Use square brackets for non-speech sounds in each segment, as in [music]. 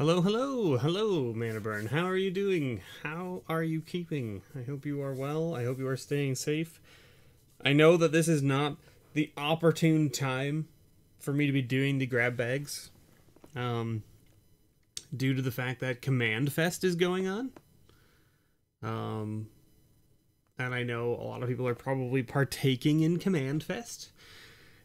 Hello, hello, hello, Manaburn. How are you doing? How are you keeping? I hope you are well. I hope you are staying safe. I know that this is not the opportune time for me to be doing the grab bags, um, due to the fact that Command Fest is going on. Um, and I know a lot of people are probably partaking in Command Fest.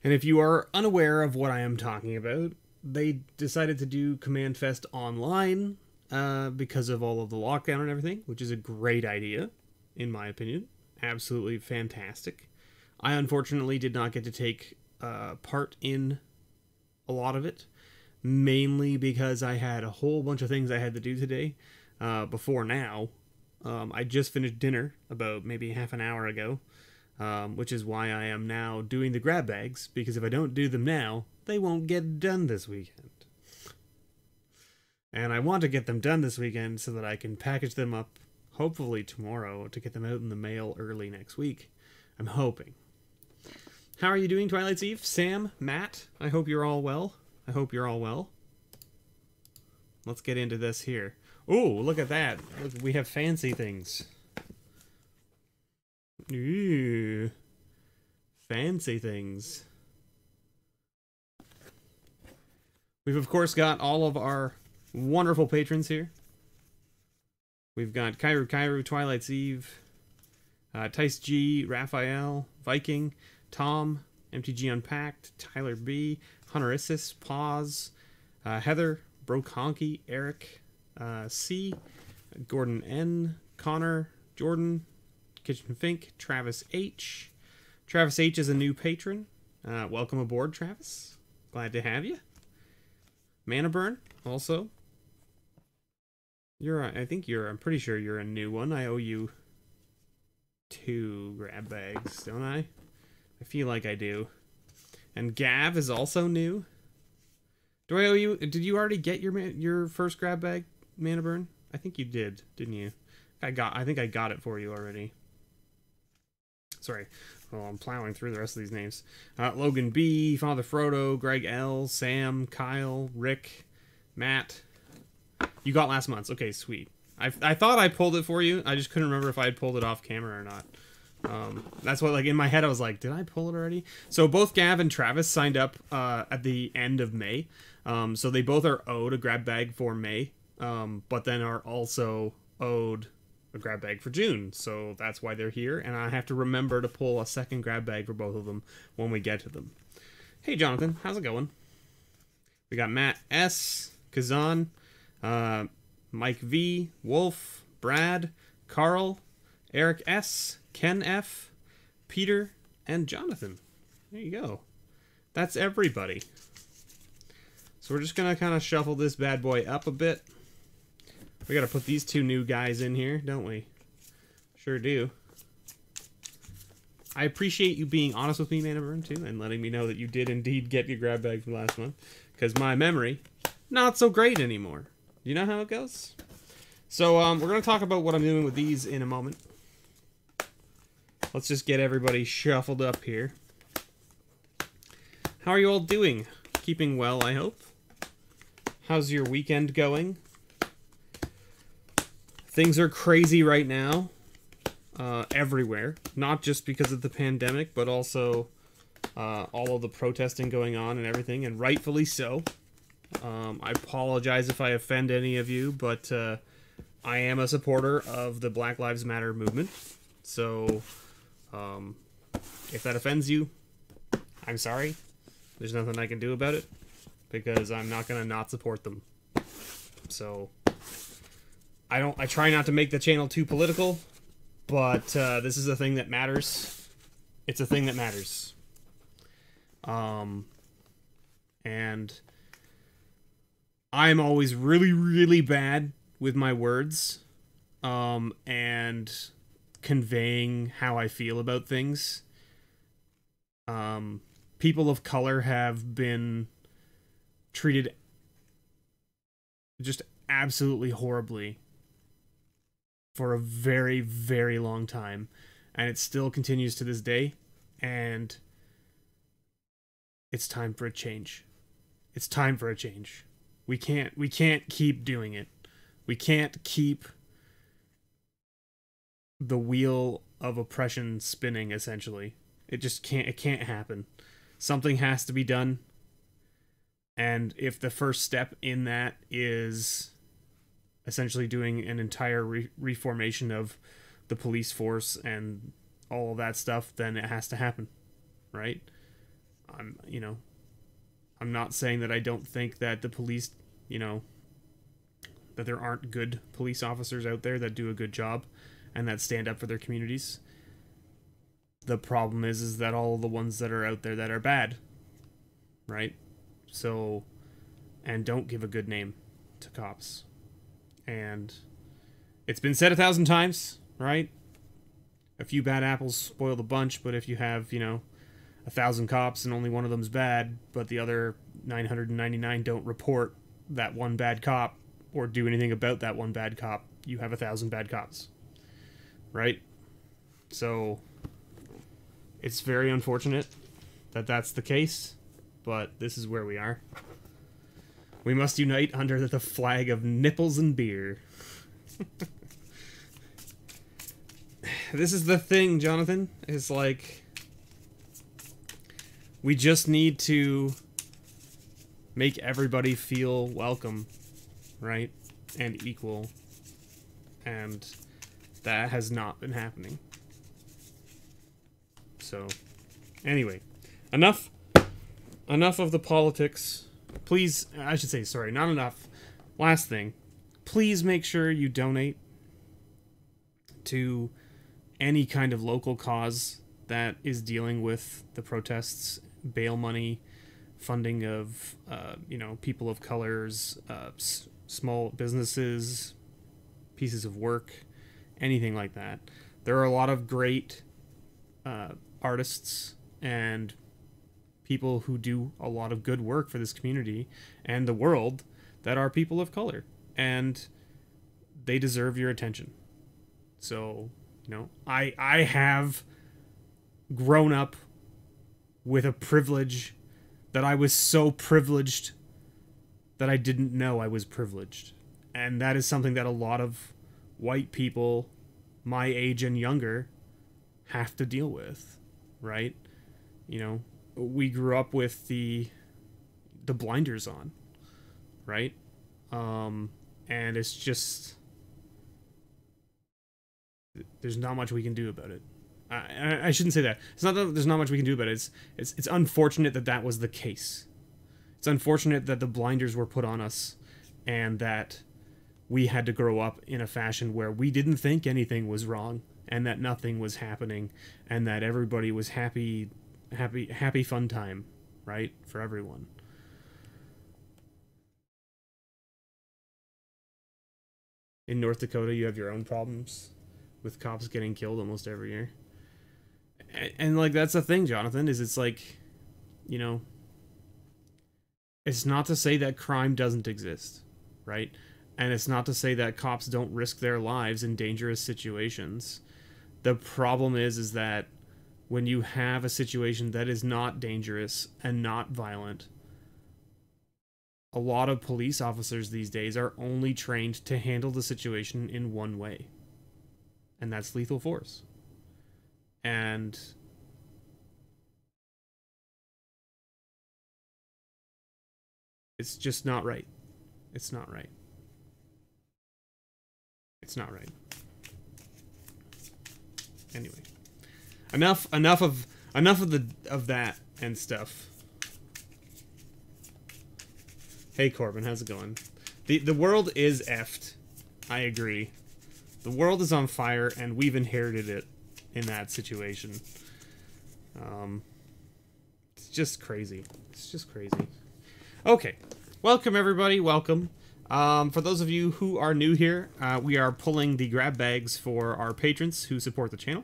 And if you are unaware of what I am talking about, they decided to do Command Fest online uh, because of all of the lockdown and everything, which is a great idea, in my opinion. Absolutely fantastic. I unfortunately did not get to take uh, part in a lot of it, mainly because I had a whole bunch of things I had to do today uh, before now. Um, I just finished dinner about maybe half an hour ago, um, which is why I am now doing the grab bags, because if I don't do them now, they won't get done this weekend. And I want to get them done this weekend so that I can package them up, hopefully tomorrow, to get them out in the mail early next week. I'm hoping. How are you doing, Twilight's Eve? Sam, Matt, I hope you're all well. I hope you're all well. Let's get into this here. Ooh, look at that. We have fancy things. Ooh. Fancy things. We've, of course, got all of our wonderful patrons here. We've got Kairu Kairu, Twilight's Eve, uh, Tice G, Raphael, Viking, Tom, MTG Unpacked, Tyler B, Hunter Pause, uh, Heather, Broke Eric, uh, C, Gordon N, Connor, Jordan, Kitchen Fink, Travis H. Travis H is a new patron. Uh, welcome aboard, Travis. Glad to have you. Mana Burn, also. You're, I think you're, I'm pretty sure you're a new one. I owe you two grab bags, don't I? I feel like I do. And Gav is also new. Do I owe you? Did you already get your your first grab bag, Mana Burn? I think you did, didn't you? I got. I think I got it for you already. Sorry. Well, I'm plowing through the rest of these names. Uh, Logan B, Father Frodo, Greg L, Sam, Kyle, Rick, Matt. You got last month's. Okay, sweet. I, I thought I pulled it for you. I just couldn't remember if I had pulled it off camera or not. Um, that's what, like, in my head, I was like, did I pull it already? So both Gav and Travis signed up uh, at the end of May. Um, so they both are owed a grab bag for May, um, but then are also owed a grab bag for June. So that's why they're here, and I have to remember to pull a second grab bag for both of them when we get to them. Hey, Jonathan, how's it going? We got Matt S, Kazan, uh, Mike V, Wolf, Brad, Carl, Eric S, Ken F, Peter, and Jonathan. There you go. That's everybody. So we're just gonna kind of shuffle this bad boy up a bit. We gotta put these two new guys in here, don't we? Sure do. I appreciate you being honest with me, Manaburn, too, and letting me know that you did indeed get your grab bag from last month. Because my memory, not so great anymore. You know how it goes? So, um, we're going to talk about what I'm doing with these in a moment. Let's just get everybody shuffled up here. How are you all doing? Keeping well, I hope. How's your weekend going? Things are crazy right now, uh, everywhere. Not just because of the pandemic, but also uh, all of the protesting going on and everything, and rightfully so. Um, I apologize if I offend any of you, but uh, I am a supporter of the Black Lives Matter movement. So, um, if that offends you, I'm sorry. There's nothing I can do about it because I'm not gonna not support them. So, I don't. I try not to make the channel too political, but uh, this is a thing that matters. It's a thing that matters. Um, and I'm always really, really bad with my words, um, and conveying how I feel about things. Um, people of color have been treated just absolutely horribly for a very, very long time. And it still continues to this day. And it's time for a change. It's time for a change. We can't we can't keep doing it. We can't keep the wheel of oppression spinning essentially. It just can't it can't happen. Something has to be done. And if the first step in that is essentially doing an entire re- reformation of the police force and all of that stuff, then it has to happen, right? I'm, you know, I'm not saying that I don't think that the police, you know, that there aren't good police officers out there that do a good job and that stand up for their communities. The problem is is that all the ones that are out there that are bad, right? So and don't give a good name to cops. And it's been said a thousand times, right? A few bad apples spoil the bunch, but if you have, you know, a thousand cops and only one of them's bad, but the other 999 don't report that one bad cop or do anything about that one bad cop, you have a thousand bad cops. Right? So it's very unfortunate that that's the case, but this is where we are. We must unite under the flag of nipples and beer. this is the thing, Jonathan. It's like we just need to make everybody feel welcome, right? And equal. And that has not been happening. So, anyway, enough enough of the politics. Please, I should say sorry, not enough. Last thing, please make sure you donate to any kind of local cause that is dealing with the protests, bail money, funding of uh, you know people of colors, uh, small businesses, pieces of work, anything like that. There are a lot of great uh, artists and people who do a lot of good work for this community and the world that are people of color, and they deserve your attention. So you know, I I have grown up with a privilege that I was so privileged that I didn't know I was privileged. And that is something that a lot of white people my age and younger have to deal with, right? You know, we grew up with the the blinders on, right? Um and it's just there's not much we can do about it. I, I shouldn't say that. It's not that there's not much we can do about it. It's, it's it's unfortunate that that was the case. It's unfortunate that the blinders were put on us, and that we had to grow up in a fashion where we didn't think anything was wrong, and that nothing was happening, and that everybody was happy, happy, happy fun time, right for everyone. In North Dakota, you have your own problems with cops getting killed almost every year and, and like that's the thing, Jonathan, is it's like, you know, it's not to say that crime doesn't exist, right? And it's not to say that cops don't risk their lives in dangerous situations. The problem is is that when you have a situation that is not dangerous and not violent, a lot of police officers these days are only trained to handle the situation in one way. And that's lethal force and it's just not right. It's not right. It's not right. Anyway, enough enough of enough of the of that and stuff. Hey Corbin, how's it going? The the world is effed. I agree. The world is on fire and we've inherited it in that situation. Um, it's just crazy. It's just crazy. Okay, welcome everybody. Welcome. Um, for those of you who are new here, uh, we are pulling the grab bags for our patrons who support the channel.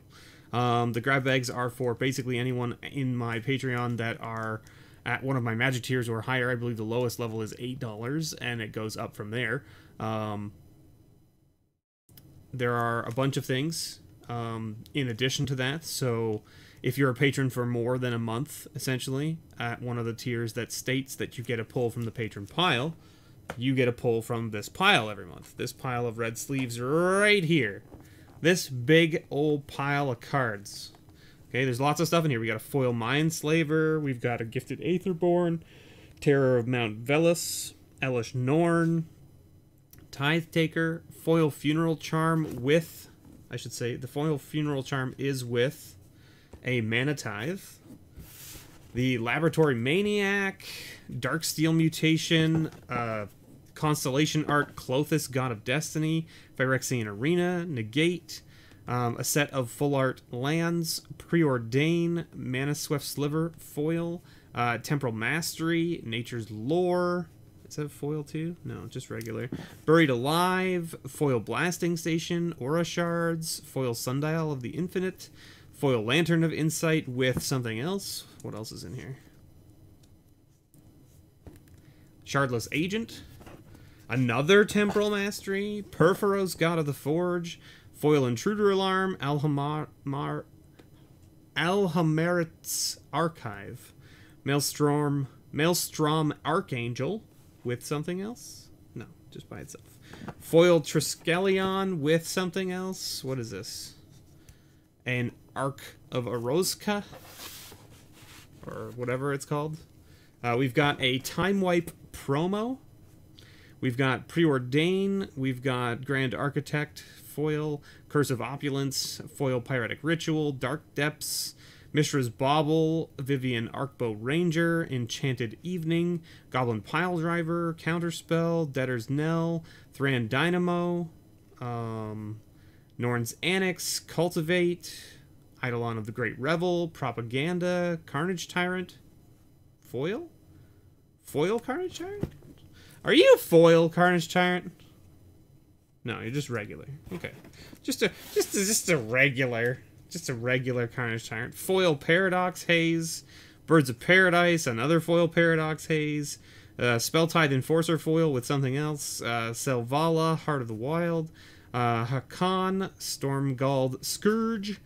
Um, the grab bags are for basically anyone in my Patreon that are at one of my magic tiers or higher. I believe the lowest level is $8 and it goes up from there. Um, there are a bunch of things um, in addition to that. So if you're a patron for more than a month, essentially, at one of the tiers that states that you get a pull from the patron pile, you get a pull from this pile every month. This pile of red sleeves right here. This big old pile of cards. Okay, there's lots of stuff in here. We got a foil Mindslaver. We've got a gifted Aetherborn, Terror of Mount Velus, Elesh Norn, Tithe Taker, foil Funeral Charm with, I should say, the foil Funeral Charm is with a Mana Tithe, the Laboratory Maniac, Dark Steel Mutation, uh, Constellation Art, Klothys, God of Destiny, Phyrexian Arena, Negate, um, a set of full art lands, Preordain, Manaweft Sliver, Foil, uh, Temporal Mastery, Nature's Lore. Is that foil too? No, just regular. Buried Alive, Foil Blasting Station, Aura Shards, Foil Sundial of the Infinite, Foil Lantern of Insight with something else. What else is in here? Shardless Agent, another Temporal Mastery, Purphoros God of the Forge, Foil Intruder Alarm, Alhamar, Mar, Alhammarret's Archive, Maelstrom, Maelstrom Archangel with something else? No, just by itself. Foil Triskelion with something else? What is this? An Arc of Eroska? Or whatever it's called. Uh, we've got a Time Wipe promo. We've got Preordain. We've got Grand Architect foil, Curse of Opulence, foil Pyretic Ritual, Dark Depths, Mishra's Bauble, Vivien Arkbow Ranger, Enchanted Evening, Goblin Piledriver, Counterspell, Debtor's Knell, Thran Dynamo, um, Norn's Annex, Cultivate, Eidolon of the Great Revel, Propaganda, Carnage Tyrant, Foil? Foil Carnage Tyrant? Are you a foil Carnage Tyrant? No, you're just regular. Okay. Just a just a, just a regular just a regular Carnage Tyrant. Foil Paradox Haze, Birds of Paradise, another Foil Paradox Haze, uh, Spelltithe Enforcer Foil with something else, uh, Selvala, Heart of the Wild, uh, Hakan, Stormgald Scourge,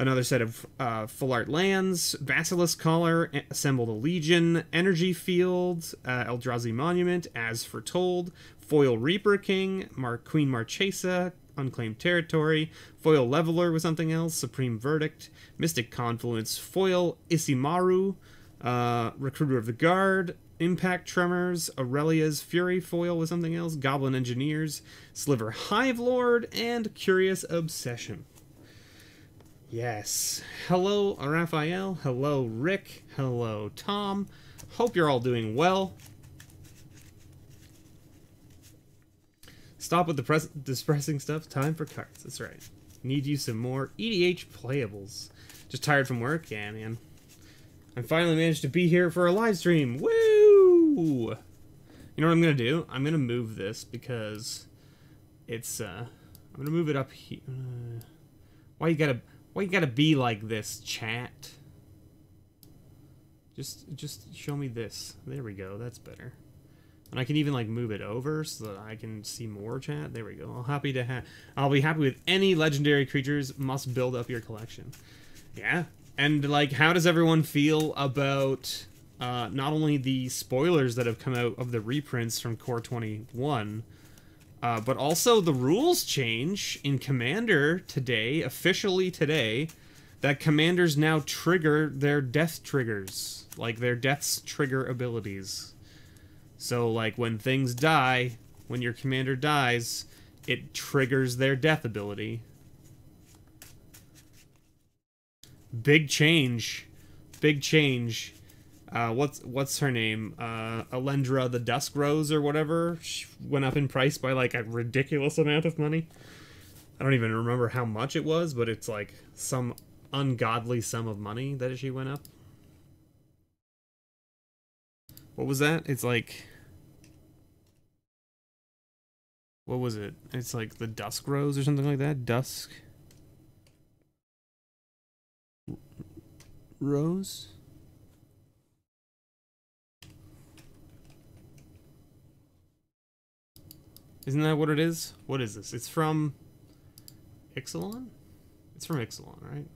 another set of uh, full art lands, Basilisk Collar, Assembled a Legion, Energy Field, uh, Eldrazi Monument, As Foretold, Foil Reaper King, Mar- Queen Marchesa, Unclaimed Territory, Foil Leveler with something else, Supreme Verdict, Mystic Confluence, Foil Isamaru, uh, Recruiter of the Guard, Impact Tremors, Aurelia's Fury Foil with something else, Goblin Engineers, Sliver Hive Lord, and Curious Obsession. Yes. Hello, Raphael. Hello, Rick. Hello, Tom. Hope you're all doing well. Stop with the pres- distressing stuff. Time for cards. That's right. Need you some more EDH playables. Just tired from work? Yeah, man. I finally managed to be here for a live stream. Woo! You know what I'm gonna do? I'm gonna move this because it's. uh I'm gonna move it up here. Uh, why you gotta? Why you gotta be like this, chat? Just, just show me this. There we go. That's better. And I can even like move it over so that I can see more chat. There we go. I'll happy to have. I'll be happy with any legendary creatures. Must build up your collection. Yeah. And like, how does everyone feel about uh, not only the spoilers that have come out of the reprints from Core 21, uh, but also the rules change in Commander today, officially today, that commanders now trigger their death triggers, like their death's trigger abilities. So, like, when things die, when your commander dies, it triggers their death ability. Big change. Big change. Uh, what's what's her name? Uh, Elenda the Dusk Rose or whatever she went up in price by like a ridiculous amount of money. I don't even remember how much it was, but it's like some ungodly sum of money that she went up. What was that? It's like what was it? It's like the Dusk Rose or something like that. Dusk Rose. Isn't that what it is? What is this? It's from Ixalan? It's from Ixalan, right?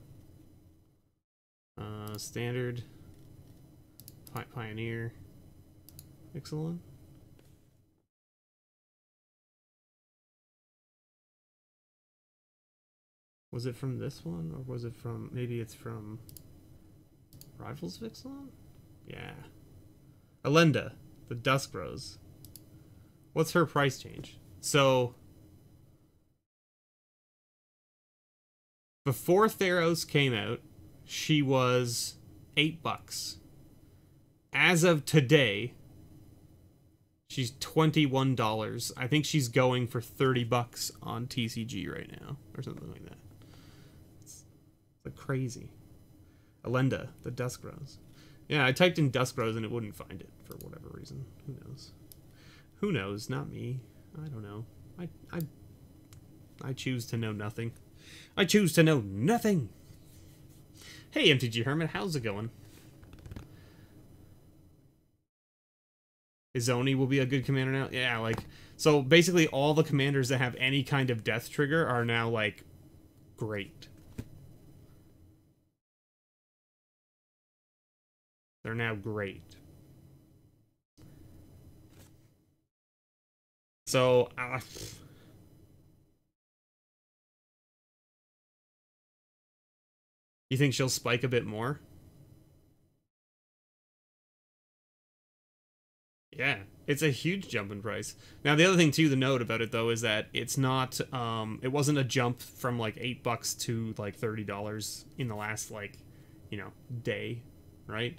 Uh, standard. Pi Pioneer. Ixalan? Was it from this one, or was it from... Maybe it's from... Rivals of Ixalan? Yeah. Elenda, the Dusk Rose. What's her price change? So... Before Theros came out, she was eight bucks. As of today, she's twenty-one dollars. I think she's going for thirty bucks on TCG right now, or something like that. It's, like crazy. Elenda, the Dusk Rose. Yeah, I typed in Dusk Rose and it wouldn't find it for whatever reason. Who knows? Who knows? Not me. I don't know. I I I choose to know nothing. I choose to know nothing. Hey, MTG Hermit, how's it going? Izoni will be a good commander now. Yeah, like so basically all the commanders that have any kind of death trigger are now like great. They're now great. So, uh, you think she'll spike a bit more? Yeah, it's a huge jump in price. Now, the other thing too to note about it though is that it's not, um, it wasn't a jump from like eight bucks to like thirty dollars in the last like, you know, day, right?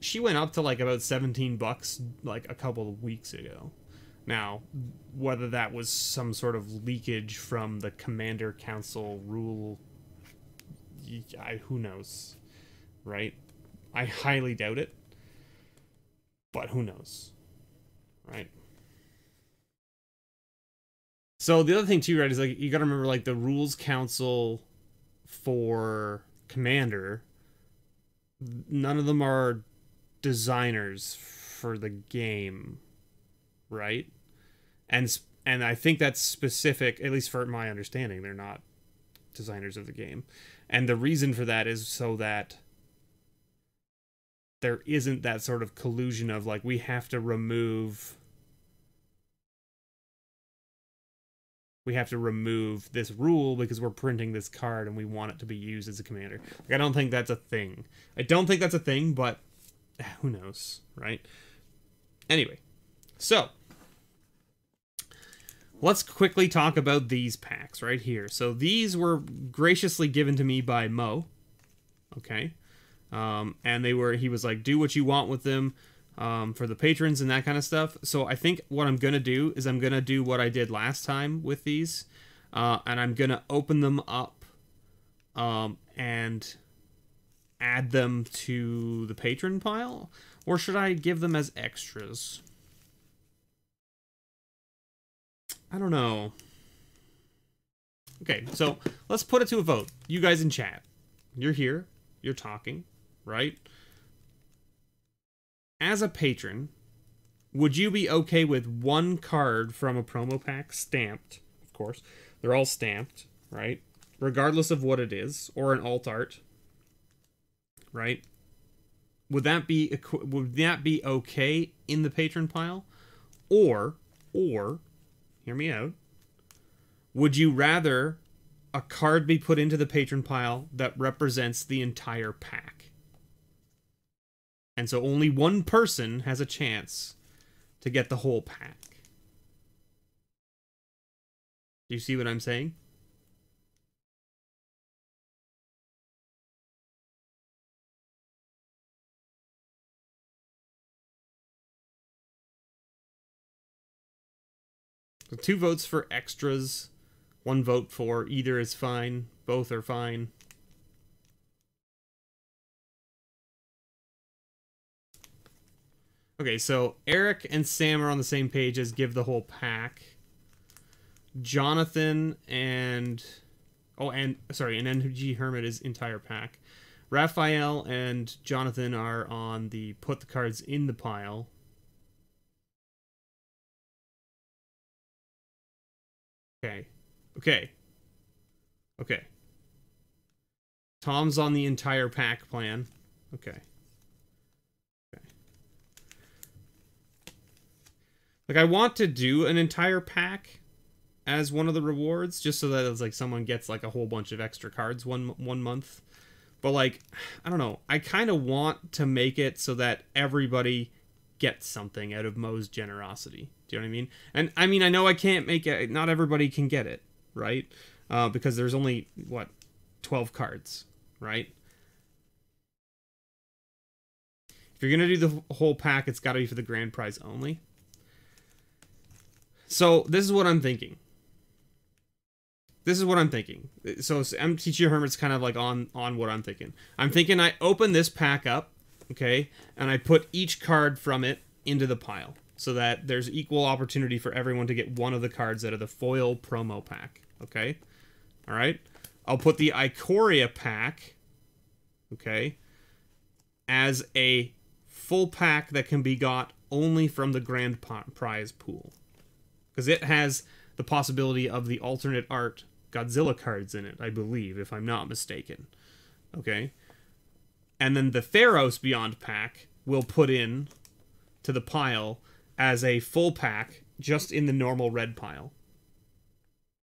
She went up to like about seventeen bucks like a couple of weeks ago. Now, whether that was some sort of leakage from the Commander Council rule, I, who knows, right? I highly doubt it, but who knows, right? So the other thing too, right, is like you got to remember like the rules council for Commander. None of them are designers for the game, right? And and I think that's specific, at least for my understanding. They're not designers of the game, and the reason for that is so that there isn't that sort of collusion of like we have to remove we have to remove this rule because we're printing this card and we want it to be used as a commander. Like, I don't think that's a thing. I don't think that's a thing, but eh, who knows, right? Anyway, so let's quickly talk about these packs right here. So these were graciously given to me by Mo. Okay. Um, and they were, he was like, do what you want with them um, for the patrons and that kind of stuff. So I think what I'm going to do is I'm going to do what I did last time with these. Uh, and I'm going to open them up um, and add them to the patron pile? Or should I give them as extras? I don't know. Okay, so let's put it to a vote. You guys in chat. You're here. You're talking, right? As a patron, would you be okay with one card from a promo pack stamped? Of course. They're all stamped, right? Regardless of what it is, or an alt art, right? Would that be would that be okay in the patron pile? Or or hear me out. Would you rather a card be put into the patron pile that represents the entire pack? And so only one person has a chance to get the whole pack. Do you see what I'm saying? Two votes for extras, one vote for either is fine, both are fine. Okay, so Eric and Sam are on the same page as give the whole pack. Jonathan and oh, and sorry, and MTG Hermit is entire pack. Raphael and Jonathan are on the put the cards in the pile. Okay. Okay. Okay. Tom's on the entire pack plan. Okay. Okay. Like, I want to do an entire pack, as one of the rewards, just so that it's like someone gets like a whole bunch of extra cards one one month. But like, I don't know. I kind of want to make it so that everybody gets something out of Mo's generosity. Do you know what I mean? And I mean, I know I can't make it. Not everybody can get it, right? Uh, because there's only what twelve cards, right? If you're gonna do the whole pack, it's got to be for the grand prize only. So this is what I'm thinking. This is what I'm thinking. So MTG Hermit's kind of like on on what I'm thinking. I'm thinking I open this pack up, okay, and I put each card from it into the pile so that there's equal opportunity for everyone to get one of the cards out of the foil promo pack. Okay, all right. I'll put the Ikoria pack, okay, as a full pack that can be got only from the grand prize pool because it has the possibility of the alternate art Godzilla cards in it, I believe, if I'm not mistaken. Okay. And then the Theros Beyond pack will put in to the pile as a full pack just in the normal red pile.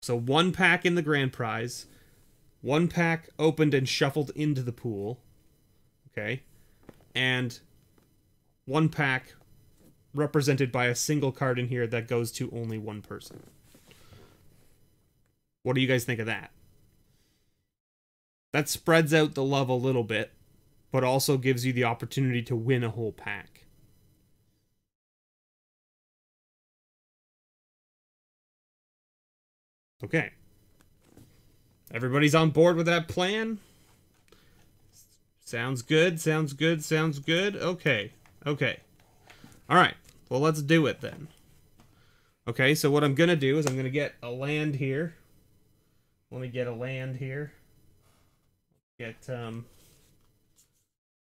So one pack in the grand prize, one pack opened and shuffled into the pool. Okay. And one pack represented by a single card in here that goes to only one person. What do you guys think of that? That spreads out the love a little bit, but also gives you the opportunity to win a whole pack. Okay. Everybody's on board with that plan? Sounds good, sounds good, sounds good. Okay, okay. Alright, well let's do it then. Okay, so what I'm going to do is I'm going to get a land here. Let me get a land here. Get um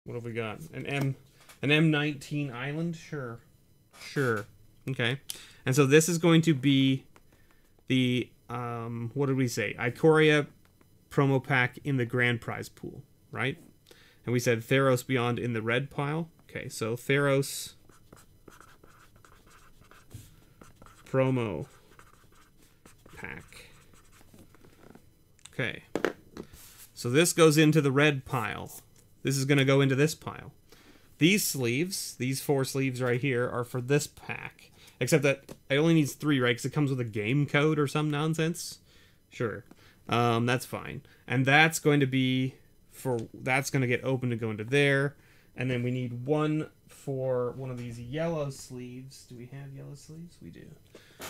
what have we got? An M an M19 island? Sure. Sure. Okay. And so this is going to be the um what did we say? Ikoria promo pack in the grand prize pool, right? And we said Theros Beyond in the red pile. Okay, so Theros promo pack. Okay. So this goes into the red pile. This is going to go into this pile. These sleeves, these four sleeves right here, are for this pack. Except that it only needs three, right? Because it comes with a game code or some nonsense. Sure. Um, that's fine. And that's going to be for... That's going to get open to go into there. And then we need one for one of these yellow sleeves. Do we have yellow sleeves? We do.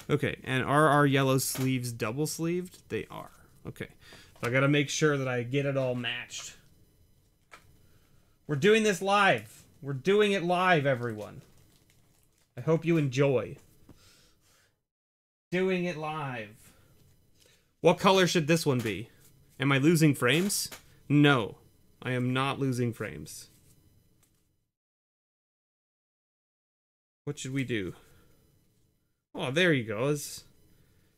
Okay, and are our yellow sleeves double sleeved? They are. Okay. So I gotta make sure that I get it all matched. We're doing this live. We're doing it live, everyone. I hope you enjoy. Doing it live. What color should this one be? Am I losing frames? No, I am not losing frames. What should we do? Oh, there you go. It's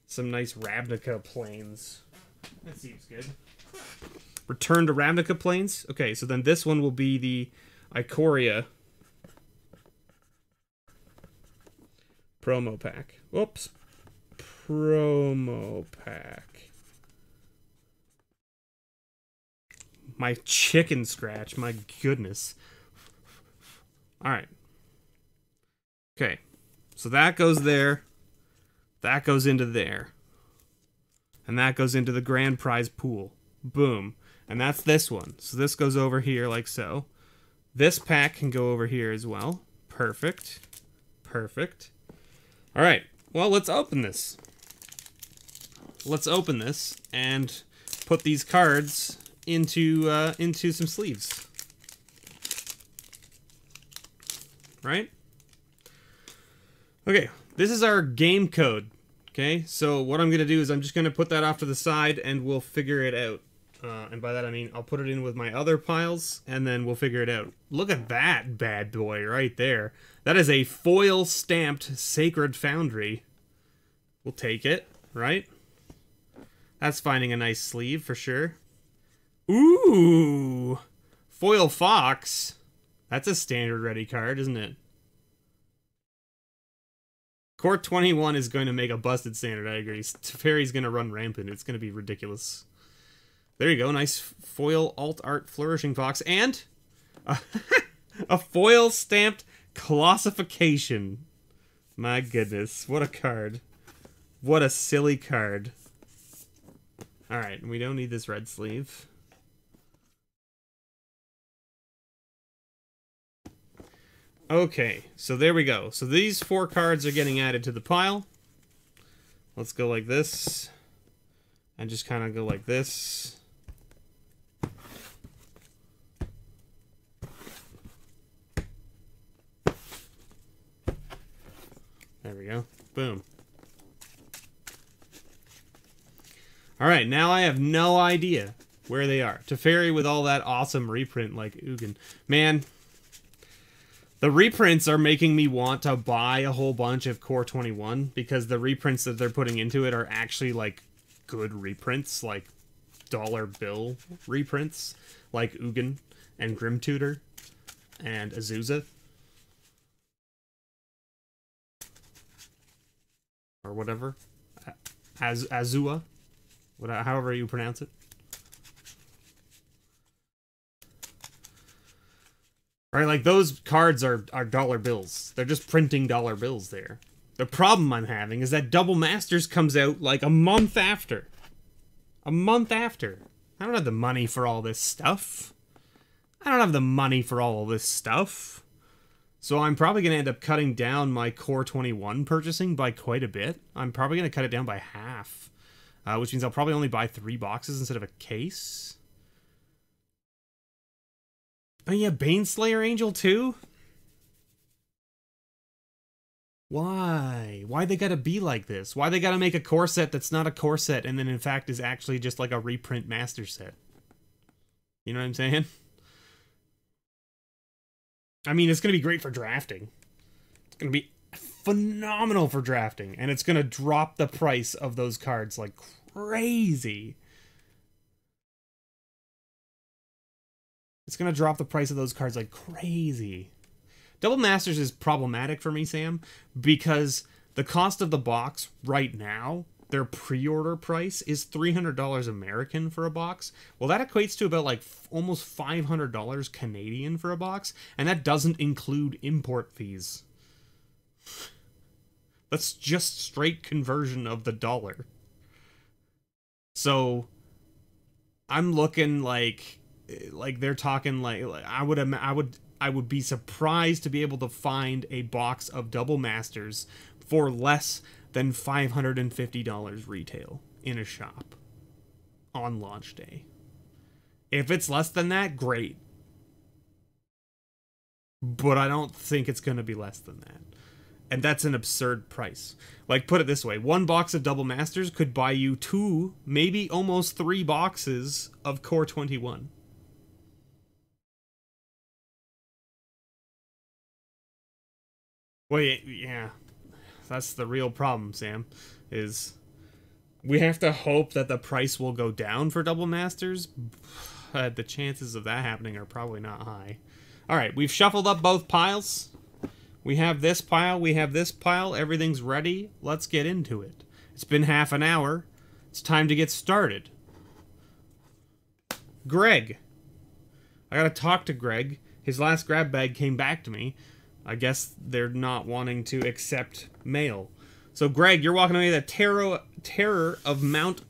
some nice Ravnica planes. That seems good. Return to Ravnica Plains. Okay, so then this one will be the Ikoria promo pack. Whoops. Promo pack. My chicken scratch. My goodness. All right. Okay. So that goes there. That goes into there. And that goes into the grand prize pool. Boom. And that's this one. So this goes over here like so. This pack can go over here as well. Perfect. Perfect. All right. Well, let's open this. Let's open this and put these cards into uh, into some sleeves. Right? Okay, this is our game code. Okay, so what I'm going to do is I'm just going to put that off to the side and we'll figure it out. Uh, and by that I mean I'll put it in with my other piles and then we'll figure it out. Look at that bad boy right there. That is a foil stamped Sacred Foundry. We'll take it, right? That's finding a nice sleeve for sure. Ooh! Foil Fox. That's a standard ready card, isn't it? Core 21 is going to make a busted standard, I agree. Teferi's going to run rampant. It's going to be ridiculous. There you go. Nice foil alt art flourishing fox. And a, [laughs] a foil stamped Colossification. My goodness. What a card. What a silly card. Alright, we don't need this red sleeve. Okay, so there we go. So these four cards are getting added to the pile. Let's go like this. And just kind of go like this. There we go. Boom. Alright, now I have no idea where they are. Teferi with all that awesome reprint like Ugin. Man, the reprints are making me want to buy a whole bunch of Core 21 because the reprints that they're putting into it are actually like good reprints, like dollar bill reprints, like Ugin and Grim Tutor and Azusa. Or whatever. Az Azua. Whatever, however you pronounce it. Right, like those cards are, are dollar bills. They're just printing dollar bills there. The problem I'm having is that Double Masters comes out like a month after. A month after. I don't have the money for all this stuff. I don't have the money for all this stuff. So I'm probably going to end up cutting down my Core 21 purchasing by quite a bit. I'm probably going to cut it down by half. Uh, which means I'll probably only buy three boxes instead of a case. Oh yeah, Baneslayer Angel too? Why? Why they gotta be like this? Why they gotta make a core set that's not a core set and then in fact is actually just like a reprint master set? You know what I'm saying? I mean, it's gonna be great for drafting. It's gonna be phenomenal for drafting, and it's gonna drop the price of those cards like crazy. It's going to drop the price of those cards like crazy. Double Masters is problematic for me, Sam, because the cost of the box right now, their pre-order price is $300 American for a box. Well, that equates to about like almost $500 Canadian for a box, and that doesn't include import fees. That's just straight conversion of the dollar. So I'm looking like eh, like they're talking like, I would I would I would be surprised to be able to find a box of double masters for less than $550 retail in a shop on launch day. If it's less than that, great. But I don't think it's going to be less than that. And that's an absurd price. Like, put it this way one box of Double Masters could buy you two, maybe almost three boxes of Core 21. Well, yeah, that's the real problem, Sam. Is we have to hope that the price will go down for double masters. But the chances of that happening are probably not high. All right, we've shuffled up both piles. We have this pile, we have this pile. Everything's ready. Let's get into it. It's been half an hour. It's time to get started. Greg. I gotta talk to Greg. His last grab bag came back to me. I guess they're not wanting to accept mail. So, Greg, you're walking away the terror, terror of Mount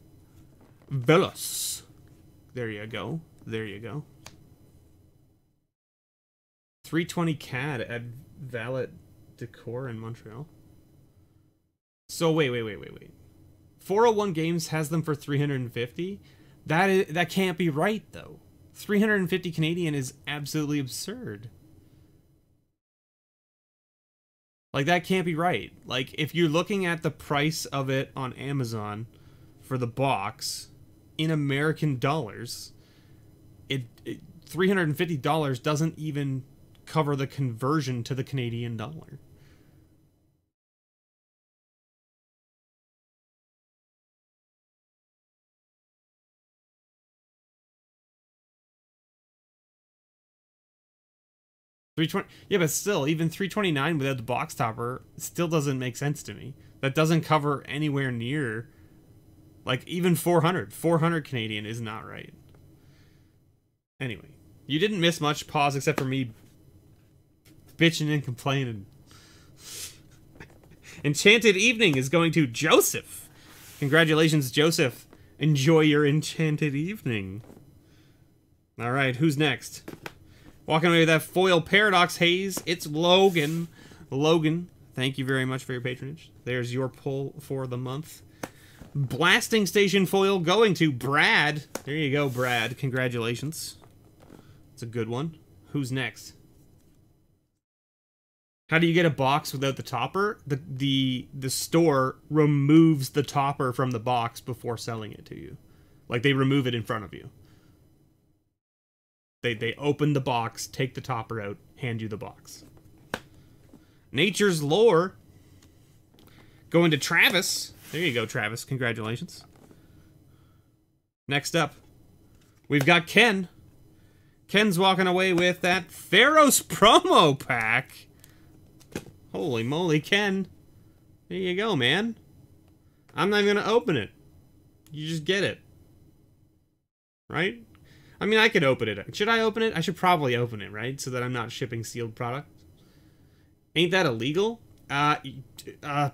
Velus. There you go. There you go. 320 CAD at Valet Decor in Montreal. So, wait, wait, wait, wait, wait. 401 Games has them for 350? That is, that can't be right, though. 350 Canadian is absolutely absurd. Like that can't be right. Like if you're looking at the price of it on Amazon for the box in American dollars, it, it $350 doesn't even cover the conversion to the Canadian dollar. 320. Yeah, but still, even 329 without the box topper still doesn't make sense to me. That doesn't cover anywhere near. Like, even 400. 400 Canadian is not right. Anyway, you didn't miss much pause except for me bitching and complaining. [laughs] Enchanted Evening is going to Joseph. Congratulations, Joseph. Enjoy your enchanted evening. All right, who's next? Walking away with that foil paradox haze, it's Logan. Logan, thank you very much for your patronage. There's your pull for the month. Blasting station foil going to Brad. There you go, Brad. Congratulations. It's a good one. Who's next? How do you get a box without the topper? The the the store removes the topper from the box before selling it to you. Like they remove it in front of you. They they open the box, take the topper out, hand you the box. Nature's lore. Going to Travis. There you go, Travis. Congratulations. Next up, we've got Ken. Ken's walking away with that Theros [laughs] promo pack. Holy moly, Ken. There you go, man. I'm not even going to open it. You just get it. Right? I mean, I could open it. Should I open it? I should probably open it, right? So that I'm not shipping sealed product. Ain't that illegal? Uh, uh,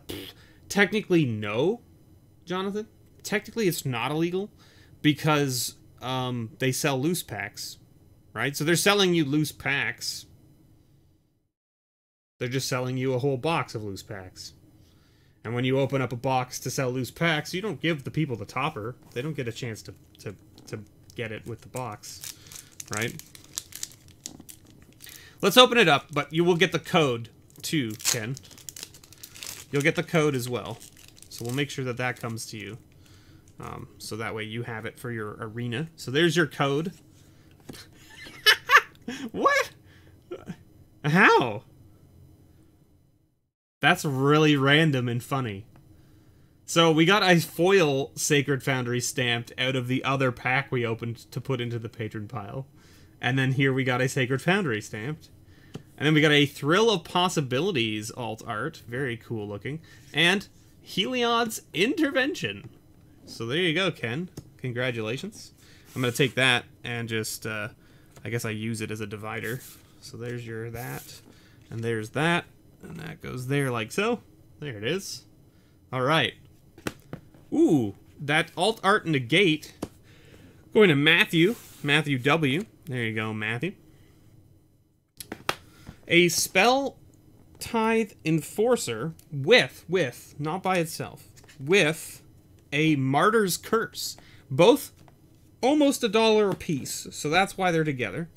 technically, no, Jonathan. Technically, it's not illegal because um, they sell loose packs, right? So they're selling you loose packs. They're just selling you a whole box of loose packs. And when you open up a box to sell loose packs, you don't give the people the topper. They don't get a chance to, to get it with the box, right? Let's open it up, but you will get the code too, Ken. You'll get the code as well. So we'll make sure that that comes to you. Um, so that way you have it for your arena. So there's your code. [laughs] what? How? That's really random and funny. So we got a foil Sacred Foundry stamped out of the other pack we opened to put into the patron pile. And then here we got a Sacred Foundry stamped. And then we got a Thrill of Possibilities alt art. Very cool looking. And Heliod's Intervention. So there you go, Ken. Congratulations. I'm going to take that and just, uh, I guess I use it as a divider. So there's your that. And there's that. And that goes there like so. There it is. All right. Ooh, that alt art negate. Going to Matthew. Matthew W. There you go, Matthew. A spell tithe enforcer with, with, not by itself, with a martyr's curse. Both almost a dollar a piece, so that's why they're together.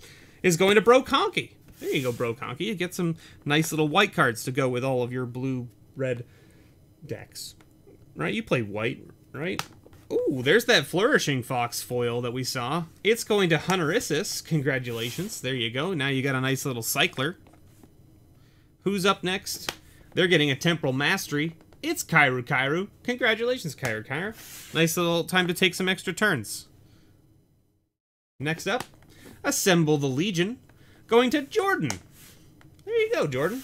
Is going to Bro Conky. There you go, Bro Conky. You get some nice little white cards to go with all of your blue red decks right? You play white, right? Ooh, there's that Flourishing Fox foil that we saw. It's going to Hunterissus. Congratulations. There you go. Now you got a nice little cycler. Who's up next? They're getting a Temporal Mastery. It's Kairu Kairu. Congratulations, Kairu Kairu. Nice little time to take some extra turns. Next up, Assemble the Legion. Going to Jordan. There you go, Jordan.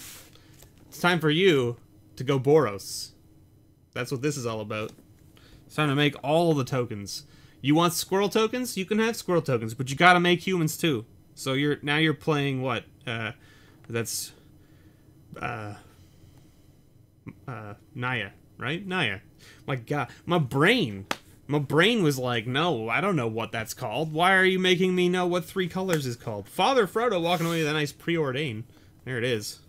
It's time for you to go Boros. That's what this is all about. It's time to make all the tokens. You want squirrel tokens? You can have squirrel tokens, but you gotta make humans too. So you're now you're playing what? Uh, that's uh, uh, Naya, right? Naya. My God, my brain, my brain was like, no, I don't know what that's called. Why are you making me know what three colors is called? Father Frodo walking away with a nice preordain. There it is.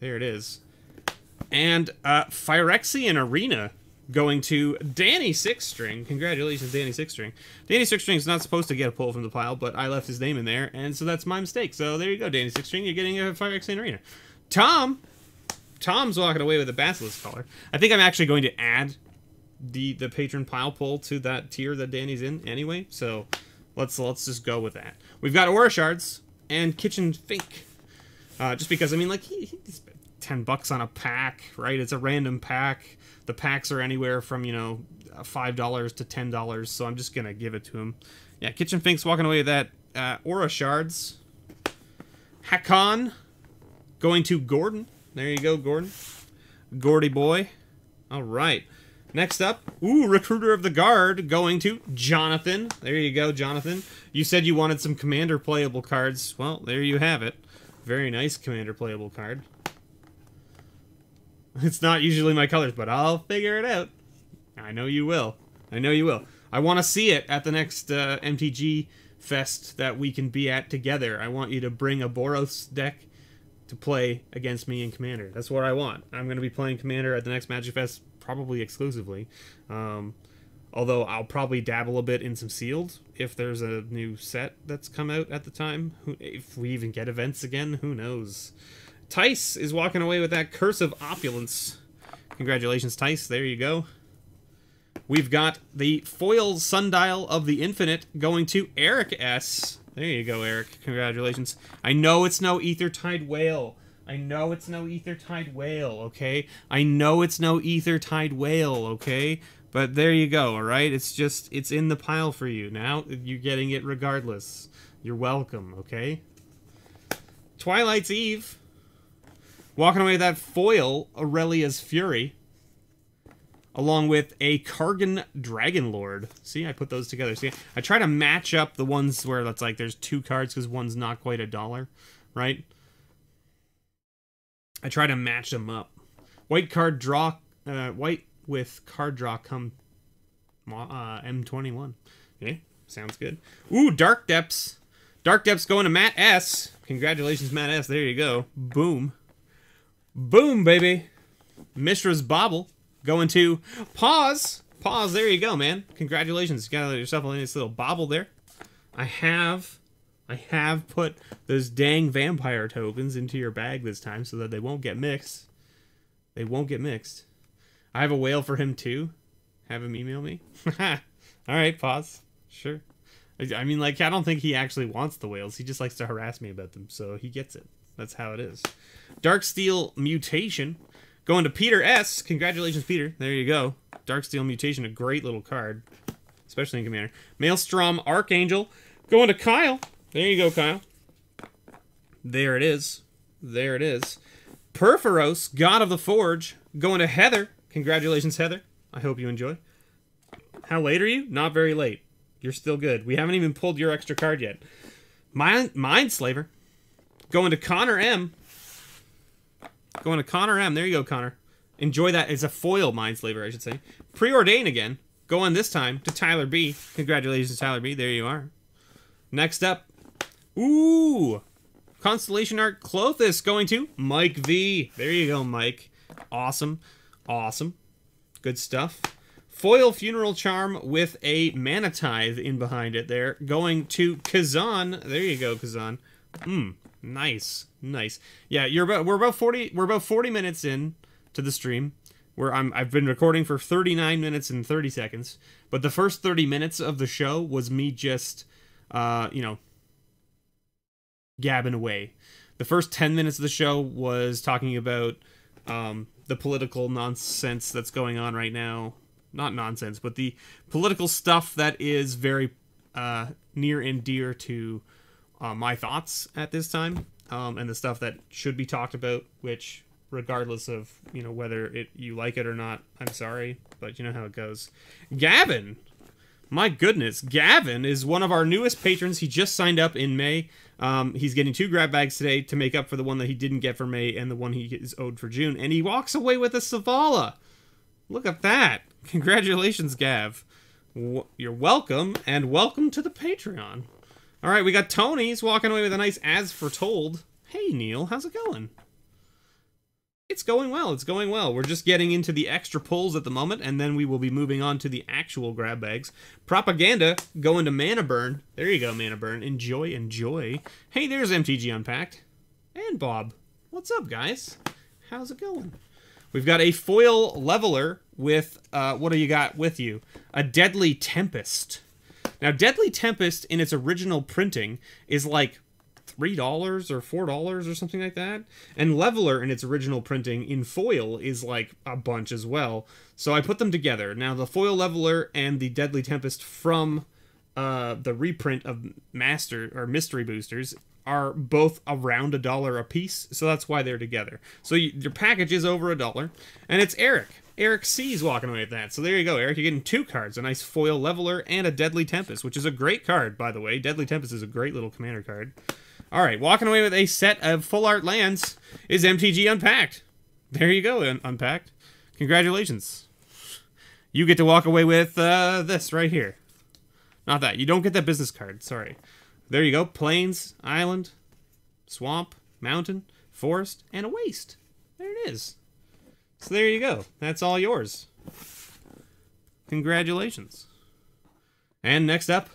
There it is. And uh, Phyrexian Arena going to Danny Six String. Congratulations, Danny Six String. Danny Six String is not supposed to get a pull from the pile, but I left his name in there, and so that's my mistake. So there you go, Danny Six String. You're getting a Phyrexian Arena. Tom, Tom's walking away with a Basilisk collar. I think I'm actually going to add the the patron pile pull to that tier that Danny's in anyway. So let's let's just go with that. We've got Aura Shards and Kitchen Fink. Uh, just because I mean, like he, he's 10 bucks on a pack, right? It's a random pack. The packs are anywhere from, you know, $5 to $10, so I'm just going to give it to him. Yeah, Kitchen Fink's walking away with that uh, Aura Shards. Hakon going to Gordon. There you go, Gordon. Gordy boy. All right. Next up, ooh, Recruiter of the Guard going to Jonathan. There you go, Jonathan. You said you wanted some Commander playable cards. Well, there you have it. Very nice Commander playable card. [laughs] It's not usually my colors, but I'll figure it out. I know you will. I know you will. I want to see it at the next uh, MTG Fest that we can be at together. I want you to bring a Boros deck to play against me in Commander. That's what I want. I'm going to be playing Commander at the next Magic Fest, probably exclusively. Um, although I'll probably dabble a bit in some sealed if there's a new set that's come out at the time. If we even get events again, who knows? Tice is walking away with that Curse of Opulence. Congratulations, Tice. There you go. We've got the foil sundial of the infinite going to Eric S. There you go, Eric. Congratulations. I know it's no Aethertide Whale. I know it's no Aethertide Whale, okay? I know it's no Aethertide Whale, okay? But there you go, alright? It's just, it's in the pile for you. Now, you're getting it regardless. You're welcome, okay? Twilight's Eve. Walking away with that foil, Aurelia's Fury along with a Kargan Dragonlord. See, I put those together. See, I try to match up the ones where that's like there's two cards because one's not quite a dollar, right? I try to match them up. White card draw, uh, white with card draw come uh, M21. Okay, sounds good. Ooh, Dark Depths. Dark Depths going to Matt S. Congratulations, Matt S. There you go. Boom. Boom, baby. Mishra's Bauble going to pause. Pause. There you go, man. Congratulations. You got yourself a nice little bauble there. I have, I have put those dang vampire tokens into your bag this time so that they won't get mixed. They won't get mixed. I have a whale for him too. Have him email me. [laughs] All right, pause. Sure. I mean, like, I don't think he actually wants the whales. He just likes to harass me about them, so he gets it. That's how it is. Darksteel Mutation. Going to Peter S. Congratulations, Peter. There you go. Darksteel Mutation, a great little card. Especially in Commander. Maelstrom Archangel. Going to Kyle. There you go, Kyle. There it is. There it is. Purphoros, God of the Forge. Going to Heather. Congratulations, Heather. I hope you enjoy. How late are you? Not very late. You're still good. We haven't even pulled your extra card yet. Mind, Mindslaver. Going to Connor M. Going to Connor M. There you go, Connor. Enjoy that. It's a foil Mindslaver, I should say. Preordain again. Going this time to Tyler B. Congratulations, Tyler B. There you are. Next up. Ooh. Constellation Art Klothys going to Mike V. There you go, Mike. Awesome. Awesome. Good stuff. Foil Funeral Charm with a Mana Tithe in behind it there. Going to Kazan. There you go, Kazan. Mmm. Nice, nice. Yeah, you're about we're about forty we're about forty minutes in to the stream. Where I'm I've been recording for thirty nine minutes and thirty seconds, but the first thirty minutes of the show was me just, uh, you know, gabbing away. The first ten minutes of the show was talking about um, the political nonsense that's going on right now. Not nonsense, but the political stuff that is very uh, near and dear to uh, my thoughts at this time um, and the stuff that should be talked about which regardless of you know whether it you like it or not i'm sorry but you know how it goes. Gavin! My goodness gavin is one of our newest patrons. He just signed up in may. Um, he's getting two grab bags today to make up for the one that he didn't get for may and the one he is owed for june and he walks away with a savala. Look at that. Congratulations gav. You're welcome and welcome to the patreon all right, we got Tony's walking away with a nice as foretold. Hey, Neil, how's it going? It's going well. It's going well. We're just getting into the extra pulls at the moment, and then we will be moving on to the actual grab bags. Propaganda going to Mana Burn. There you go, Mana Burn. Enjoy, enjoy. Hey, there's MTG Unpacked. And Bob. What's up, guys? How's it going? We've got a foil leveler with, uh, what do you got with you? A Deadly Tempest. Now, Deadly Tempest in its original printing is like $3 or $4 or something like that. And Leveler in its original printing in foil is like a bunch as well. So I put them together. Now, the foil Leveler and the Deadly Tempest from uh, the reprint of Master or Mystery Boosters are both around a dollar a piece, so that's why they're together. So you, your package is over a dollar, and it's Eric. Eric C's walking away with that. So there you go, Eric. You're getting two cards: a nice foil leveler and a Deadly Tempest, which is a great card, by the way. Deadly Tempest is a great little commander card. All right, walking away with a set of full art lands is MTG Unpacked. There you go, Un Unpacked. Congratulations. You get to walk away with uh, this right here. Not that. You don't get that business card. Sorry. There you go. Plains, island, swamp, mountain, forest, and a waste. There it is. So there you go. That's all yours. Congratulations. And next up,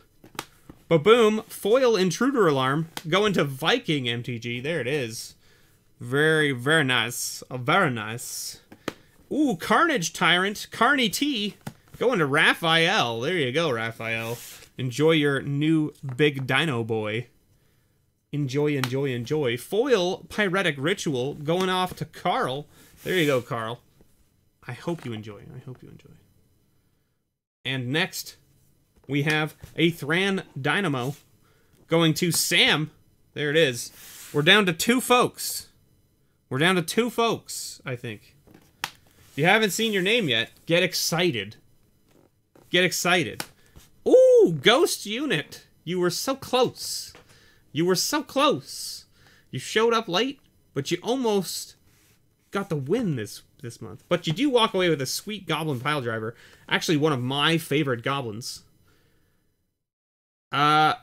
ba-boom, foil intruder alarm going to Viking MTG. There it is. Very, very nice. Oh, very nice. Ooh, Carnage Tyrant, Carney T, going to Raphael. There you go, Raphael. Enjoy your new big dino boy. Enjoy, enjoy, enjoy. Foil Pyretic Ritual going off to Carl. There you go, Carl. I hope you enjoy. I hope you enjoy. And next, we have a Thran Dynamo going to Sam. There it is. We're down to two folks. We're down to two folks, I think. If you haven't seen your name yet, get excited. Get excited. Ooh, Ghost Unit. You were so close. You were so close. You showed up late, but you almost got the win this this month. But you do walk away with a sweet Goblin Piledriver. Actually, one of my favorite goblins. Uh,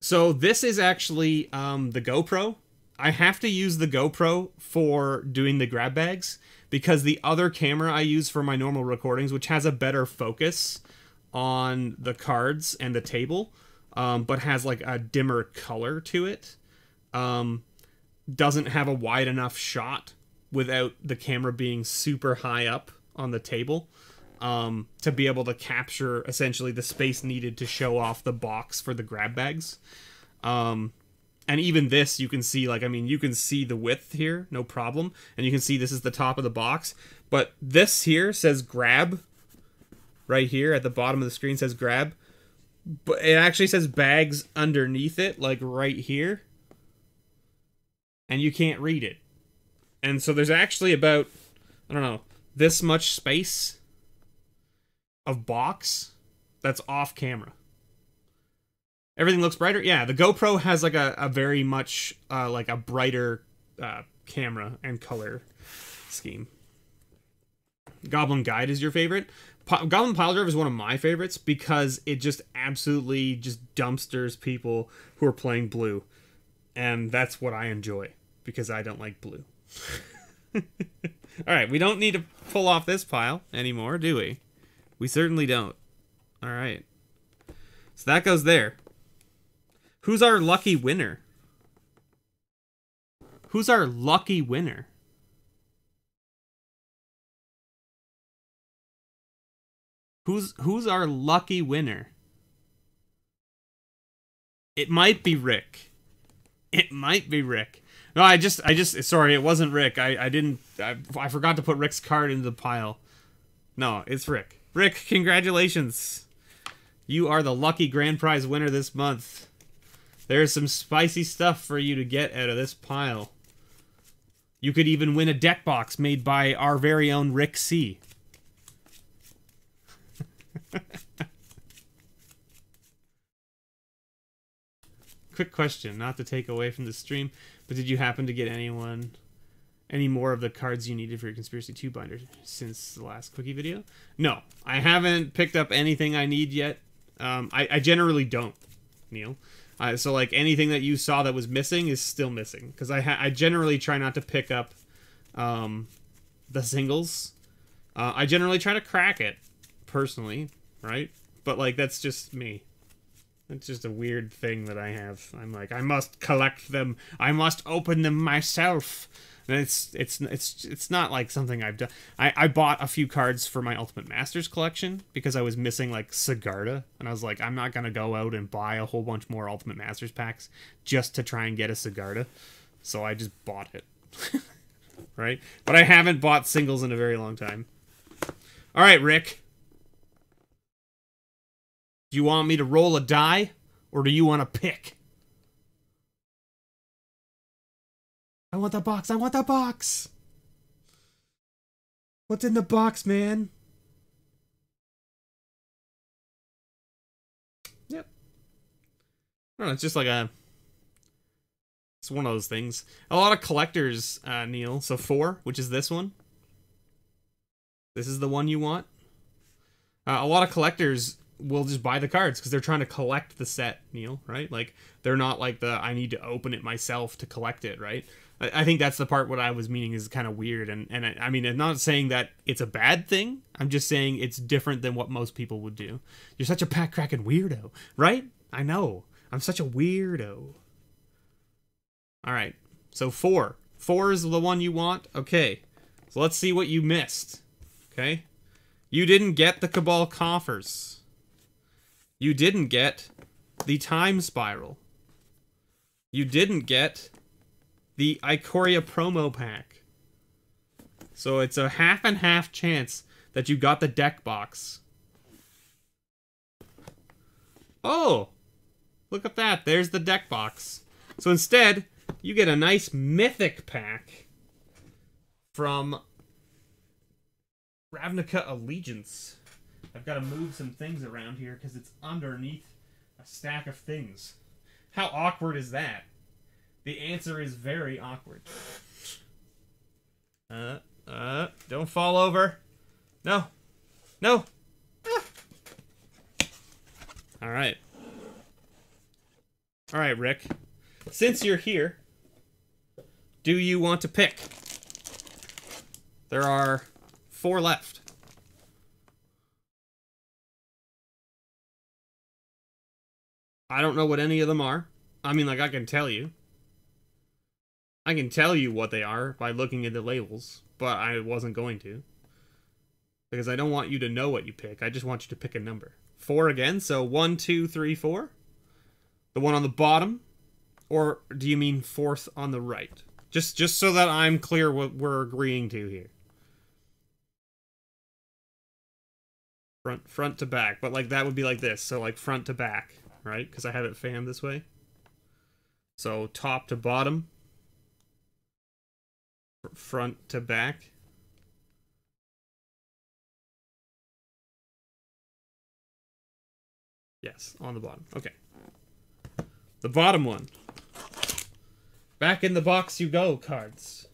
so this is actually um, the GoPro. I have to use the GoPro for doing the grab bags because the other camera I use for my normal recordings, which has a better focus on the cards and the table, um, but has like a dimmer color to it, um, doesn't have a wide enough shot without the camera being super high up on the table um, to be able to capture essentially the space needed to show off the box for the grab bags. Um, and even this, you can see, like, I mean, you can see the width here, no problem. And you can see this is the top of the box. But this here says grab. Right here at the bottom of the screen says grab. But it actually says bags underneath it, like right here. And you can't read it. And so there's actually about, I don't know, this much space of box that's off camera. Everything looks brighter. Yeah, the GoPro has like a, a very much uh, like a brighter uh, camera and color scheme. Goblin Guide is your favorite. P- Goblin Piledriver is one of my favorites because it just absolutely just dumpsters people who are playing blue, and that's what I enjoy because I don't like blue. [laughs] All right, we don't need to pull off this pile anymore, do we? We certainly don't. All right. So that goes there. Who's our lucky winner? Who's our lucky winner? Who's who's our lucky winner? It might be Rick. It might be Rick. No, I just I just sorry, it wasn't Rick. I I didn't I, I forgot to put Rick's card into the pile. No, it's Rick. Rick, congratulations. You are the lucky grand prize winner this month. There's some spicy stuff for you to get out of this pile. You could even win a deck box made by our very own Rick C. [laughs] Quick question, not to take away from the stream, but did you happen to get anyone any more of the cards you needed for your Conspiracy 2 binder since the last cookie video? No, I haven't picked up anything I need yet. Um, I, I generally don't, Neil. Uh, so like anything that you saw that was missing is still missing because I I generally try not to pick up um, the singles. Uh, I generally try to crack it personally, right? But like that's just me. It's just a weird thing that I have. I'm like I must collect them. I must open them myself. And it's it's it's it's not like something I've done. I I bought a few cards for my Ultimate Masters collection because I was missing like Sigarda, and I was like, I'm not gonna go out and buy a whole bunch more Ultimate Masters packs just to try and get a Sigarda. So I just bought it. [laughs] right? But I haven't bought singles in a very long time. All right, Rick. Do you want me to roll a die or do you want to pick? I want the box. I want the box. What's in the box, man? Yep. I don't know. It's just like a. It's one of those things. A lot of collectors, uh, Neil. So four, which is this one. This is the one you want. Uh, a lot of collectors will just buy the cards because they're trying to collect the set, Neil. Right? Like they're not like the I need to open it myself to collect it. Right? I, I think that's the part what I was meaning is kind of weird, and and I, I mean I'm not saying that it's a bad thing. I'm just saying it's different than what most people would do. You're such a pack cracking weirdo, right? I know. I'm such a weirdo. All right. So four. Four is the one you want. Okay. So let's see what you missed. Okay. You didn't get the Cabal coffers. You didn't get the Time Spiral. You didn't get the Ikoria promo pack. So it's a half and half chance that you got the deck box. Oh! Look at that. There's the deck box. So instead, you get a nice mythic pack from Ravnica Allegiance. I've got to move some things around here because it's underneath a stack of things. How awkward is that? The answer is very awkward. Uh, uh, don't fall over. No. No. Ah. All right. All right, Rick. Since you're here, do you want to pick? There are four left. I don't know what any of them are. I mean, like, I can tell you. I can tell you what they are by looking at the labels, but I wasn't going to. Because I don't want you to know what you pick. I just want you to pick a number. Four again, so one, two, three, four. The one on the bottom, or do you mean fourth on the right? Just just so that I'm clear what we're agreeing to here. Front front to back, but like that would be like this. So like front to back, right? Because I have it fanned this way. So top to bottom. Front to back. Yes, on the bottom. Okay. The bottom one. Back in the box you go, cards.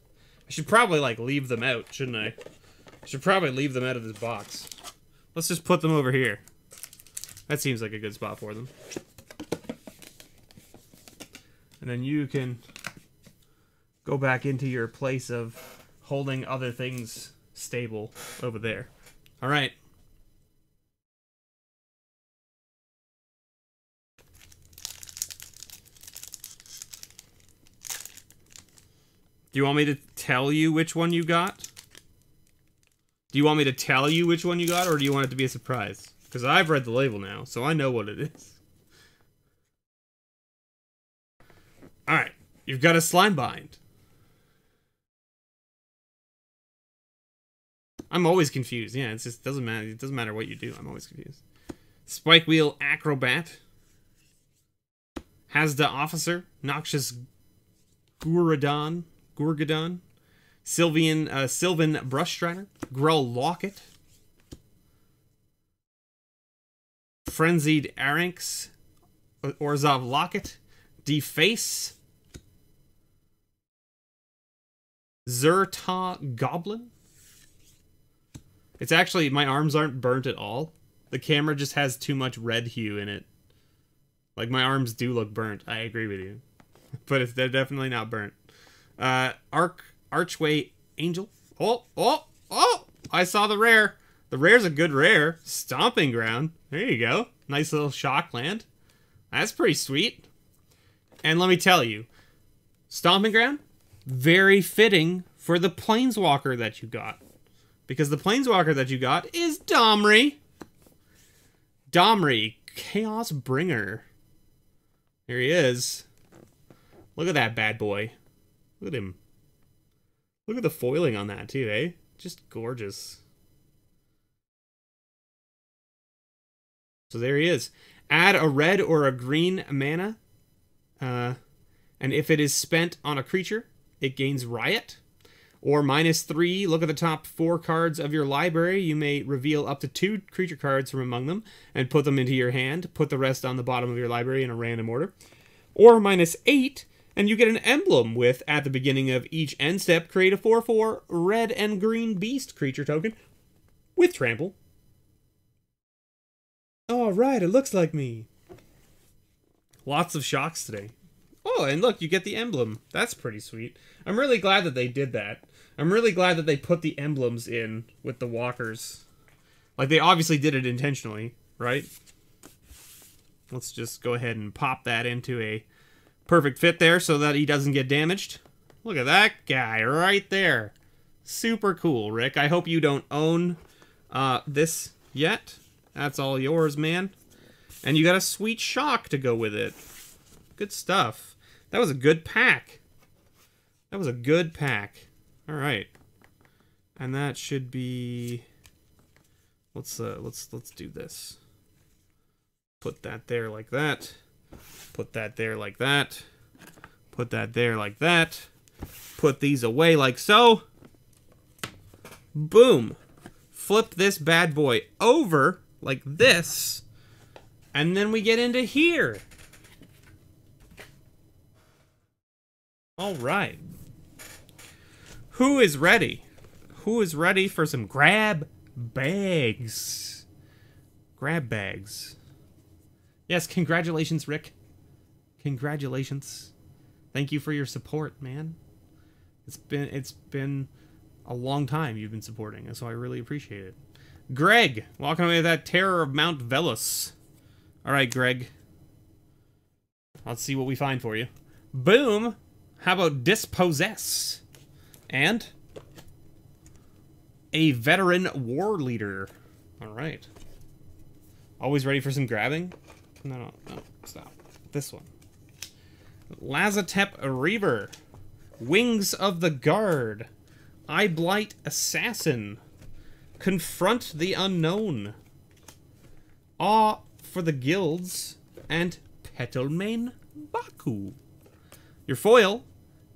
I should probably, like, leave them out, shouldn't I? I should probably leave them out of this box. Let's just put them over here. That seems like a good spot for them. And then you can go back into your place of holding other things stable over there. All right. Do you want me to tell you which one you got? Do you want me to tell you which one you got, or do you want it to be a surprise? Because I've read the label now, so I know what it is. Alright, you've got a slime bind. I'm always confused. Yeah, it just doesn't matter. It doesn't matter what you do. I'm always confused. Spikewheel Acrobat. Haazda Officer. Noxious Groodion. Gorgodon, Sylvian, uh, Sylvan Brushstrider, Gruul Locket, Frenzied Arynx, Orzhov Locket, Deface, Zhur-Taa Goblin. It's actually, my arms aren't burnt at all. The camera just has too much red hue in it. Like, my arms do look burnt. I agree with you. [laughs] But it's, they're definitely not burnt. Uh, Arc Archway Angel. Oh, oh, oh! I saw the rare. The rare's a good rare. Stomping Ground. There you go. Nice little shock land. That's pretty sweet. And let me tell you, Stomping Ground, very fitting for the Planeswalker that you got. Because the Planeswalker that you got is Domri. Domri, Chaos Bringer. Here he is. Look at that bad boy. Look at him. Look at the foiling on that too, eh? Just gorgeous. So there he is. Add a red or a green mana. Uh, and if it is spent on a creature, it gains Riot. Or minus three, look at the top four cards of your library. You may reveal up to two creature cards from among them and put them into your hand. Put the rest on the bottom of your library in a random order. Or minus eight, and you get an emblem with, at the beginning of each end step, create a 4 4 red and green beast creature token with trample. Alright, it looks like me. Lots of shocks today. Oh, and look, you get the emblem. That's pretty sweet. I'm really glad that they did that. I'm really glad that they put the emblems in with the walkers. Like, they obviously did it intentionally, right? Let's just go ahead and pop that into a perfect fit there so that he doesn't get damaged. Look at that guy right there. Super cool, Rick. I hope you don't own uh, this yet. That's all yours, man. And you got a sweet shock to go with it. Good stuff. That was a good pack. That was a good pack. All right. And that should be let's uh let's let's do this. Put that there like that. Put that there like that. Put that there like that. Put these away like so. Boom. Flip this bad boy over like this. And then we get into here. All right. Who is ready? Who is ready for some grab bags? Grab bags. Yes, congratulations, Rick. Congratulations. Thank you for your support, man. It's been it's been a long time you've been supporting, and so I really appreciate it. Greg, walking away with that terror of Mount Velus. All right, Greg. Let's see what we find for you. Boom. How about dispossess? And a veteran war leader. All right. Always ready for some grabbing? No, no, no. Stop. This one. Lazotep Reaver. Wings of the Guard. Eyeblight Assassin. Confront the Unknown. Awe for the Guilds. And Petalmane Baku. Your foil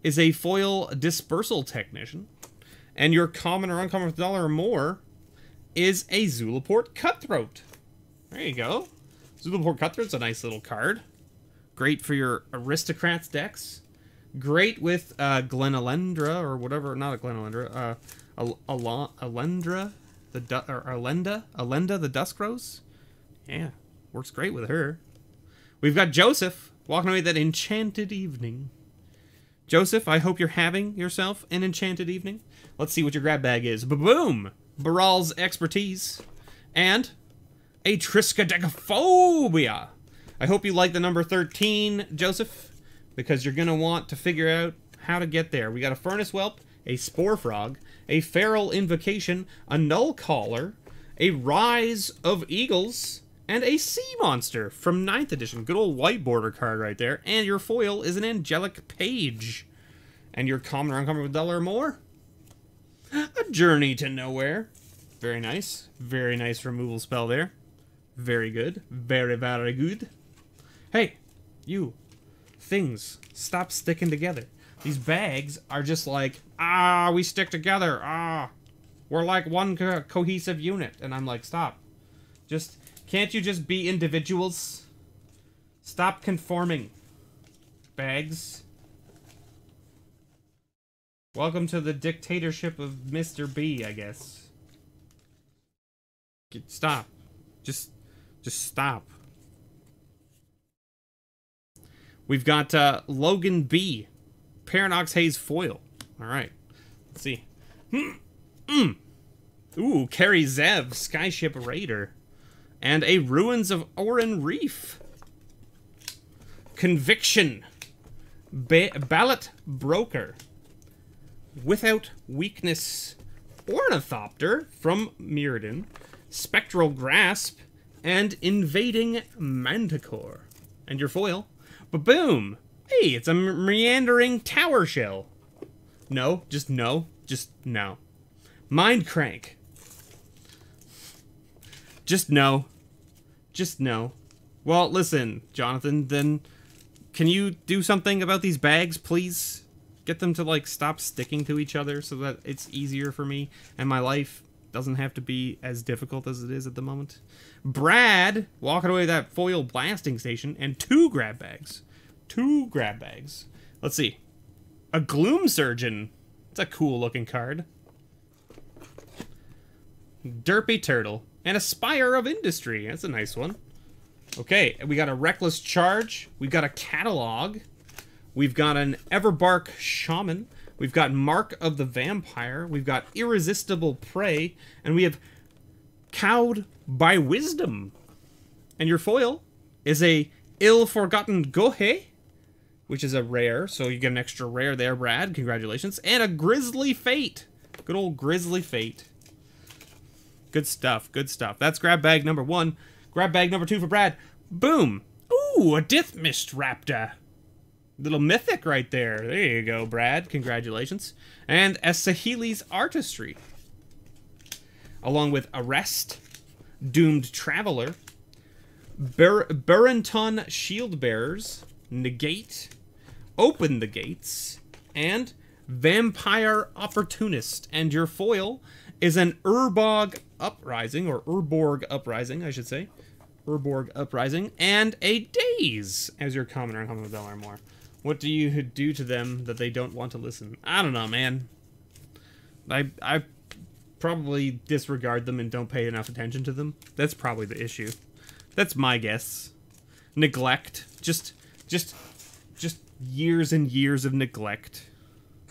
is a foil dispersal technician. And your common or uncommon dollar or more is a Zulaport Cutthroat. There you go. Zulaport Cutthroat's a nice little card. Great for your aristocrats decks. Great with uh, Glenalendra or whatever, not a Glenalendra, uh, Al Alendra, the du or Alenda, Alenda the Dusk Rose. Yeah, works great with her. We've got Joseph walking away that enchanted evening. Joseph, I hope you're having yourself an enchanted evening. Let's see what your grab bag is. Ba-boom! Baral's expertise. And a Triskaidekaphobia. I hope you like the number 13, Joseph, because you're going to want to figure out how to get there. We got a Furnace Whelp, a Spore Frog, a Feral Invocation, a Null Caller, a Rise of Eagles, and a Sea Monster from 9th edition. Good old white border card right there. And your foil is an Angelic Page. And your common or uncommon with dollar or more? A Journey to Nowhere. Very nice. Very nice removal spell there. Very good. Very, very good. Hey, you. Things. Stop sticking together. These bags are just like, ah, we stick together. Ah, we're like one co cohesive unit. And I'm like, stop. Just, can't you just be individuals? Stop conforming. Bags. Welcome to the dictatorship of Mr. B, I guess. Stop. Just, just stop. We've got uh, Logan B. Paradox Haze Foil. All right. Let's see. Mm. Ooh, Kari Zev, Skyship Raider. And a Ruins of Oran-Rief. Conviction. Ba Ballot Broker. Without Weakness. Ornithopter from Mirrodin. Spectral Grasp. And Invading Manticore. And your foil. Ba-boom! Hey, it's a meandering tower shell. No, just no. Just no. Mind crank. Just no. Just no. Well, listen, Jonathan, then can you do something about these bags, please? get them to like stop sticking to each other so that it's easier for me and my life doesn't have to be as difficult as it is at the moment. Brad walking away that foil blasting station and two grab bags. Two grab bags. Let's see. A gloom surgeon. It's a cool looking card. Derpy Turtle, and a Spire of Industry. That's a nice one. Okay, we got a Reckless Charge. We've got a Catalog. We've got an Everbark Shaman. We've got Mark of the Vampire. We've got Irresistible Prey. And we have Cowed by Wisdom. And your foil is a Ill-Forgotten Gohe, which is a rare. So you get an extra rare there, Brad. Congratulations. And a Grizzly Fate. Good old Grizzly Fate. Good stuff. Good stuff. That's grab bag number one. Grab bag number two for Brad. Boom. Ooh, a Deathmist Raptor. Little mythic right there. There you go, Brad. Congratulations. And a Saheeli's Artistry. Along with Arrest, Doomed Traveler, Bur Burenton Shield Bearers, Negate, Open the Gates, and Vampire Opportunist. And your foil is an Urbog Uprising, or Urborg Uprising, I should say. Urborg Uprising, and a Daze as your common or uncommon with Bellar more. What do you do to them that they don't want to listen? I don't know, man. I I probably disregard them and don't pay enough attention to them. That's probably the issue. That's my guess. Neglect. Just just years and years of neglect.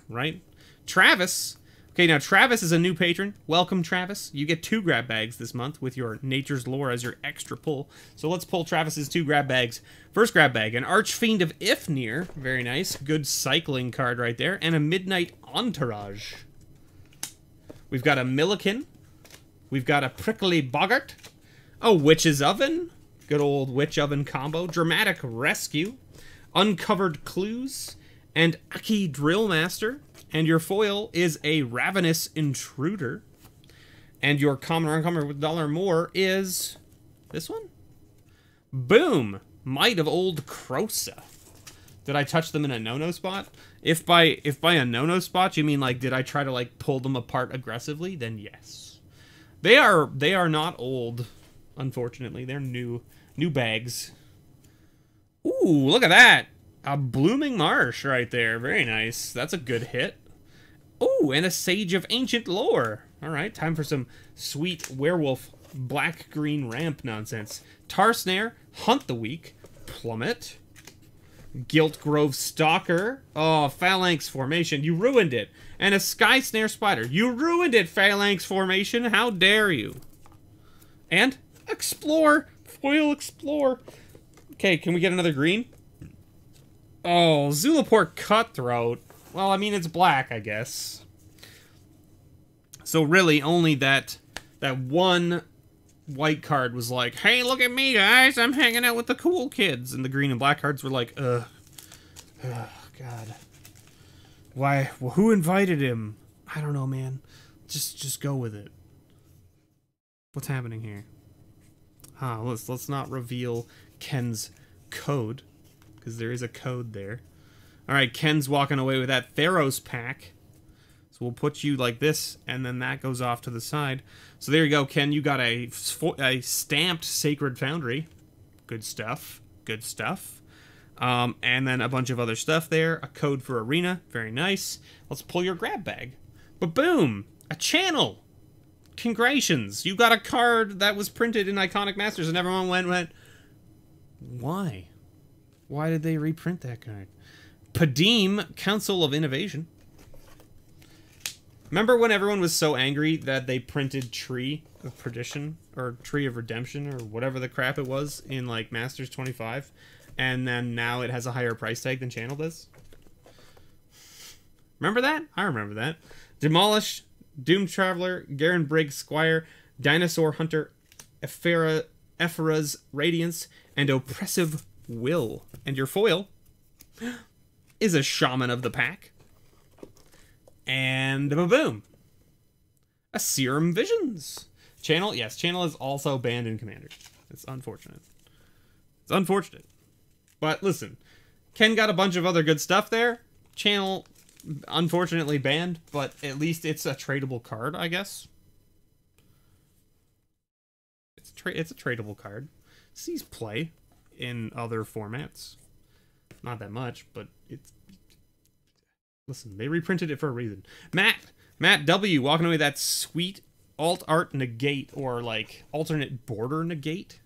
Right? Travis Okay, now Travis is a new patron. Welcome, Travis. You get two grab bags this month with your Nature's Lore as your extra pull. So let's pull Travis's two grab bags. First grab bag, an Archfiend of Ifnir. Very nice. Good cycling card right there. And a Midnight Entourage. We've got a Milliken. We've got a Prickly Boggart. A Witch's Oven. Good old Witch Oven combo. Dramatic Rescue. Uncovered Clues. And Aki Drillmaster. And your foil is a Ravenous Intruder. And your common or uncommon with dollar more is this one. Boom! Might of Old Krosa. Did I touch them in a no-no spot? If by if by a no-no spot you mean like did I try to like pull them apart aggressively, then yes. They are they are not old, unfortunately. They're new new bags. Ooh, look at that. A blooming marsh right there. Very nice. That's a good hit. Ooh, and a Sage of Ancient Lore. All right, time for some sweet werewolf black-green ramp nonsense. Tar Snare, Hunt the Weak, Plummet, Gilt Grove Stalker. Oh, Phalanx Formation. You ruined it. And a Skysnare Spider. You ruined it, Phalanx Formation. How dare you? And Explore. Foil Explore. Okay, can we get another green? Oh, Zulaport Cutthroat. Well, I mean, it's black, I guess. So really, only that that one white card was like, hey, look at me, guys. I'm hanging out with the cool kids. And the green and black cards were like, ugh. Ugh, God. Why? Well, who invited him? I don't know, man. Just just go with it. What's happening here? Huh, let's let's not reveal Ken's code because there is a code there. All right, Ken's walking away with that Theros pack. So we'll put you like this, and then that goes off to the side. So there you go, Ken. You got a, a stamped Sacred Foundry. Good stuff. Good stuff. Um, and then a bunch of other stuff there. A code for Arena. Very nice. Let's pull your grab bag. But boom! A channel! Congratulations! You got a card that was printed in Iconic Masters, and everyone went, went, why? Why did they reprint that card? Padeem, Consul of Innovation. Remember when everyone was so angry that they printed Tree of Perdition or Tree of Redemption or whatever the crap it was in like Masters 25 and then now it has a higher price tag than Channel does? Remember that? I remember that. Demolish, Doom Traveler, Garenbrig Squire, Dinosaur Hunter, Ephara, Ephara's Radiance, and Oppressive Will. And your foil is a shaman of the pack. And boom. A Serum Visions. Channel, yes, Channel is also banned in Commander. It's unfortunate. It's unfortunate. But listen, Ken got a bunch of other good stuff there. Channel unfortunately banned, but at least it's a tradable card, I guess. It's tra- it's a tradable card. Sees play in other formats. Not that much, but it's Listen, they reprinted it for a reason. Matt, Matt W walking away that sweet alt art negate or like alternate border negate.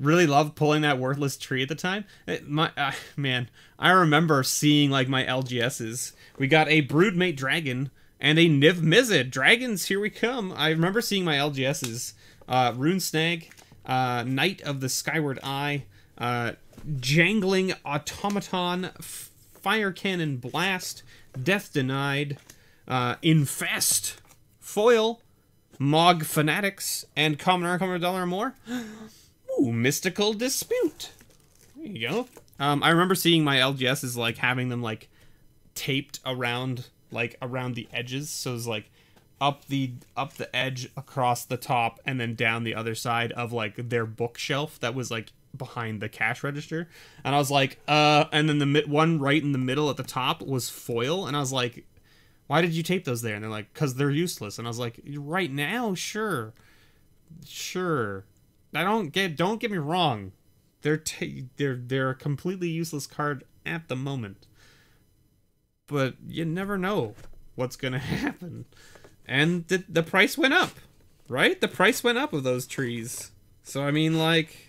Really love pulling that worthless tree at the time. It, my uh, man, I remember seeing like my LGSs. We got a broodmate dragon and a Niv Mizzet. Dragons, here we come. I remember seeing my LGSs. Uh, Rune Snag, uh, Knight of the Skyward Eye, uh, Jangling Automaton, Fire Cannon Blast, Death Denied, uh, Infest, Foil, Mogg Fanatics, and Common Uncommon Dollar or more. [gasps] Ooh, Mystical Dispute. There you go. Um, I remember seeing my LGSs like having them like taped around like around the edges, so it's like up the up the edge across the top and then down the other side of like their bookshelf that was like behind the cash register. And i was like uh and then the one right in the middle at the top was foil. And i was like why did you tape those there? And they're like because they're useless and i was like right now? Sure. Sure. I don't get don't get me wrong. They're they're they're a completely useless card at the moment but you never know what's gonna [laughs] happen and the, the price went up right the price went up of those trees so i mean like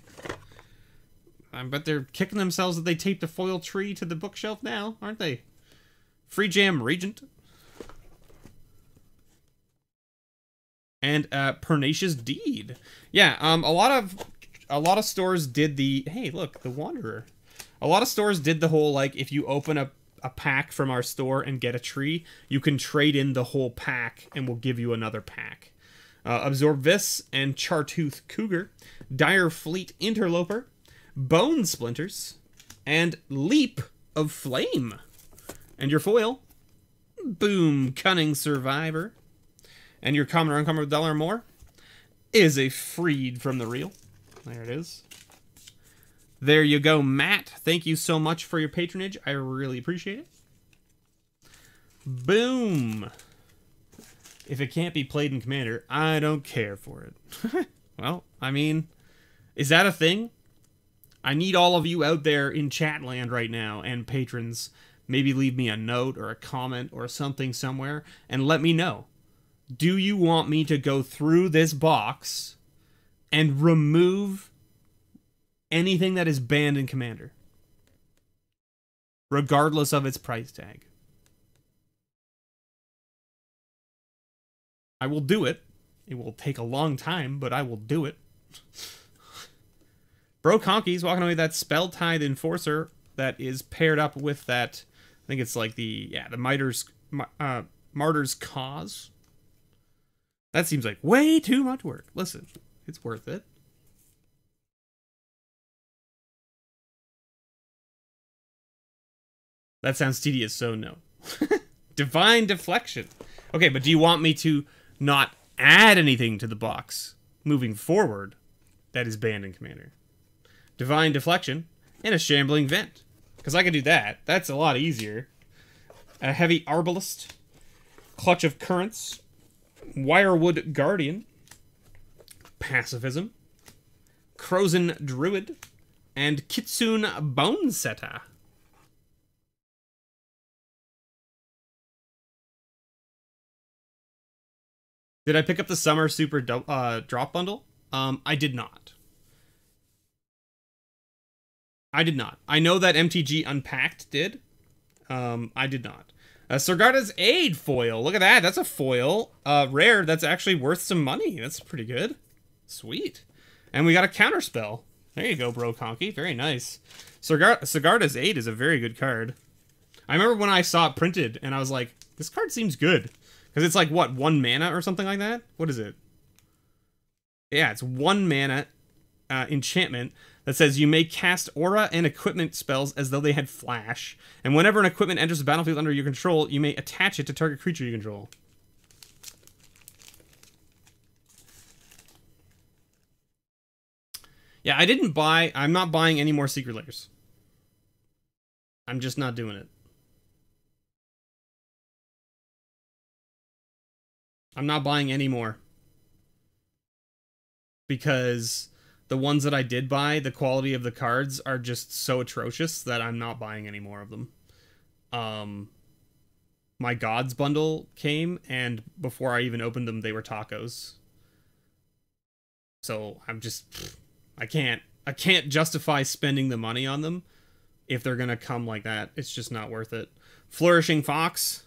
I bet they're kicking themselves that they taped a foil tree to the bookshelf now, aren't they? Free Jam Regent. And uh Pernicious Deed. Yeah, um a lot of a lot of stores did the hey, look, the Wanderer. A lot of stores did the whole like if you open a a pack from our store and get a tree, you can trade in the whole pack and we'll give you another pack. Uh, Absorb Vis and Chartooth Cougar, Dire Fleet Interloper, Bone Splinters, and Leap of Flame. And your foil, Boom Cunning Survivor. And your common or uncommon dollar or more is a freed from the real. There it is. There you go, Matt. Thank you so much for your patronage. I really appreciate it. Boom. If it can't be played in Commander, I don't care for it. [laughs] well, I mean, is that a thing? I need all of you out there in chat land right now and patrons. Maybe leave me a note or a comment or something somewhere and let me know. Do you want me to go through this box and remove anything that is banned in Commander? Regardless of its price tag. I will do it. It will take a long time, but I will do it. [laughs] Bro Conky's walking away that spelltithe enforcer that is paired up with that. I think it's like the yeah the Martyr's uh, Martyr's Cause. That seems like way too much work. Listen, it's worth it. That sounds tedious, so no. [laughs] Divine Deflection. Okay, but do you want me to not add anything to the box moving forward that is banned in Commander? Divine Deflection, and a Shambling Vent. Because I can do that. That's a lot easier. A Heavy arbalist. Clutch of Currents, Wirewood Guardian, Pacifism, Krosan Druid, and Kitsune Bonesetter. Did I pick up the Summer Super uh, Drop Bundle? Um, I did not. I did not. I know that MTG Unpacked did. Um, I did not. Uh, Aid foil. Look at that. That's a foil. Uh, rare. That's actually worth some money. That's pretty good. Sweet. And we got a counter spell. There you go, bro Conky. Very nice. Sigar- Aid is a very good card. I remember when I saw it printed and I was like, this card seems good. Because it's like, what, one mana or something like that? What is it? Yeah, it's one mana uh, enchantment that says you may cast aura and equipment spells as though they had flash. And whenever an equipment enters the battlefield under your control, you may attach it to target creature you control. Yeah, I didn't buy... I'm not buying any more Secret Lairs. I'm just not doing it. I'm not buying any more. Because the ones that I did buy, the quality of the cards are just so atrocious that I'm not buying any more of them. Um my gods bundle came and before I even opened them they were tacos. So I'm just I can't I can't justify spending the money on them if they're gonna come like that. It's just not worth it. Flourishing Fox.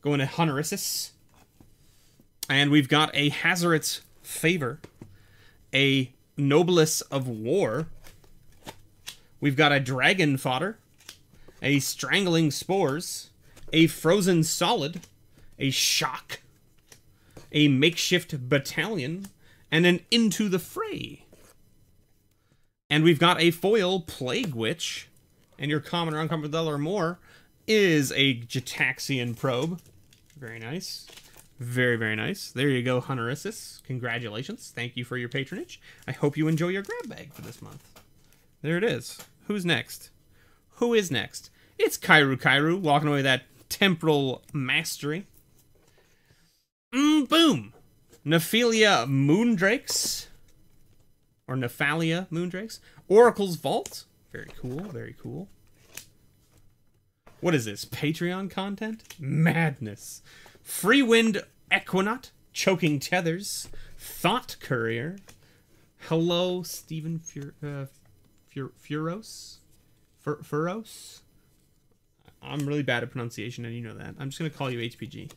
Going to Hunterissus. And we've got a Hazoret's Favor. A Nobilis of War. We've got a Dragon Fodder. A Strangling Spores. A Frozen Solid. A Shock. A Makeshift Battalion. And an Into the Fray. And we've got a foil Plague Witch. And your common or uncommon dollar or more is a Gitaxian Probe. Very nice. Very, very nice. There you go, Hunterissus. Congratulations. Thank you for your patronage. I hope you enjoy your grab bag for this month. There it is. Who's next? Who is next? It's Kairu Kairu walking away that temporal mastery. Mm, boom. Nephilia Moondrakes. Or Nephalia Moondrakes. Oracle's Vault. Very cool, very cool. What is this? Patreon content? Madness. Free Wind Equinaut. Choking Tethers. Thought Courier. Hello, Stephen Fur- uh, Fur- Furos? Fur- Furos? I'm really bad at pronunciation, and you know that. I'm just to call you HPG.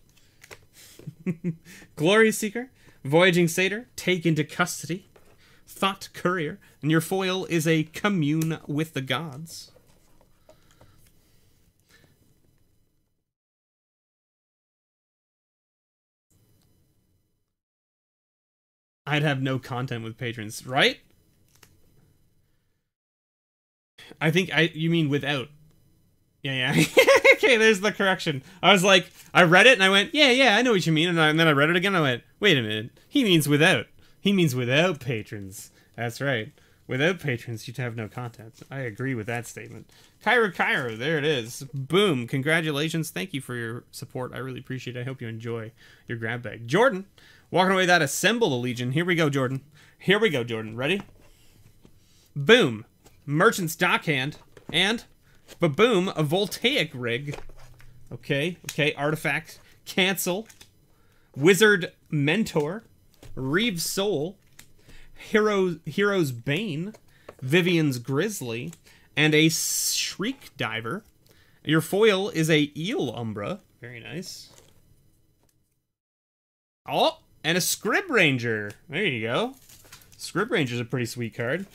[laughs] Glory Seeker. Voyaging Satyr. Take into custody. Thought Courier. And your foil is a Commune with the Gods. I'd have no content with patrons, right? I think I you mean without. Yeah, yeah. [laughs] okay, there's the correction. I was like, I read it and I went, yeah, yeah, I know what you mean. And, I, and then I read it again. And I went, wait a minute. He means without. He means without patrons. That's right. Without patrons, you'd have no content. I agree with that statement. Cairo, Cairo, there it is. Boom. Congratulations. Thank you for your support. I really appreciate it. I hope you enjoy your grab bag. Jordan, walking away that Assemble the Legion. Here we go, Jordan. Here we go, Jordan. Ready? Boom. Merchant's Dockhand. And, ba-boom, a Voltaic Rig. Okay, okay. Artifact. Cancel. Wizard Mentor. Reave Soul. Hero, Hero's Bane, Vivien's Grizzly, and a Shriek Diver. Your foil is a Eel Umbra. Very nice. Oh, and a Scryb Ranger. There you go. Scryb Ranger's a pretty sweet card.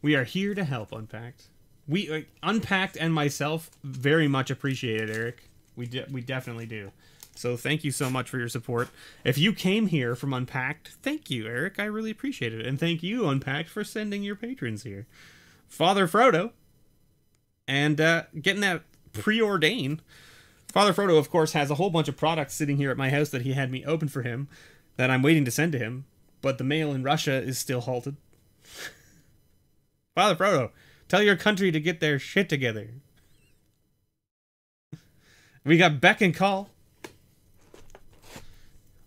We are here to help, Unpacked. We uh, Unpacked and myself very much appreciate it, Eric. We de we definitely do. So thank you so much for your support. If you came here from Unpacked, thank you, Eric. I really appreciate it. And thank you, Unpacked, for sending your patrons here. Father Frodo. And uh, getting that preordained. Father Frodo, of course, has a whole bunch of products sitting here at my house that he had me open for him that I'm waiting to send to him. But the mail in Russia is still halted. Father Frodo, tell your country to get their shit together. We got Beck and Call.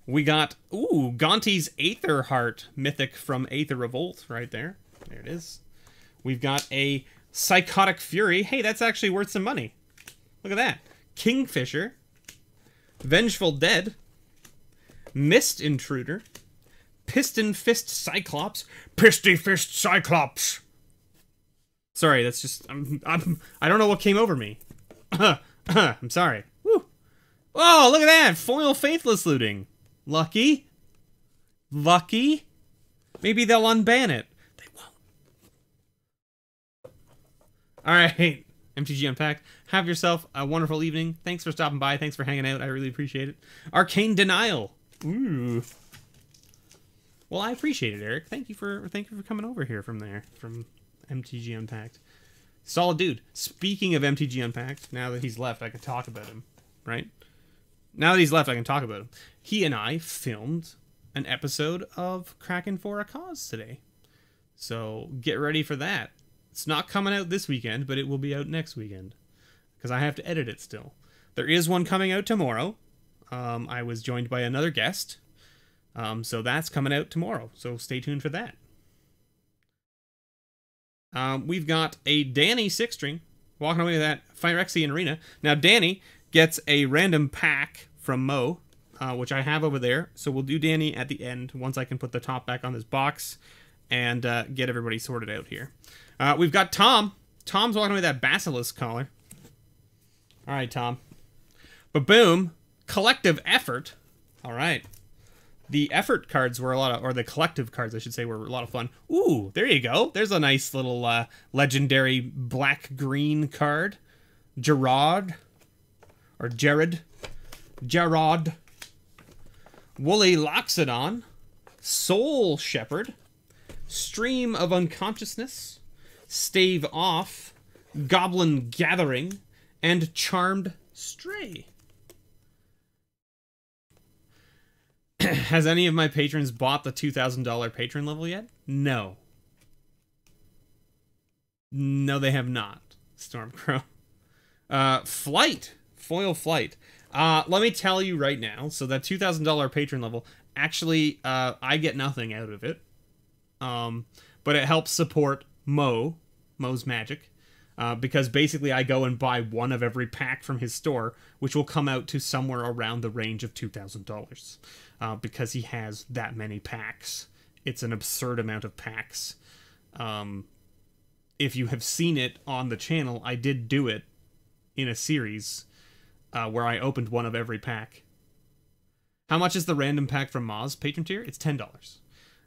We got, ooh, Gonti's Aether Heart Mythic from Aether Revolt right there. There it is. We've got a Psychotic Fury. Hey, that's actually worth some money. Look at that. Kingfisher. Vengeful Dead. Mist Intruder. Piston Fist Cyclops. Pisty Fist Cyclops. Sorry, that's just, I'm, I'm, I don't know what came over me. [coughs] I'm sorry. Woo. Oh, look at that. Foil Faithless Looting. Lucky? Lucky? Maybe they'll unban it. They won't. Alright, MTG Unpacked. Have yourself a wonderful evening. Thanks for stopping by. Thanks for hanging out. I really appreciate it. Arcane Denial. Ooh. Well, I appreciate it, Eric. Thank you for thank you for coming over here from there, from MTG Unpacked. Solid dude. Speaking of MTG Unpacked, now that he's left, I can talk about him, right? Now that he's left, I can talk about him. He and I filmed an episode of Kraken for a Cause today. So get ready for that. It's not coming out this weekend, but it will be out next weekend because I have to edit it still. There is one coming out tomorrow. Um, I was joined by another guest. Um, so that's coming out tomorrow. So stay tuned for that. Um, we've got a Danny six string walking away with that Phyrexian Arena. Now, Danny gets a random pack from Mo, uh, which I have over there. So we'll do Danny at the end once I can put the top back on this box and uh, get everybody sorted out here. Uh, we've got Tom. Tom's walking away with that Basilisk collar. All right, Tom. But boom, collective effort. All right. The effort cards were a lot of, or the collective cards, I should say, were a lot of fun. Ooh, there you go. There's a nice little uh, legendary black-green card. Gerard, or Jared. Gerard. Woolly Loxodon. Soul Shepherd. Stream of Unconsciousness. Stave Off. Goblin Gathering. And Charmed Stray. [clears throat] Has any of my patrons bought the $2,000 patron level yet? No. No, they have not. Stormcrow. [laughs] Uh, flight. Foil flight. Uh, let me tell you right now. So that $2,000 patron level, actually, uh, I get nothing out of it. Um, but it helps support Mo, Mo's Magic. Uh, because basically I go and buy one of every pack from his store, which will come out to somewhere around the range of $2,000 uh, because he has that many packs. It's an absurd amount of packs. Um, if you have seen it on the channel, I did do it in a series uh, where I opened one of every pack. How much is the random pack from Moz patron tier? It's ten dollars.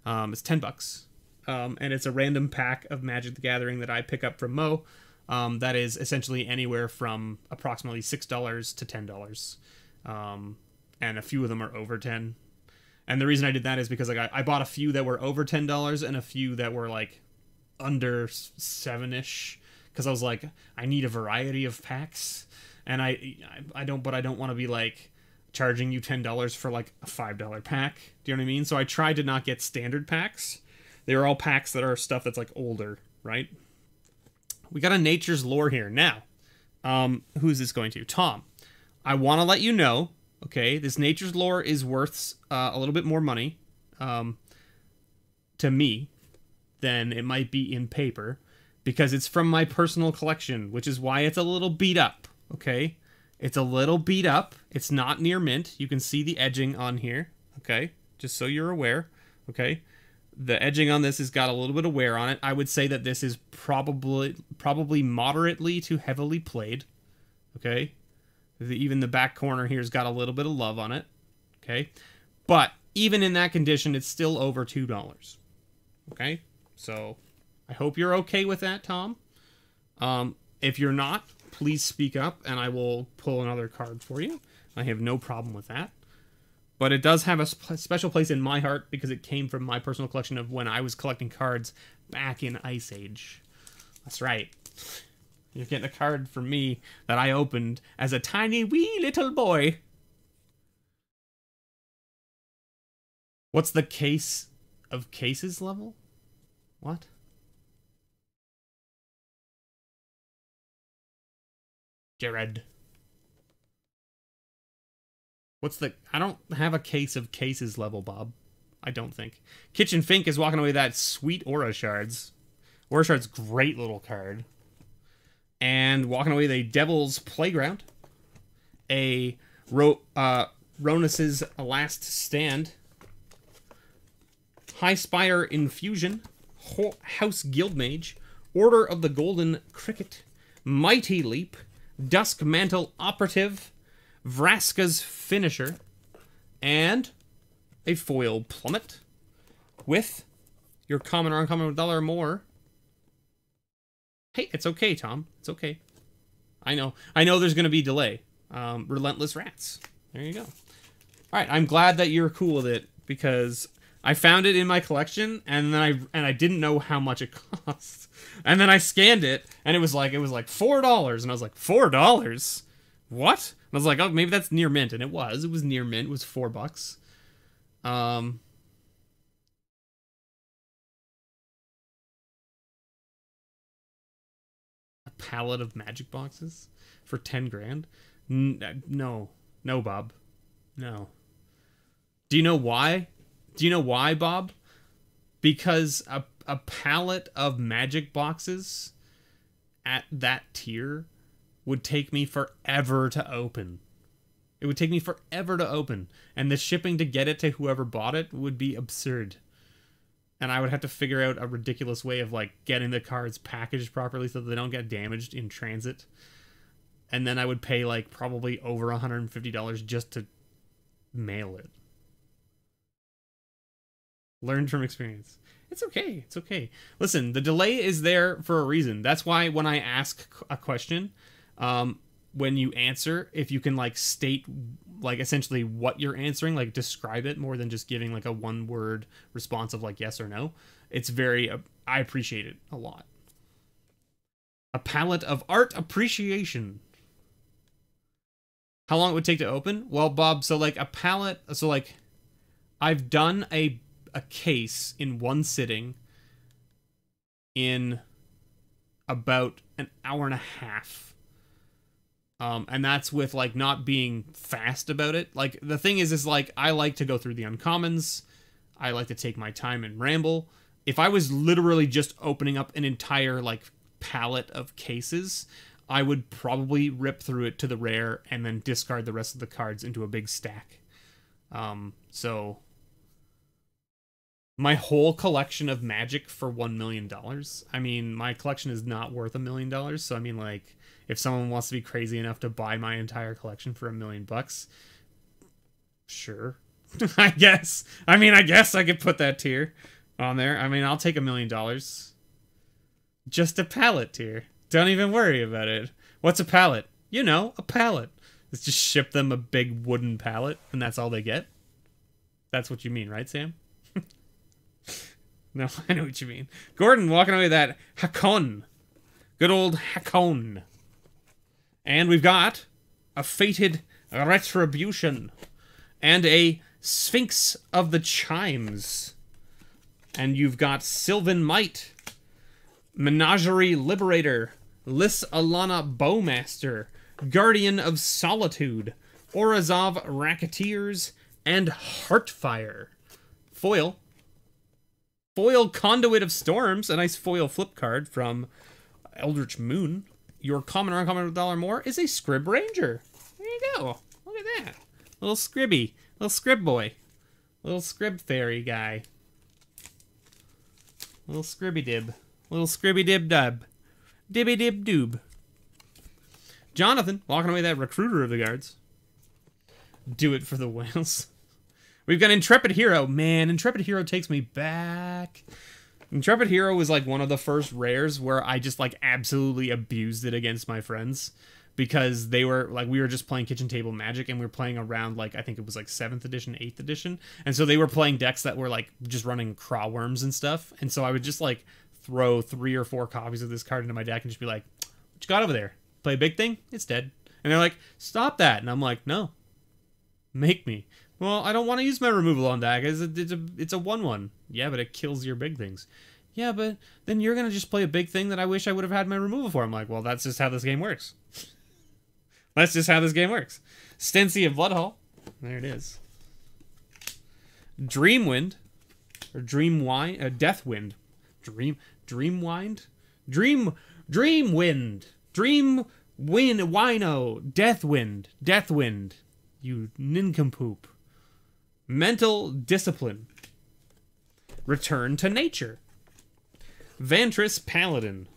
Um, it's ten bucks, um, and it's a random pack of Magic the Gathering that I pick up from Mo. Um, that is essentially anywhere from approximately six dollars to ten dollars. Um, and a few of them are over 10 and the reason i did that is because like i, I bought a few that were over $10 and a few that were like under 7ish because i was like i need a variety of packs and i i, I don't but i don't want to be like charging you $10 for like a $5 pack do you know what i mean so i tried to not get standard packs they were all packs that are stuff that's like older right we got a nature's lore here now um who's this going to tom i want to let you know Okay, this nature's lore is worth uh, a little bit more money um, to me than it might be in paper because it's from my personal collection, which is why it's a little beat up. Okay, it's a little beat up. It's not near mint. You can see the edging on here. Okay, just so you're aware. Okay, the edging on this has got a little bit of wear on it. I would say that this is probably probably moderately to heavily played. Okay, the, even the back corner here's got a little bit of love on it. Okay. But even in that condition, it's still over $2. Okay. So I hope you're okay with that, Tom. Um, if you're not, please speak up and I will pull another card for you. I have no problem with that. But it does have a sp special place in my heart because it came from my personal collection of when I was collecting cards back in Ice Age. That's right. You're getting a card from me that I opened as a tiny wee little boy. What's the case of cases level? What? Jared. What's the... I don't have a case of cases level, Bob. I don't think. Kitchen Fink is walking away that sweet Aura Shards. Aura Shards, great little card. And walking away a Devil's Playground, a Ro- uh, Ronus's Last Stand, High Spire Infusion, Ho- House Guildmage, Order of the Golden Cricket, Mighty Leap, Dusk Mantle Operative, Vraska's Finisher, and a foil plummet with your common or uncommon dollar or more Hey, it's okay, Tom. It's okay. I know. I know there's going to be delay. Um, Relentless Rats. There you go. All right, I'm glad that you're cool with it because I found it in my collection and then I and I didn't know how much it [laughs] cost. And then I scanned it and it was like it was like four dollars and I was like four dollars, what? And I was like, oh, maybe that's near mint, and it was. It was near mint. It was four bucks. Um, pallet of magic boxes for 10 grand? N- no. No, Bob. No. Do you know why? Do you know why, Bob? Because a, a pallet of magic boxes at that tier would take me forever to open. It would take me forever to open, and the shipping to get it to whoever bought it would be absurd. And I would have to figure out a ridiculous way of like getting the cards packaged properly so that they don't get damaged in transit. And then I would pay like probably over $150 just to mail it. Learn from experience. It's okay. It's okay. Listen, the delay is there for a reason. That's why when I ask a question, um, when you answer, if you can like state like essentially what you're answering, like describe it more than just giving like a one word response of like yes or no, it's very uh, I appreciate it a lot. A palette of art appreciation. How long it would take to open? Well, Bob, so like a palette, so like I've done a a case in one sitting in about an hour and a half. Um, and that's with like not being fast about it. Like the thing is, is like I like to go through the uncommons. I like to take my time and ramble. If I was literally just opening up an entire like palette of cases, I would probably rip through it to the rare and then discard the rest of the cards into a big stack. Um, so my whole collection of magic for one million dollars. I mean, my collection is not worth a million dollars, so I mean, like, if someone wants to be crazy enough to buy my entire collection for a million bucks, sure, [laughs] I guess. I mean, I guess I could put that tier on there. I mean, I'll take a million dollars. Just a pallet tier. Don't even worry about it. What's a pallet? You know, a pallet. Let's just ship them a big wooden pallet, and that's all they get. That's what you mean, right, Sam? [laughs] No, [laughs] I know what you mean. Gordon walking away with that Haakon. Good old Haakon. And we've got a fated retribution and a Sphinx of the Chimes. And you've got Sylvan Might, Menagerie Liberator, Lys Alana Bowmaster, Guardian of Solitude, Orzhov Racketeers, and Heartfire. Foil foil Conduit of Storms, a nice foil flip card from Eldritch Moon. Your common or uncommon dollar more is a Scryb Ranger. There you go. Look at that. Little Scribby. Little Scrib boy. Little Scrib fairy guy. Little Scribby dib. Little Scribby dib dub. Dibby dib doob. Jonathan, walking away that recruiter of the guards. Do it for the whales. [laughs] We've got Intrepid Hero. Man, Intrepid Hero takes me back. Intrepid Hero was like one of the first rares where I just like absolutely abused it against my friends because they were like we were just playing kitchen table magic and we were playing around like I think it was like 7th edition, 8th edition. And so they were playing decks that were like just running craw worms and stuff. And so I would just like throw three or four copies of this card into my deck and just be like, "What you got over there? Play a big thing? It's dead." And they're like, "Stop that." And I'm like, "No. Make me." Well, I don't want to use my removal on that. It's a, it's a, it's a 1-1. Yeah, but it kills your big things. Yeah, but then you're to just play a big thing that I wish I would have had my removal for. I'm like, well, that's just how this game works. [laughs] that's just how this game works. Stensia Bloodhall. There it is. Dreamwind. Or Dreamwind. Uh, Deathwind. Dream... Dreamwind? Dream... Dreamwind. Dream... Wind... Wino. Deathwind. Deathwind. You nincompoop. Mental discipline. Return to nature. Vantress Paladin.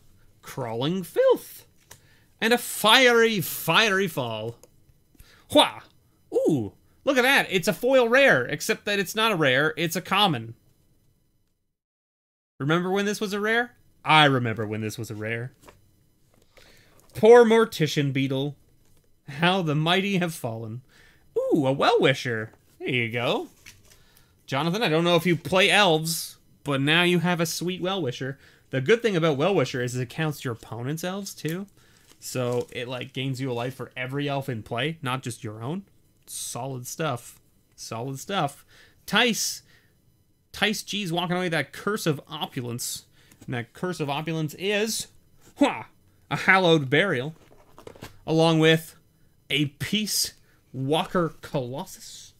Crawling filth. And a fiery, fiery fall. Hua! Ooh, look at that. It's a foil rare, except that it's not a rare, it's a common. Remember when this was a rare? I remember when this was a rare. Poor Mortician Beetle. How the mighty have fallen. Ooh, a well-wisher. There you go. Jonathan, I don't know if you play elves, but now you have a sweet well-wisher. The good thing about well-wisher is it counts your opponent's elves too. So it like gains you a life for every elf in play, not just your own. Solid stuff. Solid stuff. Tice. Tice G's walking away that curse of opulence. And that curse of opulence is Hua! a Hallowed Burial, along with a Peace Walker Colossus.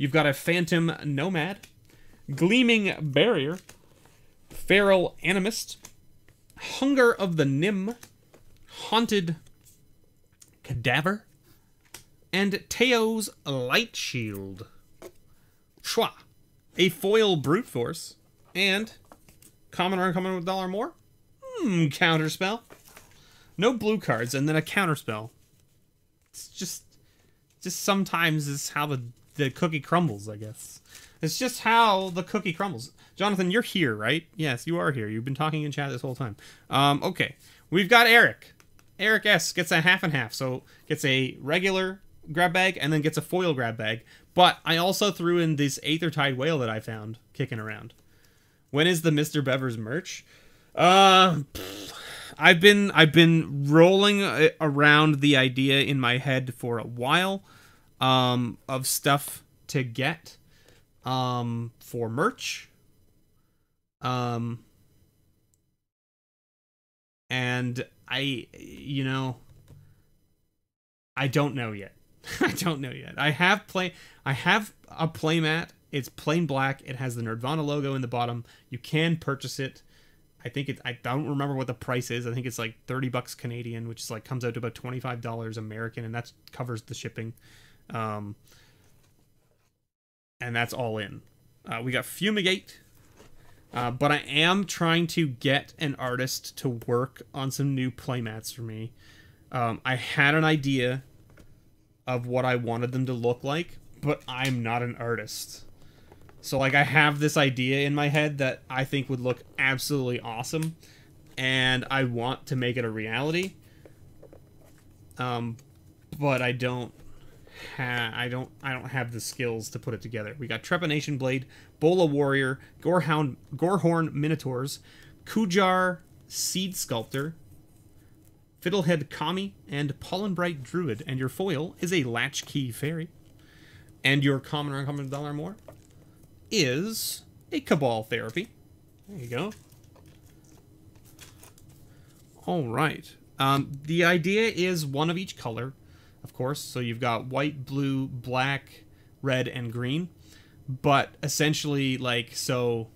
You've got a Phantom Nomad, Gleaming Barrier, Feral Animist, Hunger of the Nim, Haunted Cadaver, and Teo's Light Shield. Schwa, a foil brute force, and common or uncommon with dollar more. Hmm, counterspell. No blue cards, and then a counterspell. It's just, just sometimes is how the the cookie crumbles. I guess it's just how the cookie crumbles. Jonathan, you're here, right? Yes, you are here. You've been talking in chat this whole time. Um, okay, we've got Eric. Eric S gets a half and half, so gets a regular grab bag and then gets a foil grab bag. But I also threw in this Aethertide whale that I found kicking around. When is the Mr. Bevers merch? Uh, I've been I've been rolling uh, around the idea in my head for a while um, of stuff to get um, for merch. Um, and I, you know, I don't know yet. [laughs] I don't know yet. I have play. I have a playmat. It's plain black. It has the Nerdvana logo in the bottom. You can purchase it. I think it. I don't remember what the price is. I think it's like thirty bucks Canadian, which is like comes out to about twenty five dollars American, and that covers the shipping. Um, and that's all in. Uh, we got Fumigate, uh, but I am trying to get an artist to work on some new playmats for me. Um, I had an idea of what I wanted them to look like, but I'm not an artist. So like I have this idea in my head that I think would look absolutely awesome and I want to make it a reality. Um but I don't ha- I don't I don't have the skills to put it together. We got Trepanation Blade, Bola Warrior, Gorehound Gorehorn Minotaurs, Kujar Seed Sculptor, Fiddlehead Kami, and Pollenbright Druid, and your foil is a Latchkey Faerie. And your common or uncommon dollar more is a Cabal Therapy. There you go. All right. Um, the idea is one of each color, of course. So you've got white, blue, black, red, and green. But essentially, like, so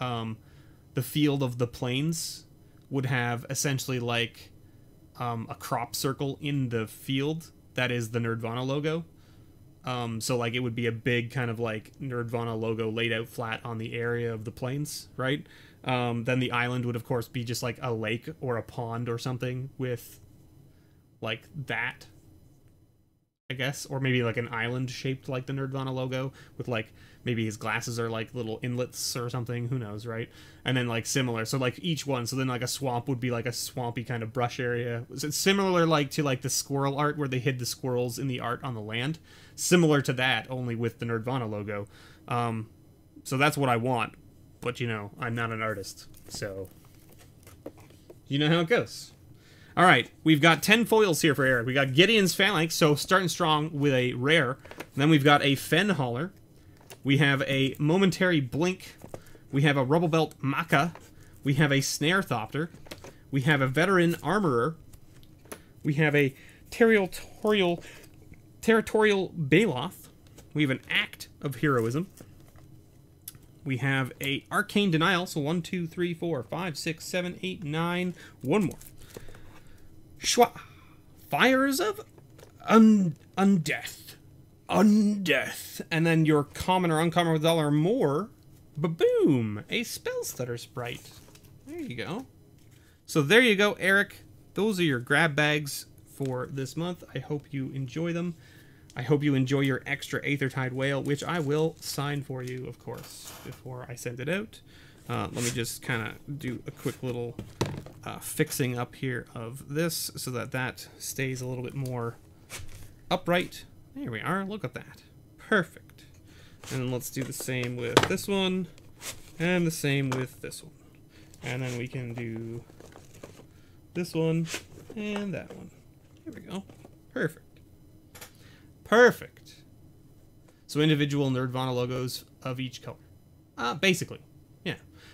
um, the field of the plains would have essentially like um, a crop circle in the field that is the Nerdvana logo. Um, so like it would be a big kind of like Nerdvana logo laid out flat on the area of the plains, right? Um, then the island would of course be just like a lake or a pond or something with like that, I guess, or maybe like an island shaped like the Nerdvana logo with like maybe his glasses are like little inlets or something who knows right? And then like similar so like each one so then like a swamp would be like a swampy kind of brush area. Similar like to like the squirrel art where they hid the squirrels in the art on the land. Similar to that only with the nerdvana logo. Um so that's what i want but you know i'm not an artist so you know how it goes all right, we've got 10 foils here for Eric. We got Gideon's Phalanx, so starting strong with a rare. then we've got a Fen Hauler, we have a Momentary Blink. We have a Rubble Belt Maaka. We have a Snare Thopter. We have a Veteran Armorer. We have a Territorial Territorial Baloth. We have an Act of Heroism. We have a Arcane Denial. So one, two, three, four, five, six, seven, eight, nine. One more. Schwa. Fires of un Undeath undeath, and then your common or uncommon with dollar or more, ba-boom, a spell stutter sprite. There you go. So there you go, Eric. Those are your grab bags for this month. I hope you enjoy them. I hope you enjoy your extra Aethertide Whale, which I will sign for you, of course, before I send it out. Uh, let me just kind of do a quick little uh, fixing up here of this so that that stays a little bit more upright there we are. Look at that. Perfect. And let's do the same with this one. And the same with this one. And then we can do this one and that one. There we go. Perfect. Perfect. So individual Nerdvana logos of each color. Uh, basically.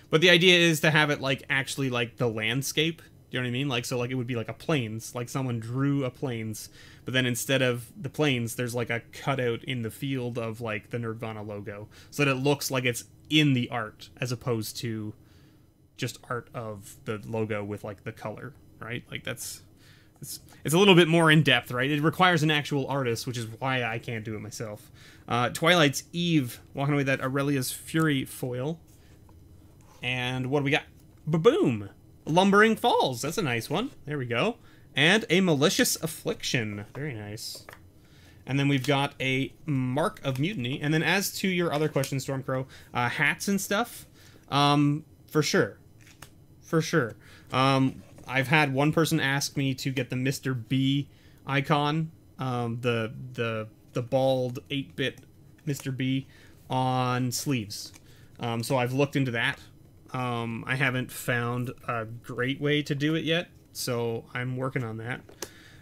But the idea is to have it like actually like the landscape Do you know what I mean? Like so like it would be like a plains, like someone drew a plains, but then instead of the plains, there's like a cutout in the field of like the Nerdvana logo. So that it looks like it's in the art as opposed to just art of the logo with like the color, right? Like that's it's, it's a little bit more in depth, right? It requires an actual artist, which is why I can't do it myself. Uh, Twilight's Eve, walking away that Aurelia's Fury foil. And what do we got? Ba-boom! Lumbering Falls, that's a nice one. There we go. And a Malicious Affliction, very nice. And then we've got a Mark of Mutiny. And then as to your other question, Stormcrow, uh, hats and stuff, um, for sure. For sure. Um, I've had one person ask me to get the Mr. B icon, um, the the the bald 8-bit Mr. B on sleeves. Um, so I've looked into that. Um, I haven't found a great way to do it yet, so I'm working on that.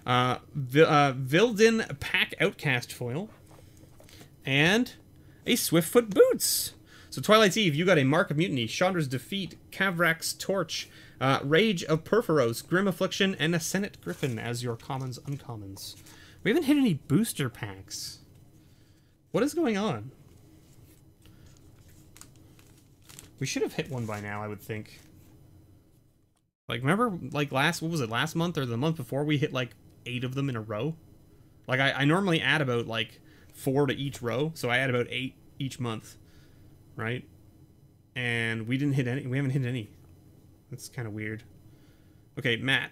Uh, uh, Vildin Pack Outcast foil, and a Swiftfoot Boots. So Twilight's Eve, you got a Mark of Mutiny, Chandra's Defeat, Kaervek's Torch, uh, Rage of Purphoros, Grim Affliction, and a Senate Griffin as your commons uncommons. We haven't hit any booster packs. What is going on? We should have hit one by now, I would think. Like, remember, like, last, what was it, last month or the month before, we hit, like, eight of them in a row? Like, I, I normally add about, like, four to each row, so I add about eight each month, right? And we didn't hit any, we haven't hit any. That's kind of weird. Okay, Matt.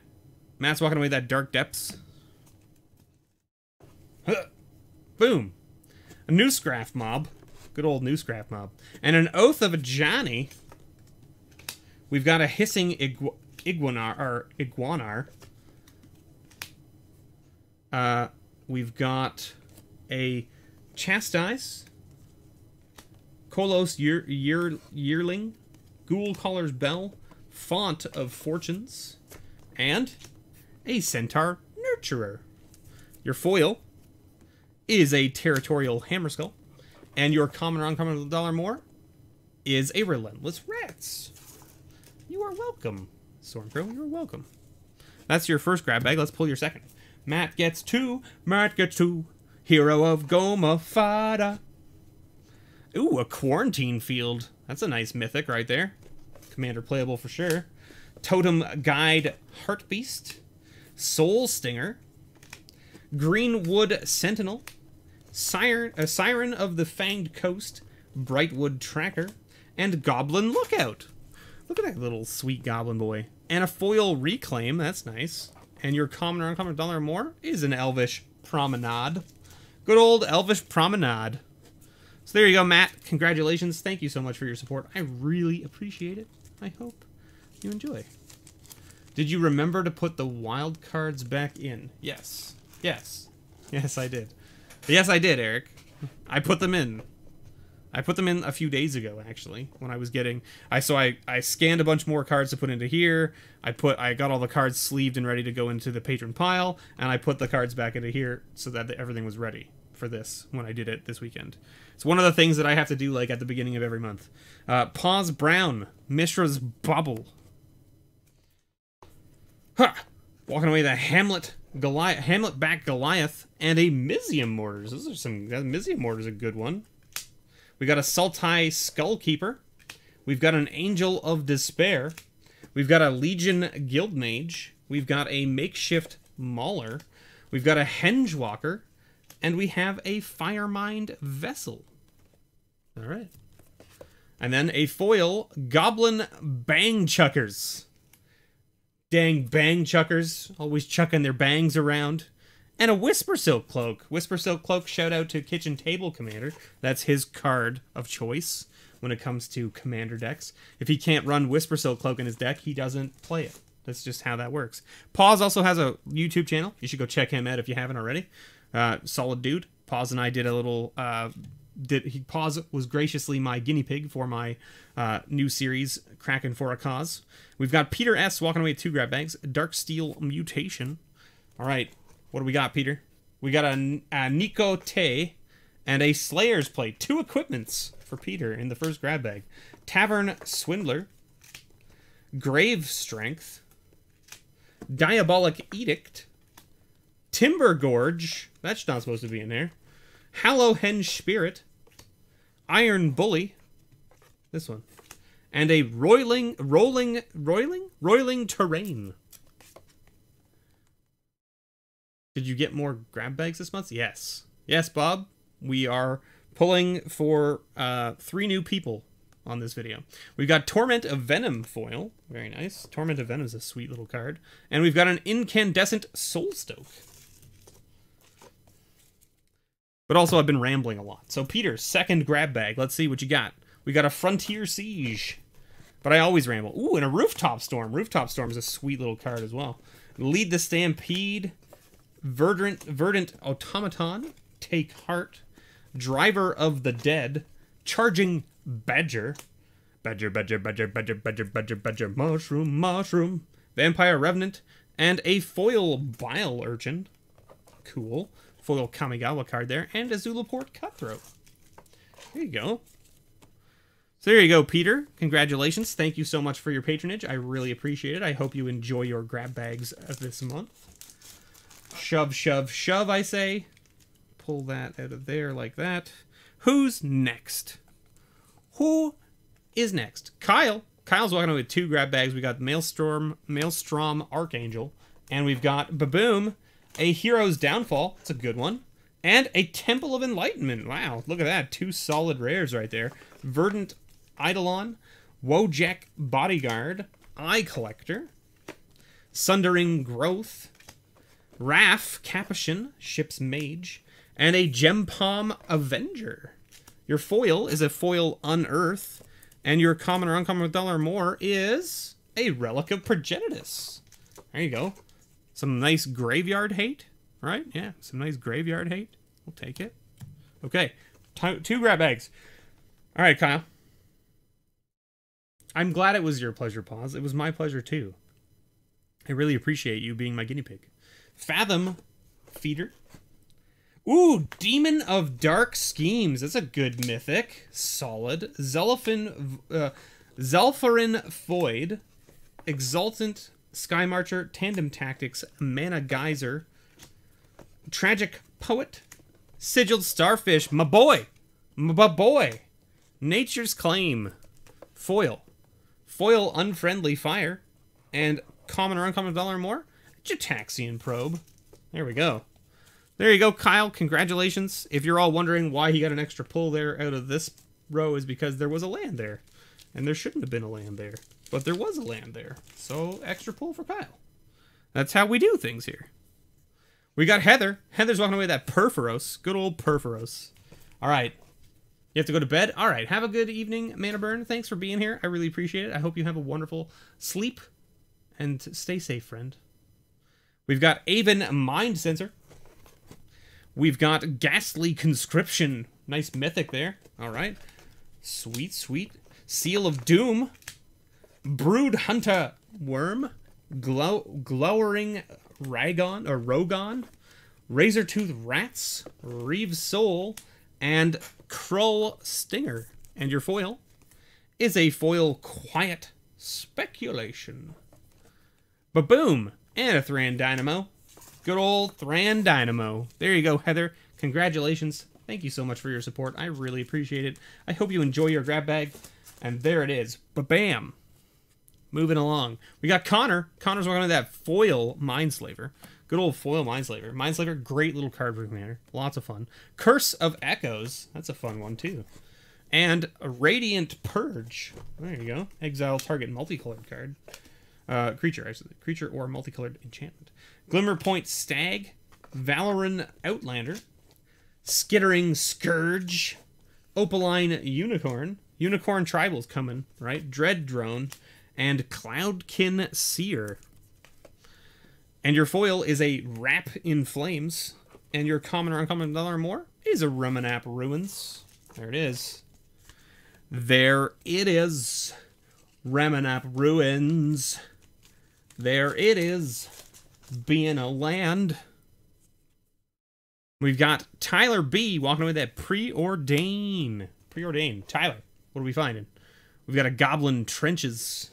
Matt's walking away that Dark Depths. Huh. Boom. A Newscraft mob. Good old Newscraft mob. And an Oath of Ajani. We've got a Hissing Igu Iguanar, or Iguanar. Uh, we've got a Chastise. Kolos year, year, Yearling. Ghoul Caller's Bell. Font of Fortunes. And a Centaur Nurturer. Your foil is a Territorial Hammerskull. And your common or uncommon dollar more is a Relentless Rats. You are welcome, Stormcrow. You are welcome. That's your first grab bag. Let's pull your second. Matt gets two. Matt gets two. Hero of Goma Fada. Ooh, a quarantine field. That's a nice mythic right there. Commander playable for sure. Totem Guide Hartebeest. Soul Stinger. Greenwood Sentinel. Siren, a Siren of the Fanged Coast. Brightwood Tracker. And Goblin Lookout. Look at that little sweet goblin boy. And a foil reclaim, that's nice. And your common or uncommon dollar or more is an elvish promenade. Good old elvish promenade. So there you go, Matt. Congratulations. Thank you so much for your support. I really appreciate it. I hope you enjoy. Did you remember to put the wild cards back in? Yes. Yes. Yes, I did. Yes, I did, Eric. I put them in. I put them in a few days ago, actually, when I was getting. I so I I scanned a bunch more cards to put into here. I put I got all the cards sleeved and ready to go into the patron pile, and I put the cards back into here so that everything was ready for this when I did it this weekend. It's one of the things that I have to do like at the beginning of every month. Uh, Pause Brown, Mishra's Bauble. Huh. Walking away the Hamlet Goliath, Hamlet back Goliath, and a Mizzium Mortars. Those are some. That Mizzium Mortars a good one. We got a Sultai Skullkeeper. We've got an Angel of Despair. We've got a Legion Guildmage. We've got a Makeshift Mauler. We've got a Hengewalker. And we have a Firemind Vessel. All right. And then a foil Goblin Bang Chuckers. Dang bang chuckers, always chucking their bangs around. And a Whisper Silk Cloak. Whisper Silk Cloak, shout out to Kitchen Table Commander. That's his card of choice when it comes to commander decks. If he can't run Whisper Silk Cloak in his deck, he doesn't play it. That's just how that works. Paws also has a YouTube channel. You should go check him out if you haven't already. Uh, solid dude. Paws and I did a little. Uh, did he pause was graciously my guinea pig for my uh, new series, Kraken for a Cause. We've got Peter S. walking away with two grab bags. Darksteel Mutation. All right, what do we got, Peter? We got a, a Neko-Te and a Slayer's Plate. Two equipments for Peter in the first grab bag. Tavern Swindler. Grave Strength. Diabolic Edict, Timber Gorge, that's not supposed to be in there, Hollowhenge Spirit, Iron Bully, this one, and a roiling, rolling, roiling, roiling terrain. Did you get more grab bags this month? Yes. Yes, Bob. We are pulling for uh, three new people on this video. We've got Torment of Venom foil. Very nice. Torment of Venom is a sweet little card. And we've got an Incandescent Soulstoke. But also, I've been rambling a lot. So, Peter, second grab bag. Let's see what you got. We got a Frontier Siege. But I always ramble. Ooh, and a Rooftop Storm. Rooftop Storm is a sweet little card as well. Lead the Stampede. Verdant, Verdant Automaton. Take Heart. Driver of the Dead. Charging Badger. Badger, Badger, Badger, Badger, Badger, Badger, Badger, Mushroom, Mushroom. Vampire Revenant. And a foil Bile Urchin. Cool. Foil Kamigawa card there. And a Zulaport Cutthroat. There you go. So there you go, Peter. Congratulations. Thank you so much for your patronage. I really appreciate it. I hope you enjoy your grab bags of this month. Shove, shove, shove, I say. Pull that out of there like that. Who's next? Who is next? Kyle. Kyle's walking away with two grab bags. We got Maelstrom, Maelstrom Archangel, and we've got Baboom, a Hero's Downfall. That's a good one. And a Temple of Enlightenment. Wow, look at that. Two solid rares right there. Verdant Eidolon, Wojek Bodyguard, Eye Collector, Sundering Growth, Raff Capashen, Ship's Mage, and a Gempalm Avenger. Your foil is a foil Unearth, and your common or uncommon with dollar or more is a Relic of Progenitus. There you go. Some nice graveyard hate, right? Yeah, some nice graveyard hate. We'll take it. Okay, two grab bags. All right, Kyle. I'm glad it was your pleasure, Pause. It was my pleasure too. I really appreciate you being my guinea pig. Fathom Feeder. Ooh, Demon of Dark Schemes. That's a good mythic. Solid. Zelophin, uh, Void. Exultant Sky Marcher. Tandem Tactics. Mana Geyser. Tragic Poet. Sigiled Starfish. My boy. My boy. Nature's Claim. Foil. Foil Unfriendly Fire. And common or uncommon dollar or more. Gitaxian Probe. There we go. There you go, Kyle. Congratulations. If you're all wondering why he got an extra pull there out of this row is because there was a land there. And there shouldn't have been a land there. But there was a land there. So extra pull for Kyle. That's how we do things here. We got Heather. Heather's walking away with that Purphoros. Good old Purphoros. All right. You have to go to bed? All right. Have a good evening, Mana Burn. Thanks for being here. I really appreciate it. I hope you have a wonderful sleep. And stay safe, friend. We've got Aven Mindcensor. We've got Ghastly Conscription. Nice mythic there. All right. Sweet, sweet. Seal of Doom. Brood Hunter Worm. Glow glowering Ragon or Rogon. Razor Tooth Rats. Reave Soul. And Kraul Stinger. And your foil is a foil Quiet Speculation. Ba-boom! And a Thran Dynamo. Good old Thran Dynamo. There you go, Heather. Congratulations. Thank you so much for your support. I really appreciate it. I hope you enjoy your grab bag. And there it is. Ba-bam. Moving along. We got Connor. Connor's working on that foil Mindslaver. Good old foil Mindslaver. Mindslaver, great little card for Commander. Lots of fun. Curse of Echoes. That's a fun one, too. And Radiant Purge. There you go. Exile target multicolored card. Uh, creature, actually. Creature or multicolored enchantment. Glimmerpoint Stag. Valoran Outlander. Skittering Scourge. Opaline Unicorn. Unicorn Tribal's coming, right? Dread Drone. And Cloudkin Seer. And your foil is a Wrap in Flames. And your common or uncommon dollar more is a Ramunap Ruins. There it is. There it is. Ramunap Ruins. There it is. Being a land. We've got Tyler B walking away with that preordain. Preordain. Tyler, what are we finding? We've got a Goblin Trenches.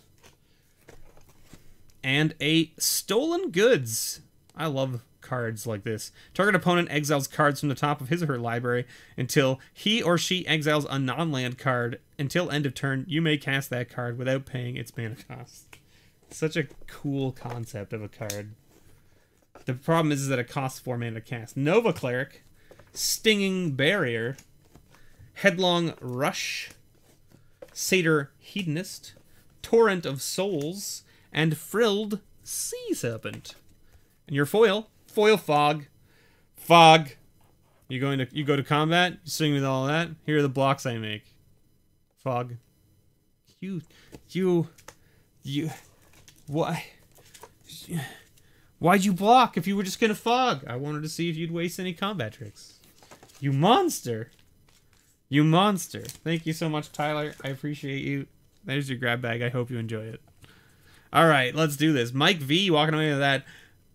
And a stolen goods. I love cards like this. Target opponent exiles cards from the top of his or her library until he or she exiles a non-land card. Until end of turn, you may cast that card without paying its mana cost. Such a cool concept of a card. The problem is, is that it costs 4 mana to cast. Nova Cleric, Stinging Barrier, Headlong Rush, Satyr Hedonist, Torrent of Souls, and Frilled Sea Serpent. And your foil, foil fog. Fog. You going to you go to combat, you swing with all that. Here are the blocks I make. Fog. You you you why Why'd you block if you were just gonna fog? I wanted to see if you'd waste any combat tricks. You monster. You monster. Thank you so much, Tyler. I appreciate you. There's your grab bag. I hope you enjoy it. All right, let's do this. Mike V walking away with that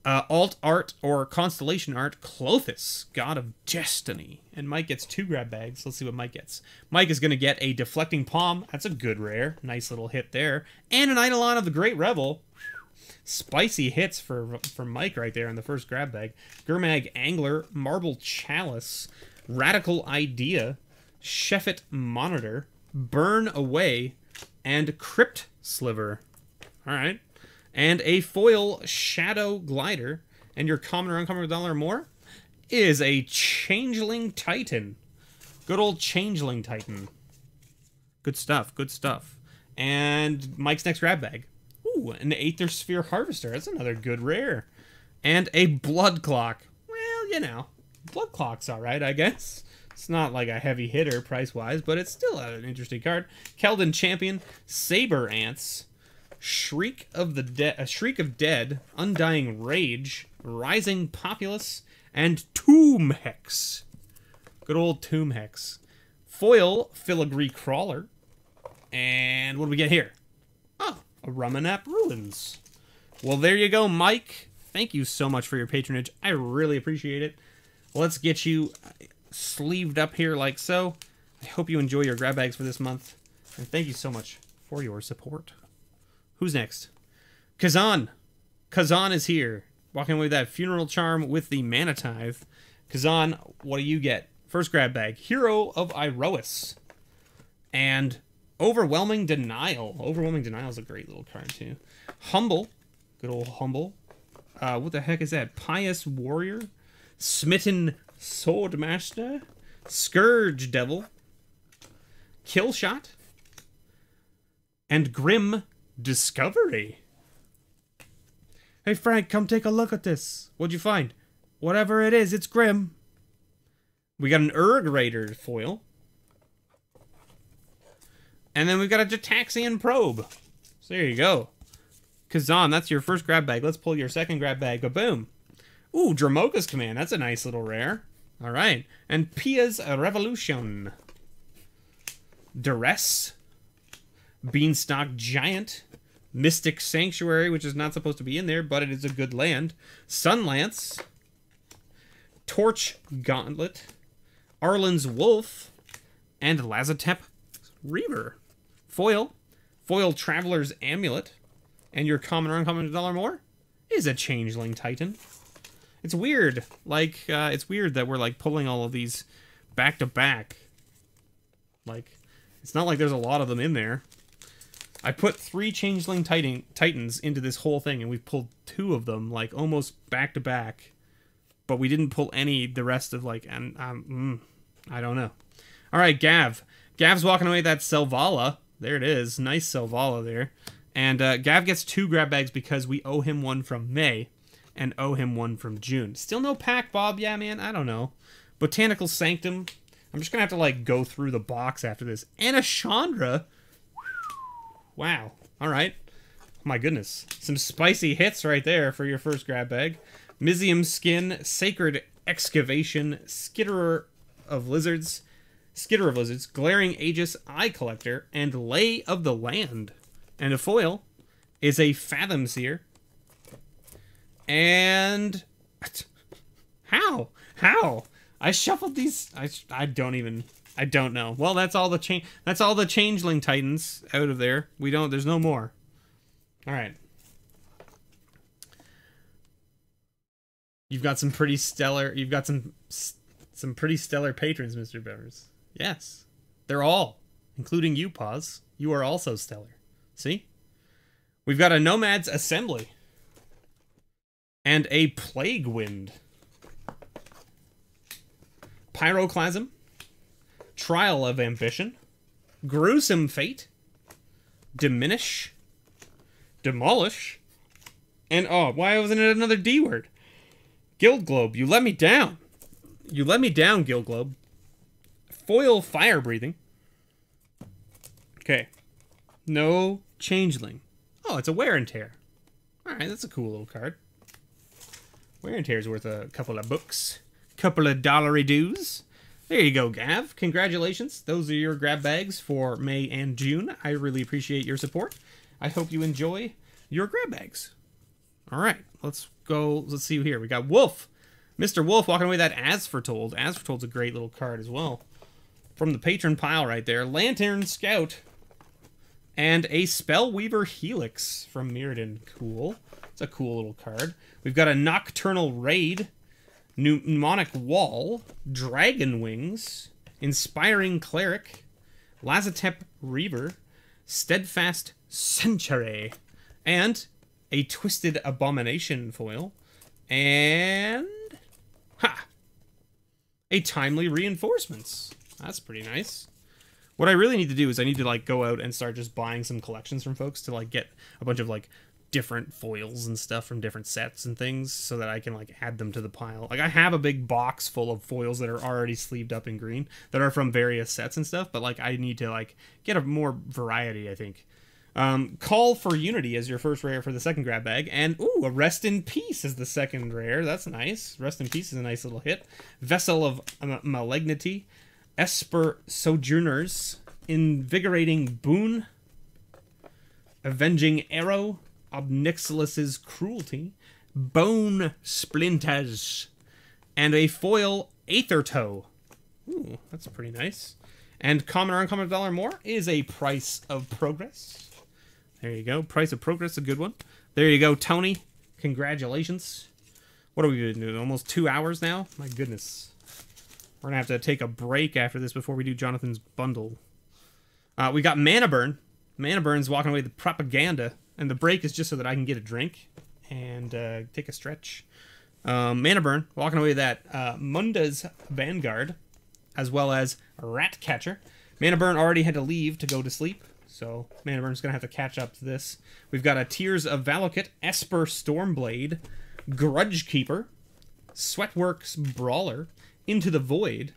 uh, alt art or constellation art, Klothys, god of destiny. And Mike gets two grab bags. Let's see what Mike gets. Mike is going to get a deflecting palm. That's a good rare. Nice little hit there. And an Eidolon of the Great Revel. Spicy hits for for Mike right there in the first grab bag. Gurmag Angler, Marble Chalice, Radical Idea, Shefet Monitor, Burn Away, and Crypt Sliver. All right. And a foil Shadow Glider, and your common or uncommon dollar or more is a Changeling Titan. Good old Changeling Titan. Good stuff, good stuff. And Mike's next grab bag. Ooh, an Aether Sphere Harvester. That's another good rare. And a Blood Clock. Well, you know, Blood Clock's alright, I guess. It's not like a heavy hitter price-wise, but it's still an interesting card. Keldon Champion, Saber Ants, Shriek of the Dead, a Shriek of Dead, Undying Rage, Rising Populace, and Tomb Hex. Good old Tomb Hex. Foil Filigree Crawler. And what do we get here? Oh, a Ramunap Ruins. Well, there you go, Mike. Thank you so much for your patronage. I really appreciate it. Let's get you uh, sleeved up here like so. I hope you enjoy your grab bags for this month. And thank you so much for your support. Who's next? Kazan. Kazan is here. Walking away with that funeral charm with the mana tithe. Kazan, what do you get? First grab bag. Hero of Iroas. And Overwhelming Denial. Overwhelming Denial is a great little card, too. Humble. Good old Humble. Uh, what the heck is that? Pious Warrior. Smitten Swordmaster. Scourge Devil. Killshot. And Grim Discovery. Hey Frank, come take a look at this. What'd you find? Whatever it is, it's grim. We got an Urgrader foil. And then we've got a Gitaxian probe. So there you go. Kazan, that's your first grab bag. Let's pull your second grab bag. Boom. Ooh, Dromoka's Command. That's a nice little rare. All right. And Pia's Revolution. Duress. Beanstalk Giant. Mystic Sanctuary, which is not supposed to be in there, but it is a good land. Sunlance. Torch Gauntlet. Arlinn's Wolf. And Lazotep Reaver. Foil. Foil Traveler's Amulet. And your common or uncommon dollar more is a Changeling Titan. It's weird. Like, uh, it's weird that we're, like, pulling all of these back to back. Like, it's not like there's a lot of them in there. I put three Changeling Titan Titans into this whole thing, and we pulled two of them, like, almost back to back. But we didn't pull any the rest of, like, and, um, mm, I don't know. All right, Gav. Gav's walking away that Selvala. There it is. Nice Selvala there. And uh, Gav gets two grab bags because we owe him one from May and owe him one from June. Still no pack, Bob? Yeah, man, I don't know. Botanical Sanctum. I'm just to have to, like, go through the box after this. And a Chandra. Wow. All right. My goodness. Some spicy hits right there for your first grab bag. Mizzium Skin, Sacred Excavation, Skitterer of Lizards, Skitter of Lizards, Glaring Aegis Eye Collector, and Lay of the Land. And a foil is a Fathom Seer. And [laughs] how? How? I shuffled these. I I don't even. I don't know. Well, that's all the change. That's all the changeling titans out of there. We don't. There's no more. All right. You've got some pretty stellar. You've got some some pretty stellar patrons, Mister Bevers. Yes, they're all, including you, Pause. You are also stellar. See, we've got a Nomad's Assembly and a Plague Wind, Pyroclasm, Trial of Ambition, Gruesome Fate, Diminish, Demolish, and oh, why wasn't it another D word? Guild Globe, you let me down. You let me down, Guild Globe. Foil Fire Breathing. Okay. No Changeling. Oh, it's a Wear and Tear. Alright, that's a cool little card. Wear and Tear is worth a couple of books. Couple of dollary dues. There you go, Gav. Congratulations. Those are your grab bags for May and June. I really appreciate your support. I hope you enjoy your grab bags. All right, let's go. Let's see here. We got Wolf. Mr. Wolf walking away that As Foretold. As Foretold's a great little card as well. From the patron pile right there. Lantern Scout. And a Spellweaver Helix from Mirrodin. Cool. It's a cool little card. We've got a Nocturnal Raid. Mnemonic Wall. Dragon Wings. Inspiring Cleric. Lazotep Reaver. Steadfast Sentry. And a Twisted Abomination foil, and ha, a Timely Reinforcements. That's pretty nice. What I really need to do is I need to like go out and start just buying some collections from folks to like get a bunch of like different foils and stuff from different sets and things so that I can like add them to the pile. Like I have a big box full of foils that are already sleeved up in green that are from various sets and stuff, but like I need to like get a more variety, I think. Um, Call for Unity as your first rare for the second grab bag. And, ooh, a Rest in Peace is the second rare. That's nice. Rest in Peace is a nice little hit. Vessel of Malignity. Esper Sojourners. Invigorating Boon. Avenging Arrow. Ob Nixilis's Cruelty. Bone Splinters. And a foil Aethertow. Ooh, that's pretty nice. And common or uncommon dollar more is a price of progress. There you go. Price of progress, a good one. There you go, Tony. Congratulations. What are we going to do? Almost two hours now? My goodness. We're going to have to take a break after this before we do Jonathan's bundle. Uh, we got Mana Burn. Mana Burn's walking away the propaganda. And the break is just so that I can get a drink and uh, take a stretch. Um, Mana Burn, walking away with that uh, Munda's Vanguard, as well as Rat Catcher. Mana Burn already had to leave to go to sleep, so Mana Burn's going to have to catch up to this. We've got a Tears of Valakut, Esper Stormblade, Grudge Keeper, Sweatworks Brawler, Into the Void.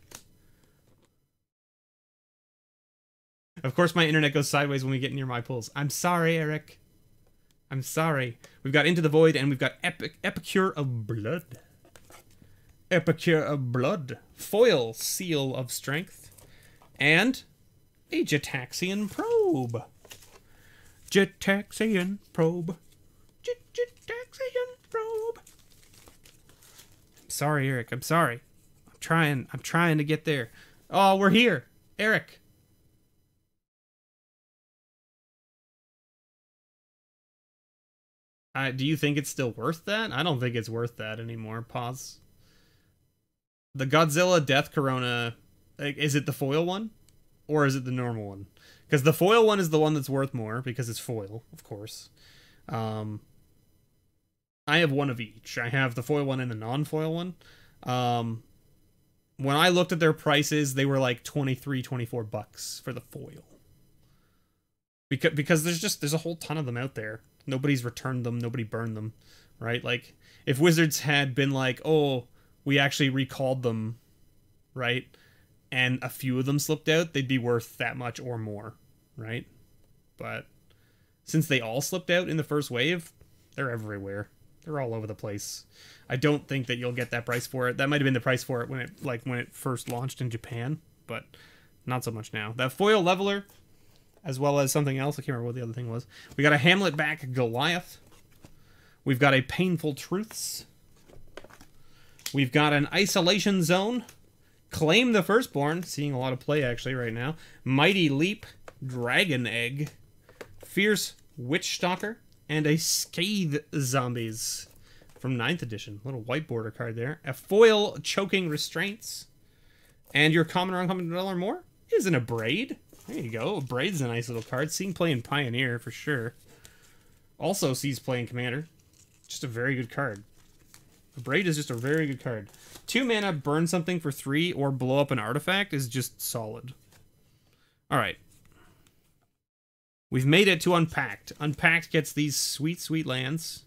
Of course, my internet goes sideways when we get near my pulls. I'm sorry, Eric. I'm sorry. We've got Into the Void, and we've got Epic Epicure of Blood. Epicure of Blood. Foil Seal of Strength. And a Gitaxian probe. Gitaxian probe. Gitaxian probe. I'm sorry, Eric. I'm sorry. I'm trying. I'm trying to get there. Oh, we're here. Eric. Uh, do you think it's still worth that? I don't think it's worth that anymore. Pause. The Godzilla Death Corona. Like, is it the foil one? or is it the normal one? Because the foil one is the one that's worth more because it's foil, of course. Um, I have one of each. I have the foil one and the non-foil one. Um, when I looked at their prices, they were like 23, 24 bucks for the foil. Because because there's just there's a whole ton of them out there. Nobody's returned them, nobody burned them, right? Like if Wizards had been like, "Oh, we actually recalled them," right? and a few of them slipped out, they'd be worth that much or more, right? But since they all slipped out in the first wave, they're everywhere. They're all over the place. I don't think that you'll get that price for it. That might have been the price for it when it like when it first launched in Japan, but not so much now. That foil leveler, as well as something else. I can't remember what the other thing was. We got a Hamletback Goliath. We've got a Painful Truths. We've got an Isolation Zone. Claim the Firstborn, seeing a lot of play actually right now. Mighty Leap, Dragon Egg, Fierce Witch Stalker, and a Scathe Zombies. from 9th edition. Little white border card there. A foil choking restraints. And your common or uncommon dollar more isn't a braid. There you go. Abrade's a nice little card. Seeing playing Pioneer for sure. Also sees playing Commander. Just a very good card. Abrade is just a very good card. Two mana, burn something for three, or blow up an artifact is just solid. Alright. We've made it to Unpacked. Unpacked gets these sweet, sweet lands.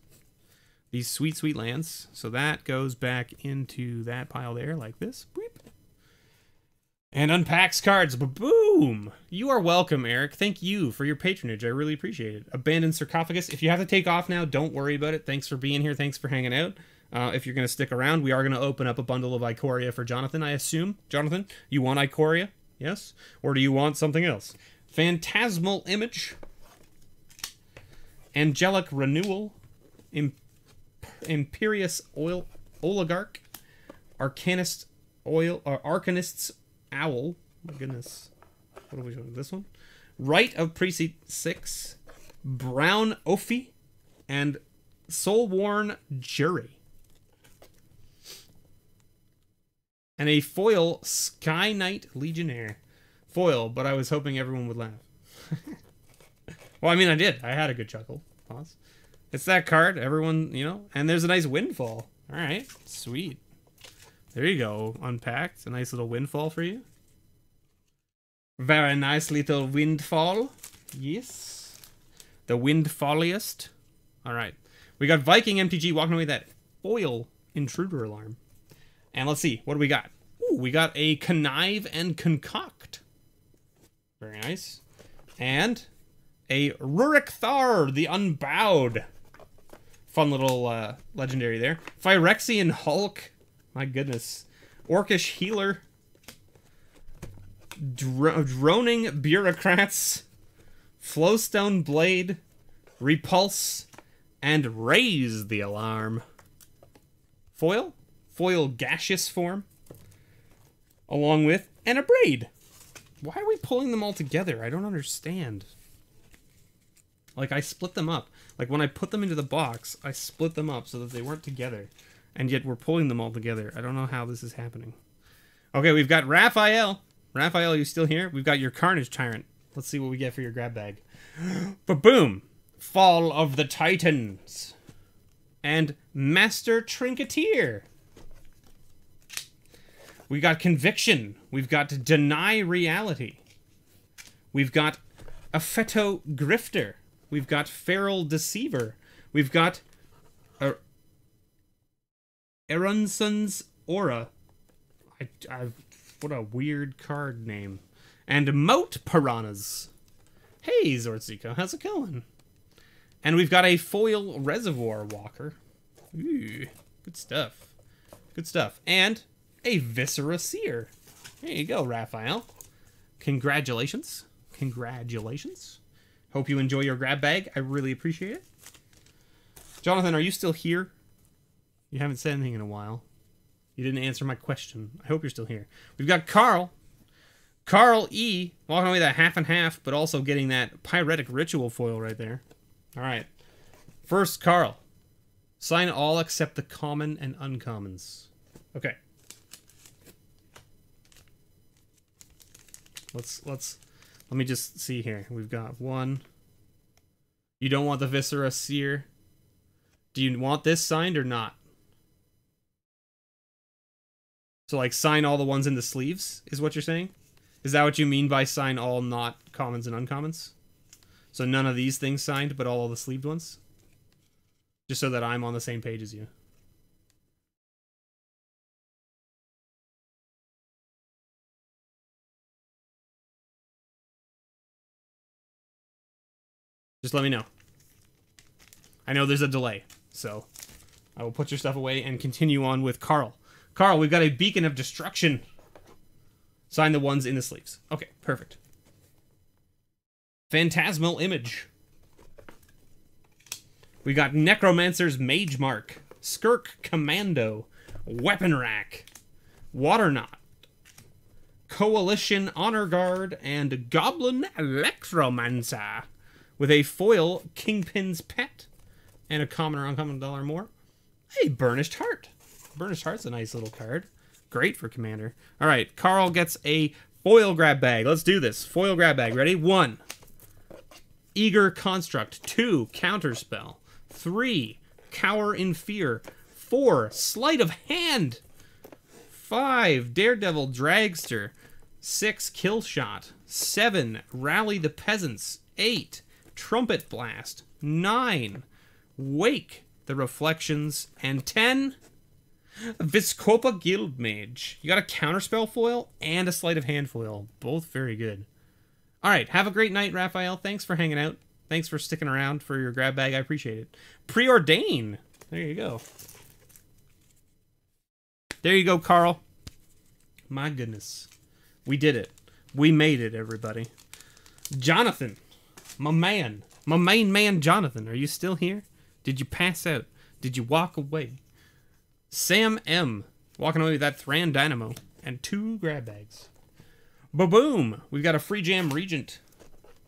These sweet, sweet lands. So that goes back into that pile there, like this. And unpacks cards. Boom! You are welcome, Eric. Thank you for your patronage. I really appreciate it. Abandoned sarcophagus. If you have to take off now, don't worry about it. Thanks for being here. Thanks for hanging out. Uh, if you're going to stick around, we are going to open up a bundle of Ikoria for Jonathan, I assume. Jonathan, you want Ikoria? Yes? Or do you want something else? Phantasmal Image. Angelic Renewal. Imp Imperious Oil Oligarch. Arcanist Oil or Arcanist's Owl. My goodness. What are we doing? This one? Right of Precinct 6. Brown Ouphe. And Soulsworn Jury. and a foil Sky Knight Legionnaire. Foil, but I was hoping everyone would laugh. [laughs] well, I mean, I did. I had a good chuckle. Pause. It's that card. Everyone, you know, and there's a nice windfall. All right, sweet. There you go. Unpacked. A nice little windfall for you. Very nice little windfall. Yes. The windfalliest. All right. We got Viking MTG walking away that foil intruder alarm. And let's see, what do we got? Ooh, we got a connive and concoct. Very nice. And a Rurik Thar, the Unbowed. Fun little uh, legendary there. Phyrexian Hulk. My goodness. Orcish Healer. Dr droning Bureaucrats. Flowstone Blade. Repulse. And Raise the Alarm. Foil? foil gaseous form, along with and a braid. Why are we pulling them all together? I don't understand. Like, I split them up. Like, when I put them into the box, I split them up so that they weren't together. And yet we're pulling them all together. I don't know how this is happening. Okay, we've got Raphael. Raphael, you still here? We've got your Carnage Tyrant. Let's see what we get for your grab bag. [gasps] but boom! Fall of the Titans. And Master Trinketeer. We got conviction. We've got deny reality. We've got Affetto Grifter. We've got feral deceiver. We've got Eronson's aura. I, I, what a weird card name. And moat piranhas. Hey, Zortzika, how's it going? And we've got a foil reservoir walker. Ooh, good stuff. Good stuff. And a Viscera Seer. There you go, Raphael. Congratulations. Congratulations. Hope you enjoy your grab bag. I really appreciate it. Jonathan, are you still here? You haven't said anything in a while. You didn't answer my question. I hope you're still here. We've got Carl. Carl E. Walking away that half and half, but also getting that Pyretic Ritual foil right there. All right. First, Carl. Sign all except the common and uncommons. Okay. Let's let's let me just see here. We've got one. You don't want the Viscera Seer. Do you want this signed or not? So like sign all the ones in the sleeves is what you're saying? Is that what you mean by sign all not commons and uncommons? So none of these things signed, but all the sleeved ones? Just so that I'm on the same page as you. Just let me know. I know there's a delay, so I will put your stuff away and continue on with Carl. Carl, we've got a beacon of destruction. Sign the ones in the sleeves. Okay, perfect. Phantasmal image. We got Necromancer's Mage Mark, Skirk Commando, Weapon Rack, Waterknot, Coalition Honor Guard, and Goblin Electromancer with a foil Kingpin's Pet and a common or uncommon dollar more. Hey, Burnished Heart. Burnished Heart's a nice little card. Great for Commander. All right, Carl gets a foil grab bag. Let's do this. Foil grab bag. Ready? One. Eager Construct. Two. Counterspell. Three. Cower in Fear. Four. Sleight of Hand. Five. Daredevil Dragster. Six. Kill Shot. Seven. Rally the Peasants. Eight. Trumpet Blast. Nine. Wake the Reflections. And ten. Viscopa Guildmage. You got a counterspell foil and a sleight of hand foil. Both very good. All right, have a great night, Raphael. Thanks for hanging out. Thanks for sticking around for your grab bag. I appreciate it. Preordain. There you go. There you go, Carl. My goodness. We did it. We made it, everybody. Jonathan. My man. My main man, Jonathan. Are you still here? Did you pass out? Did you walk away? Sam M. Walking away with that Thran Dynamo and two grab bags. Ba-boom! We've got a Free Jam Regent.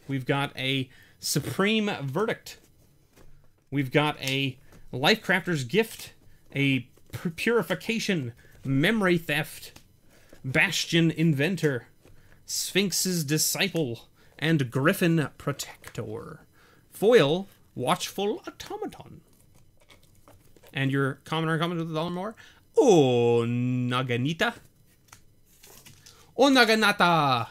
We've got a Supreme Verdict. We've got a Lifecrafter's Gift, a Purification, Memory Theft, Bastion Inventor, Sphinx's Disciple, and Griffin Protector. Foil, Watchful Automaton. And your common or uncommon with a dollar more? Oh, Naganita. Oh, Naganata.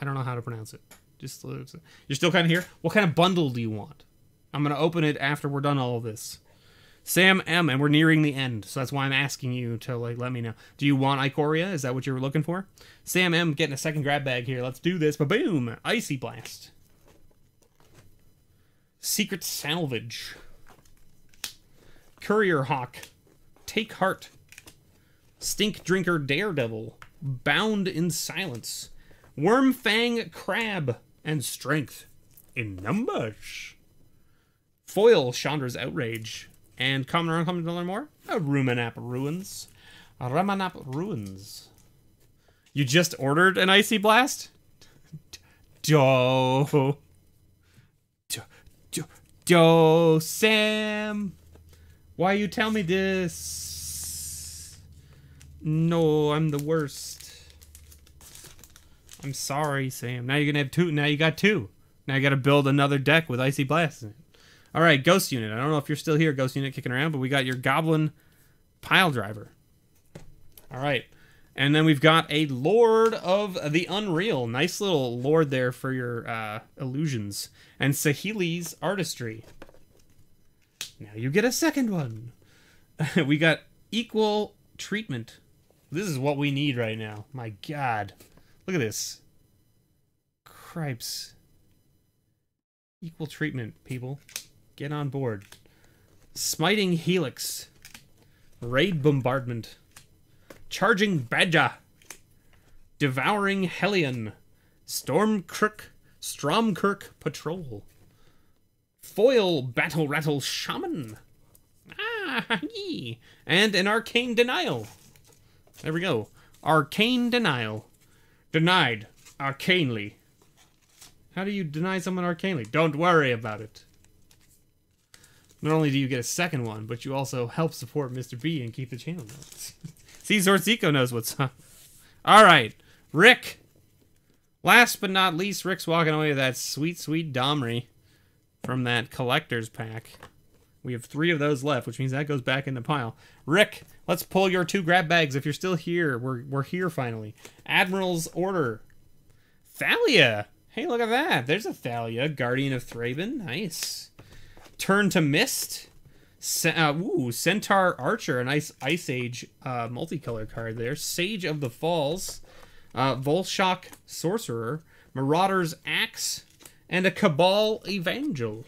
I don't know how to pronounce it. Just you're still kind of here. What kind of bundle do you want? I'm gonna open it after we're done all of this. Sam M, and we're nearing the end, so that's why I'm asking you to like let me know. Do you want Ikoria? Is that what you were looking for? Sam M getting a second grab bag here. Let's do this. Ba boom! Icy blast. Secret salvage. Courier Hawk. Take heart. Stink Drinker Daredevil. Bound in Silence. Wormfang Crab. And Strength in numbers. Foil Chandra's Outrage. And common or uncommon to learn more? Uh, A Ramunap Ruins. A Ramunap Ruins. You just ordered an Icy Blast? Joe. Joe. Joe. Joe. Sam. Why you tell me this? No, I'm the worst. I'm sorry, Sam. Now you're gonna have two. Now you got two. Now you gotta build another deck with Icy Blast. All right, Ghost Unit. I don't know if you're still here, Ghost Unit, kicking around, but we got your Goblin Piledriver. All right. And then we've got a Lord of the Unreal. Nice little Lord there for your uh, illusions. And Saheeli's Artistry. Now you get a second one. [laughs] we got Equal Treatment. This is what we need right now. My god. Look at this. Cripes. Equal treatment, people. Get on board. Smiting Helix. Raid Bombardment. Charging Badger. Devouring Hellion. Stormkirk. Stromkirk Patrol. Foil Battle Rattle Shaman. Ah, yee. And an Arcane Denial. There we go. Arcane Denial. Denied. Arcanely. How do you deny someone arcanely? Don't worry about it. Not only do you get a second one, but you also help support Mr. B and keep the channel going. [laughs] See, Zorzico knows what's up. All right, Rick. Last but not least, Rick's walking away with that sweet, sweet Domri from that collector's pack. We have three of those left, which means that goes back in the pile. Rick, let's pull your two grab bags. If you're still here, we're, we're here finally. Admiral's Order. Thalia. Hey, look at that. There's a Thalia. Guardian of Thraben. Nice. Turn to Mist. Uh, ooh, Centaur Archer, a nice Ice Age uh, multicolor card there. Sage of the Falls, uh, Vulshok Sorcerer, Marauder's Axe, and a Cabal Evangel.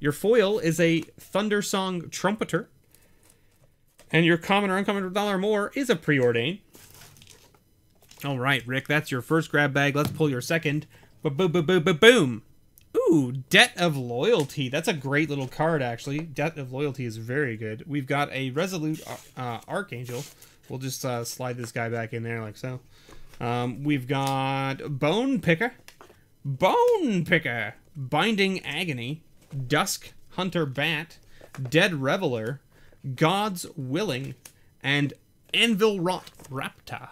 Your foil is a Thundersong Trumpeter, and your common or uncommon dollar more is a Preordain. All right, Rick, that's your first grab bag. Let's pull your second. Ba boom, boom, boom, boom. Ooh, Debt of Loyalty. That's a great little card, actually. Debt of Loyalty is very good. We've got a Resolute uh, Archangel. We'll just uh, slide this guy back in there like so. Um, we've got Bone Picker. Bone Picker. Binding Agony. Dusk Hunter Bat. Dead Reveler, God's Willing, and Anvil Rot Rapta.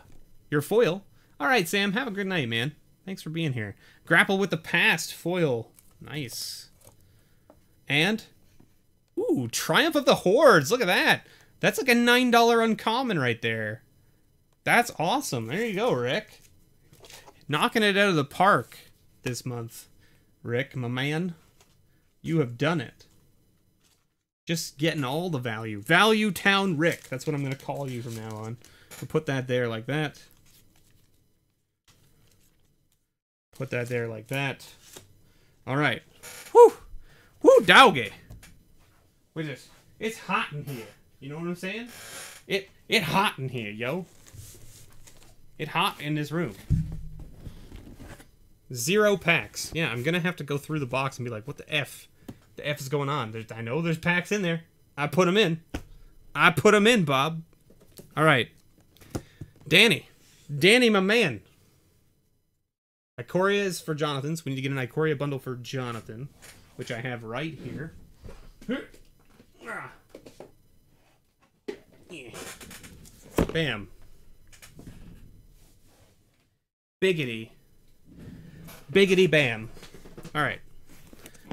Your foil. All right, Sam, have a good night, man. Thanks for being here. Grapple with the Past foil. Nice. And, ooh, Triumph of the Hordes. Look at that. That's like a $9 uncommon right there. That's awesome. There you go, Rick. Knocking it out of the park this month. Rick, my man. You have done it. Just getting all the value. Value Town Rick. That's what I'm going to call you from now on. We'll put that there like that. Put that there like that. All right. Whoo! Whoo, doggy! Wait this. It's hot in here. You know what I'm saying? It it hot in here, yo. It hot in this room. Zero packs. Yeah, I'm gonna have to go through the box and be like, what the f? The f is going on? There's, I know there's packs in there. I put them in. I put them in, Bob. All right. Danny. Danny, my man. Ikoria is for Jonathan, so we need to get an Ikoria bundle for Jonathan, which I have right here. Bam. Biggity. Biggity bam. Alright.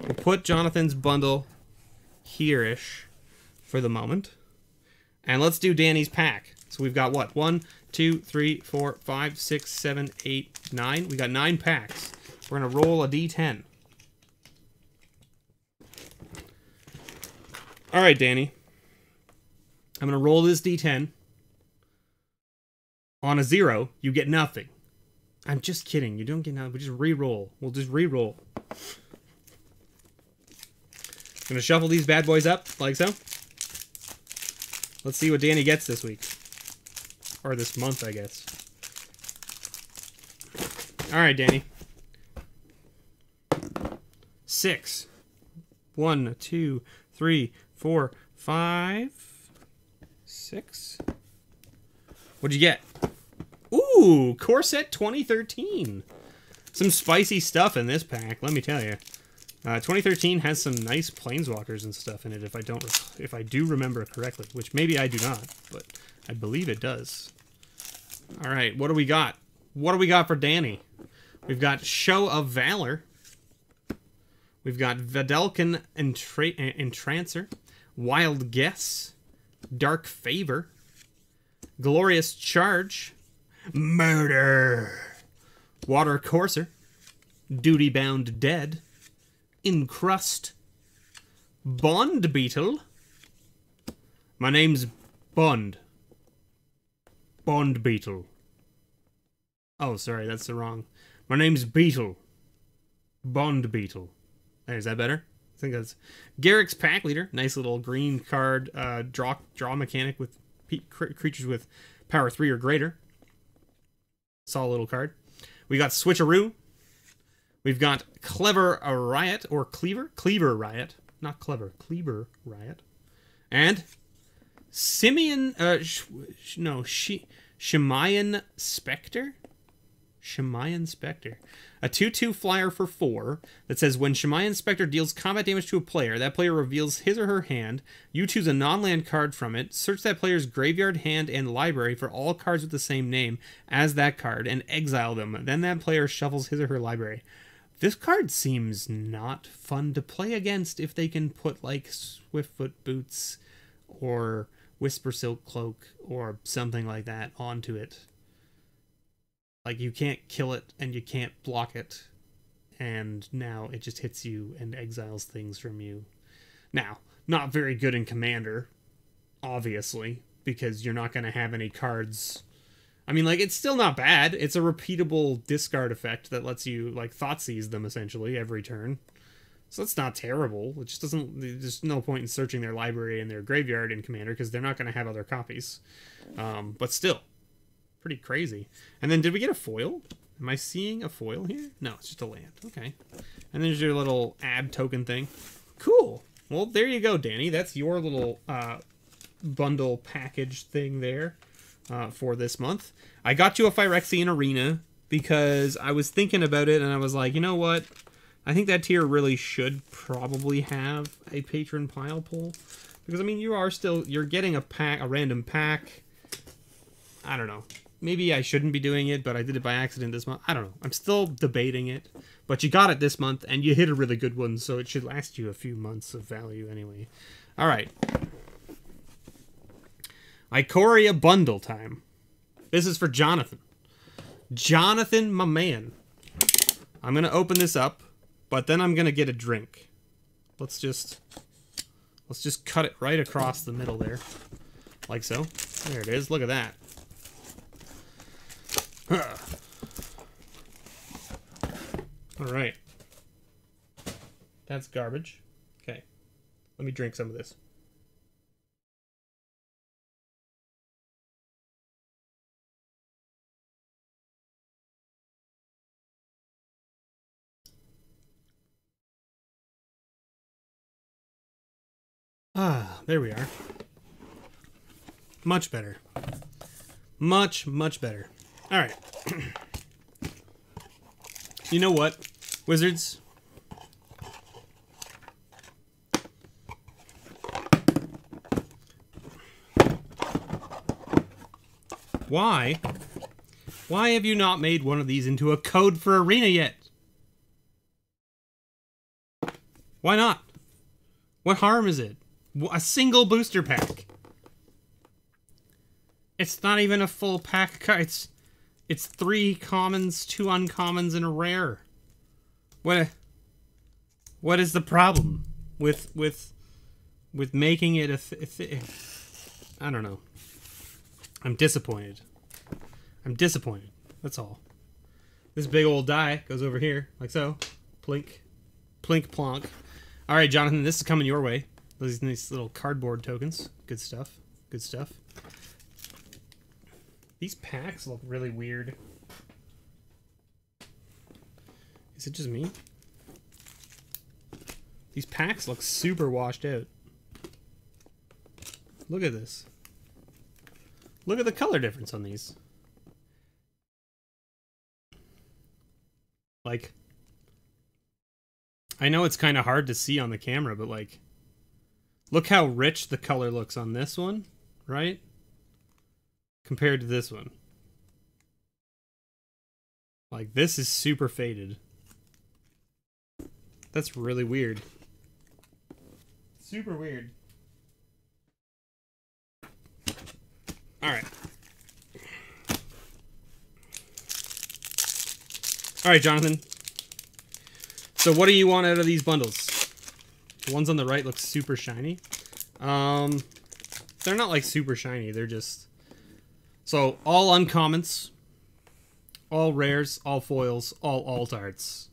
We'll put Jonathan's bundle here-ish for the moment. And let's do Danny's pack. So we've got what? One, two, three, four, five, six, seven, eight, nine. We got nine packs. We're gonna roll a d10. All right, Danny. I'm gonna roll this d10. On a zero, you get nothing. I'm just kidding. You don't get nothing. We just re-roll. We'll just re-roll. Gonna shuffle these bad boys up like so. Let's see what Danny gets this week. Or this month, I guess. Alright, Danny. Six. One, two, three, four, five, six. What'd you get? Ooh, Core Set 2013. Some spicy stuff in this pack, let me tell you. Uh, 2013 has some nice planeswalkers and stuff in it. If I don't, if I do remember correctly, which maybe I do not, but I believe it does. All right, what do we got? What do we got for Danny? We've got Show of Valor. We've got Entra Entrancer, Wild Guess, Dark Favor, Glorious Charge, Murder, Water Courser, Duty Bound Dead, Encrust, Bond Beetle. My name's Bond. Bond Beetle. Oh, sorry, that's the wrong. My name's Beetle. Bond Beetle. Is that better? I think that's Garruk's Packleader. Nice little green card uh, draw draw mechanic with creatures with power three or greater. Solid little card. We got Switcheroo. We've got Clever Riot, or Cleaver? Cleaver Riot. Not Clever. Cleaver Riot. And Simeon, uh, sh no, she. Shimian Spectre? Shimian Inspector. A 2-2 flyer for 4 that says when Shimian Inspector deals combat damage to a player, that player reveals his or her hand. You choose a non-land card from it, search that player's graveyard, hand, and library for all cards with the same name as that card, and exile them. Then that player shuffles his or her library. This card seems not fun to play against if they can put like Swiftfoot Boots or Whisper Silk Cloak or something like that onto it. Like you can't kill it and you can't block it, and now it just hits you and exiles things from you. Now, not very good in Commander, obviously, because you're not going to have any cards I mean, like, it's still not bad. It's a repeatable discard effect that lets you, like, Thoughtseize them, essentially, every turn. So that's not terrible. It just doesn't... There's no point in searching their library and their graveyard in Commander, because they're not going to have other copies. Um, but still, pretty crazy. And then, did we get a foil? Am I seeing a foil here? No, it's just a land. Okay. And there's your little ab token thing. Cool. Well, there you go, Danny. That's your little uh, bundle package thing there uh, for this month. I got you a Phyrexian Arena because I was thinking about it and I was like, you know what? I think that tier really should probably have a patron pile pull because I mean you are still you're getting a pack a random pack. I don't know. Maybe I shouldn't be doing it, but I did it by accident this month. I don't know. I'm still debating it, but you got it this month and you hit a really good one, so it should last you a few months of value anyway. All right. Ikoria bundle time. This is for Jonathan. Jonathan, my man. I'm going to open this up, but then I'm going to get a drink. Let's just let's just cut it right across the middle there. Like so. There it is. Look at that. [laughs] All right. That's garbage. Okay. Let me drink some of this. Ah, there we are. Much better. Much, much better. All right. [clears throat] you know what, wizards? Why? Why have you not made one of these into a code for Arena yet? Why not? What harm is it? A single booster pack. It's not even a full pack. It's it's three commons, two uncommons, and a rare. What? What is the problem with with with making it a? Th th I don't know. I'm disappointed. I'm disappointed. That's all. This big old die goes over here, like so. Plink. Plink plonk. All right, Jonathan, this is coming your way. These nice little cardboard tokens. Good stuff. Good stuff. These packs look really weird. Is it just me? These packs look super washed out. Look at this. Look at the color difference on these. Like, I know it's kind of hard to see on the camera, but like, look how rich the color looks on this one, right? Compared to this one. Like, this is super faded. That's really weird. Super weird. Alright. Alright, Jonathan. So what do you want out of these bundles? The ones on the right look super shiny. Um, they're not like super shiny. They're just so all uncommons, all rares, all foils, all alt arts.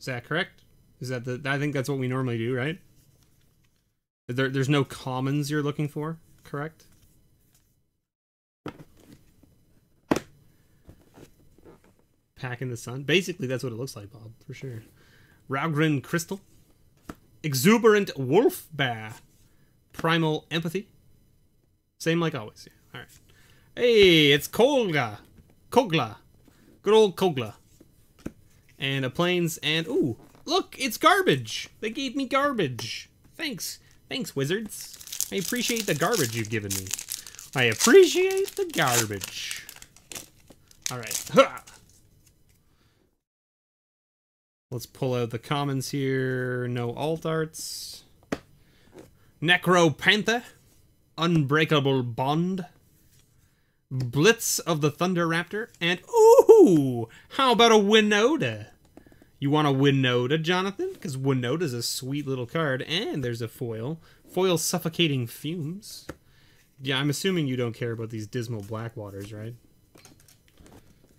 Is that correct? Is that the? I think that's what we normally do, right? There, there's no commons you're looking for, correct? Pack in the sun. Basically, that's what it looks like, Bob, for sure. Raugrin Crystal. Exuberant Wolf Bear. Primal Empathy. Same like always. Yeah. All right. Hey, it's Kogla. Kogla. Good old Kogla. And a planes and ooh, look, it's garbage. They gave me garbage. Thanks. Thanks, wizards. I appreciate the garbage you've given me. I appreciate the garbage. All right. Let's pull out the commons here. No alt arts. Necro Panther. Unbreakable Bond, Blitz of the Thunder Raptor, and ooh, how about a Winota? You want a Winota, Jonathan? Because Winota's a sweet little card, and there's a foil. Foil Suffocating Fumes. Yeah, I'm assuming you don't care about these dismal Backwaters, right?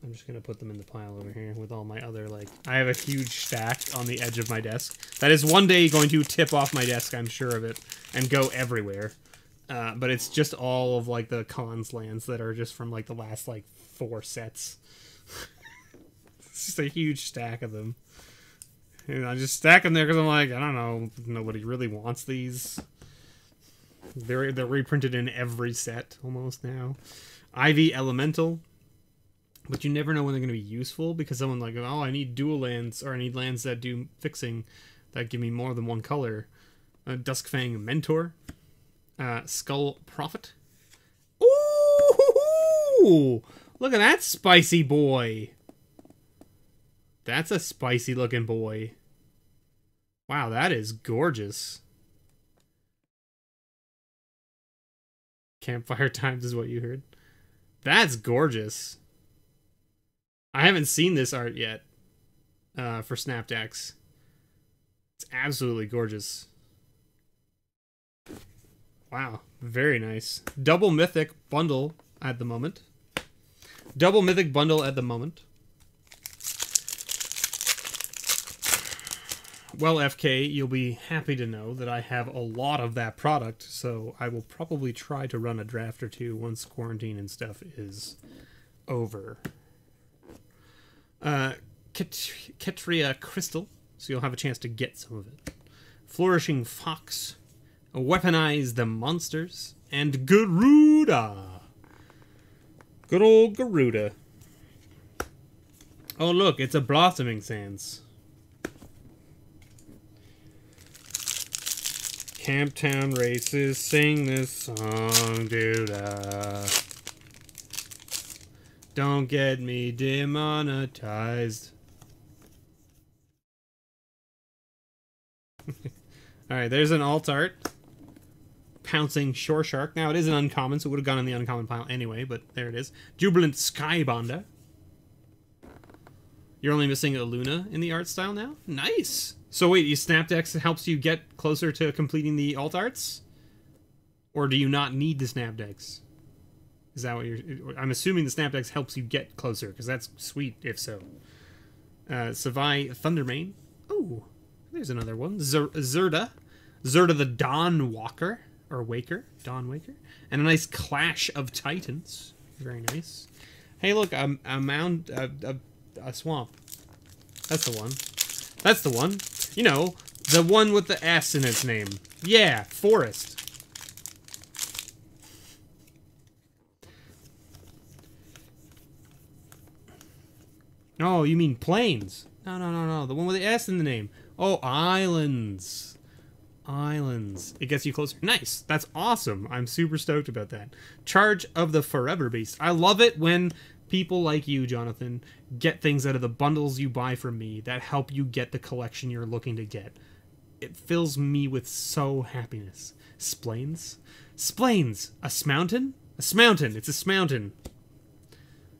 I'm just gonna put them in the pile over here with all my other like I have a huge stack on the edge of my desk that is one day going to tip off my desk I'm sure of it and go everywhere uh, but it's just all of like the cons lands that are just from like the last like four sets. [laughs] it's just a huge stack of them. And I just stack them there because I'm like, I don't know, nobody really wants these. They're they're reprinted in every set almost now. Ivy Elemental, but you never know when they're going to be useful because someone like, oh, I need dual lands or I need lands that do fixing that give me more than one color. Uh, Duskfang Mentor, uh, Skull Prophet. Ooh, look at that spicy boy. That's a spicy looking boy. Wow, that is gorgeous. Campfire [laughs] times is what you heard. That's gorgeous. I haven't seen this art yet uh, for Snapdax. It's absolutely gorgeous. Wow, very nice. Double Mythic bundle at the moment. Double Mythic bundle at the moment. Well, FK, you'll be happy to know that I have a lot of that product, so I will probably try to run a draft or two once quarantine and stuff is over. Uh, Ket- Ketria Crystal, so you'll have a chance to get some of it. Flourishing Fox, Weaponize the Monsters, and Gyruda. Good old Gyruda. Oh, look, it's a Blossoming Sands. Camptown races, sing this song, dude. Ah. Don't get me demonetized. [laughs] Alright, there's an alt art. Pouncing Shore Shark. Now, it is an uncommon, so it would have gone in the uncommon pile anyway, but there it is. Jubilant Skybonder. You're only missing a Luna in the art style now? Nice! So wait, you Snapdax helps you get closer to completing the alt arts? Or do you not need the Snapdax? Is that what you're... I'm assuming the Snapdax helps you get closer, because that's sweet if so. Uh, Savai Thundermane. Oh, there's another one. Zer Zirda. Zirda the Dawn Walker. Or Waker. Dawn Waker. And a nice Clash of Titans. Very nice. Hey, look, a, a mound... A, a, a swamp. That's the one. That's the one. You know, the one with the S in its name. Yeah, forest. Oh, you mean plains? No, no, no, no. The one with the S in the name. Oh, islands. Islands. It gets you closer. Nice. That's awesome. I'm super stoked about that. Charge of the Forever Beast. I love it when people like you, Jonathan, get things out of the bundles you buy from me that help you get the collection you're looking to get. It fills me with so happiness. Splains? Splains! A smountain? A smountain. It's a smountain.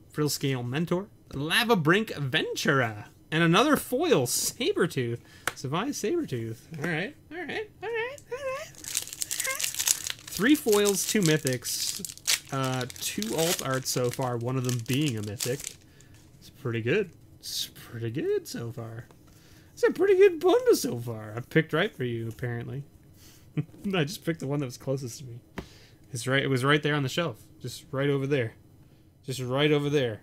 Frill Scale Mentor. Lavabrink Venturer. And another foil, saber Sabertooth. Savai Sabertooth. Alright, alright, alright, alright. Three foils, two mythics. Uh, two alt arts so far, one of them being a mythic. It's pretty good. It's pretty good so far. It's a pretty good bundle so far. I picked right for you, apparently. [laughs] I just picked the one that was closest to me. It's right. It was right there on the shelf, just right over there, just right over there.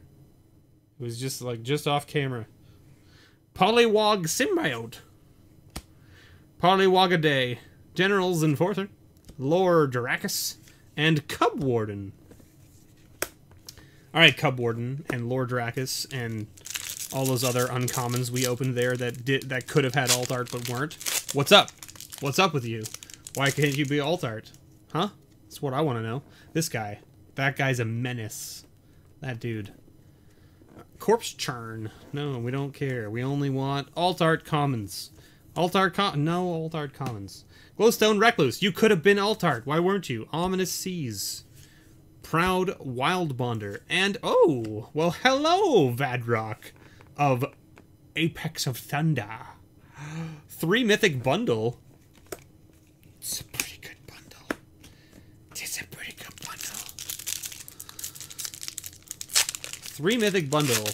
It was just like just off camera. Pollywog Symbiote. Polywagaday. General's Enforcer. Lore Drakkis. And Cub Warden. Alright, Cub Warden and Lore Drakkis and all those other uncommons we opened there that did that could have had alt art but weren't. What's up? What's up with you? Why can't you be alt art? Huh? That's what I want to know. This guy. That guy's a menace. That dude. Corpse Churn. No, we don't care. We only want alt art commons. Alt art com- No alt art commons. Glowstone Recluse. You could have been alt art. Why weren't you? Ominous Seas. Proud Wild Bonder. And, oh, well, hello, Vadrok of Apex of Thunder. [gasps] Three Mythic Bundle. It's a pretty good bundle. Three Mythic Bundle.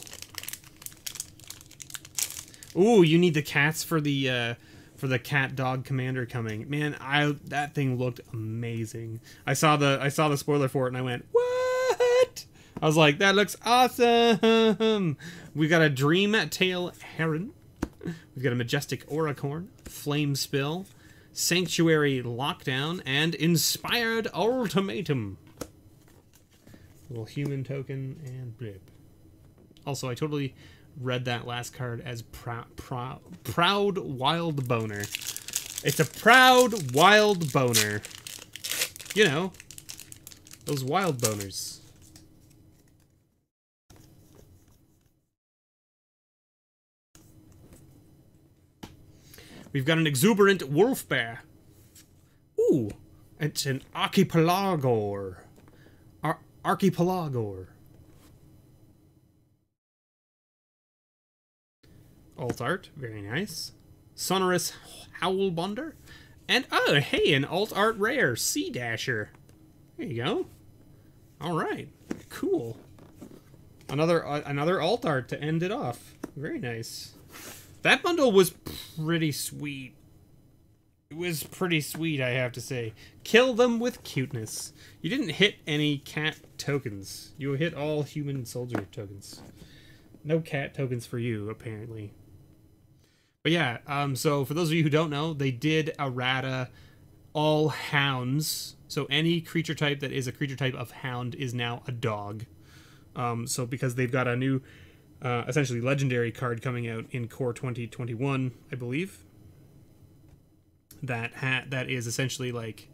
Ooh, you need the cats for the, uh, for the cat dog commander coming. Man, I that thing looked amazing. I saw the I saw the spoiler for it and I went, "What?" I was like, "That looks awesome." We got a dream tail heron. We've got a majestic auricorn, flame spill, sanctuary lockdown, and inspired ultimatum. Little human token and blip. Also, I totally read that last card as proud, wild boner. It's a proud wild boner. You know, those wild boners. We've got an exuberant wolf bear. Ooh, it's an archipelagore. Ar archipelagore. Alt art, very nice. Sonorous Howlbonder. And, oh, hey, an alt art rare, Sea Dasher. There you go. All right, cool. Another uh, another alt art to end it off. Very nice. That bundle was pretty sweet. It was pretty sweet, I have to say. Kill them with cuteness. You didn't hit any cat tokens. You hit all human soldier tokens. No cat tokens for you, apparently. But yeah, um, so for those of you who don't know, they did errata all hounds. So any creature type that is a creature type of hound is now a dog. Um, so because they've got a new, uh, essentially legendary card coming out in Core 2021, I believe. That ha- that is essentially like,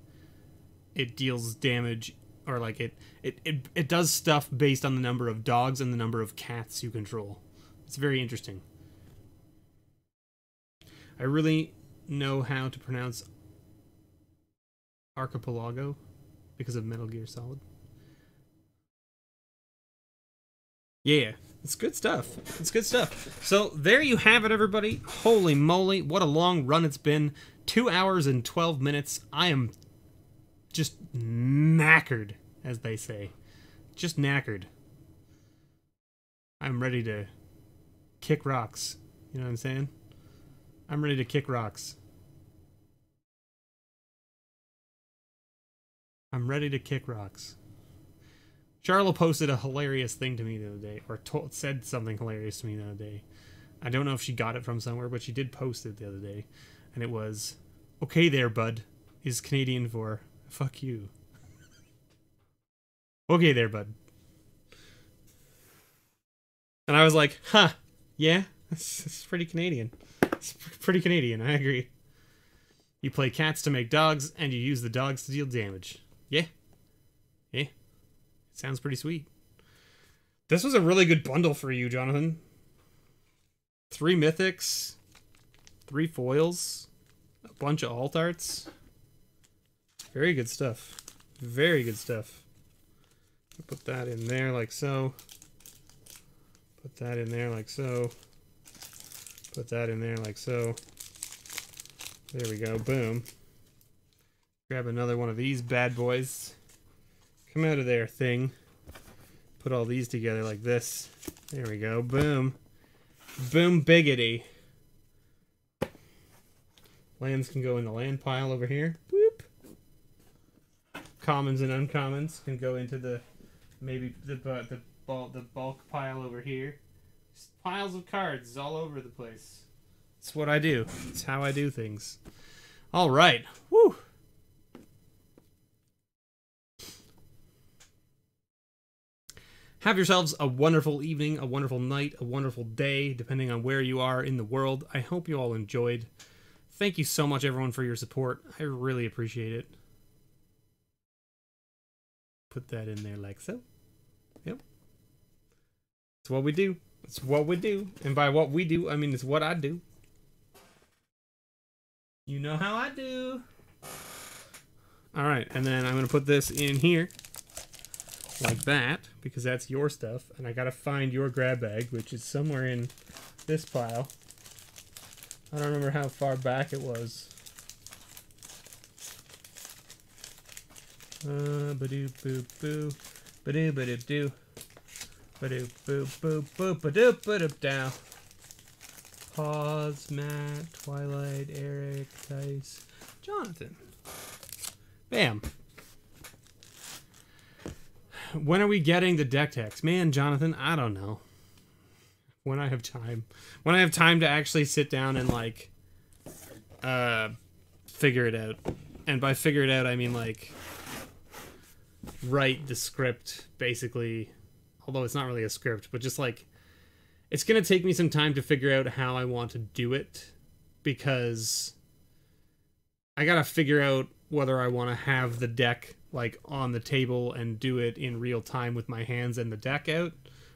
it deals damage or like it, it it it does stuff based on the number of dogs and the number of cats you control. It's very interesting. I really know how to pronounce Archipelago because of Metal Gear Solid. Yeah, it's good stuff. It's good stuff. So there you have it, everybody. Holy moly, what a long run it's been. Two hours and 12 minutes. I am just knackered, as they say. Just knackered. I'm ready to kick rocks. You know what I'm saying? I'm ready to kick rocks. I'm ready to kick rocks. Charlotte posted a hilarious thing to me the other day, or told, said something hilarious to me the other day. I don't know if she got it from somewhere, but she did post it the other day. And it was, okay there, bud, is Canadian for, fuck you. [laughs] okay there, bud. And I was like, huh, yeah, it's pretty Canadian. It's pretty Canadian, I agree. You play cats to make dogs, and you use the dogs to deal damage. Yeah. Yeah. Sounds pretty sweet. This was a really good bundle for you, Jonathan. Three mythics, three foils, a bunch of alt arts. Very good stuff. Very good stuff. Put that in there like so. Put that in there like so. Put that in there like so. There we go. Boom. Grab another one of these bad boys. Come out of there, thing. Put all these together like this. There we go. Boom. Boom biggity. Lands can go in the land pile over here. Boop. Commons and uncommons can go into the maybe the the the bulk pile over here piles of cards all over the place. It's what I do. It's how I do things. All right. Woo. Have yourselves a wonderful evening, a wonderful night, a wonderful day, depending on where you are in the world. I hope you all enjoyed. Thank you so much, everyone, for your support. I really appreciate it. Put that in there like so. Yep. That's what we do. It's what we do. And by what we do, I mean it's what I do. You know how I do. All right, and then I'm to put this in here like that because that's your stuff. And I got to find your grab bag, which is somewhere in this pile. I don't remember how far back it was. Uh, ba-doo, boo, Ba-doop, boop, boop, boop, ba-doop, ba-doop, down. Pause, Matt, Twilight, Eric, Dice, Jonathan. Bam. When are we getting the deck text? Man, Jonathan, I don't know. When I have time. When I have time to actually sit down and, like, uh, figure it out. And by figure it out, I mean, like, write the script, basically although it's not really a script, but just like it's going to take me some time to figure out how I want to do it because I got to figure out whether I want to have the deck like on the table and do it in real time with my hands and the deck out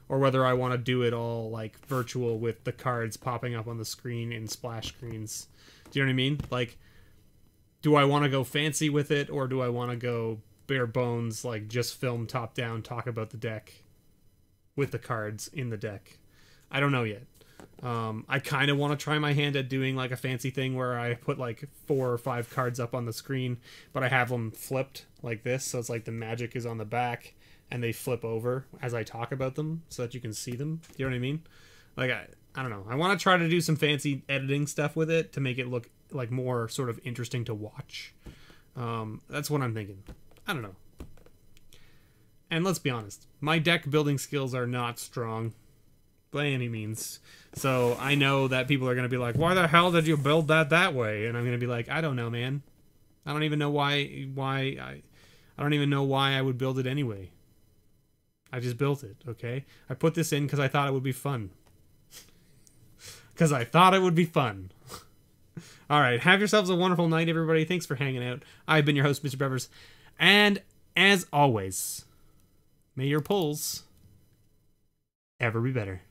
or whether I want to do it all like virtual with the cards popping up on the screen in splash screens. Do you know what I mean? Like do I want to go fancy with it or do I want to go bare bones like just film top down talk about the deck with the cards in the deck? I don't know yet. Um, I kind of want to try my hand at doing like a fancy thing where I put like four or five cards up on the screen, but I have them flipped like this, so it's like the magic is on the back and they flip over as I talk about them, so that you can see them. You know what I mean? Like I, I don't know. I want to try to do some fancy editing stuff with it to make it look like more sort of interesting to watch. Um, that's what I'm thinking. I don't know. And let's be honest, my deck building skills are not strong by any means. So I know that people are going to be like, why the hell did you build that that way? And I'm going to be like, I don't know, man. I don't even know why, why, I, I don't even know why I would build it anyway. I just built it, okay? I put this in because I thought it would be fun. [laughs] Because I thought it would be fun. [laughs] All right, have yourselves a wonderful night, everybody. Thanks for hanging out. I've been your host, Mr. Bevers. And as always, may your pulls ever be better.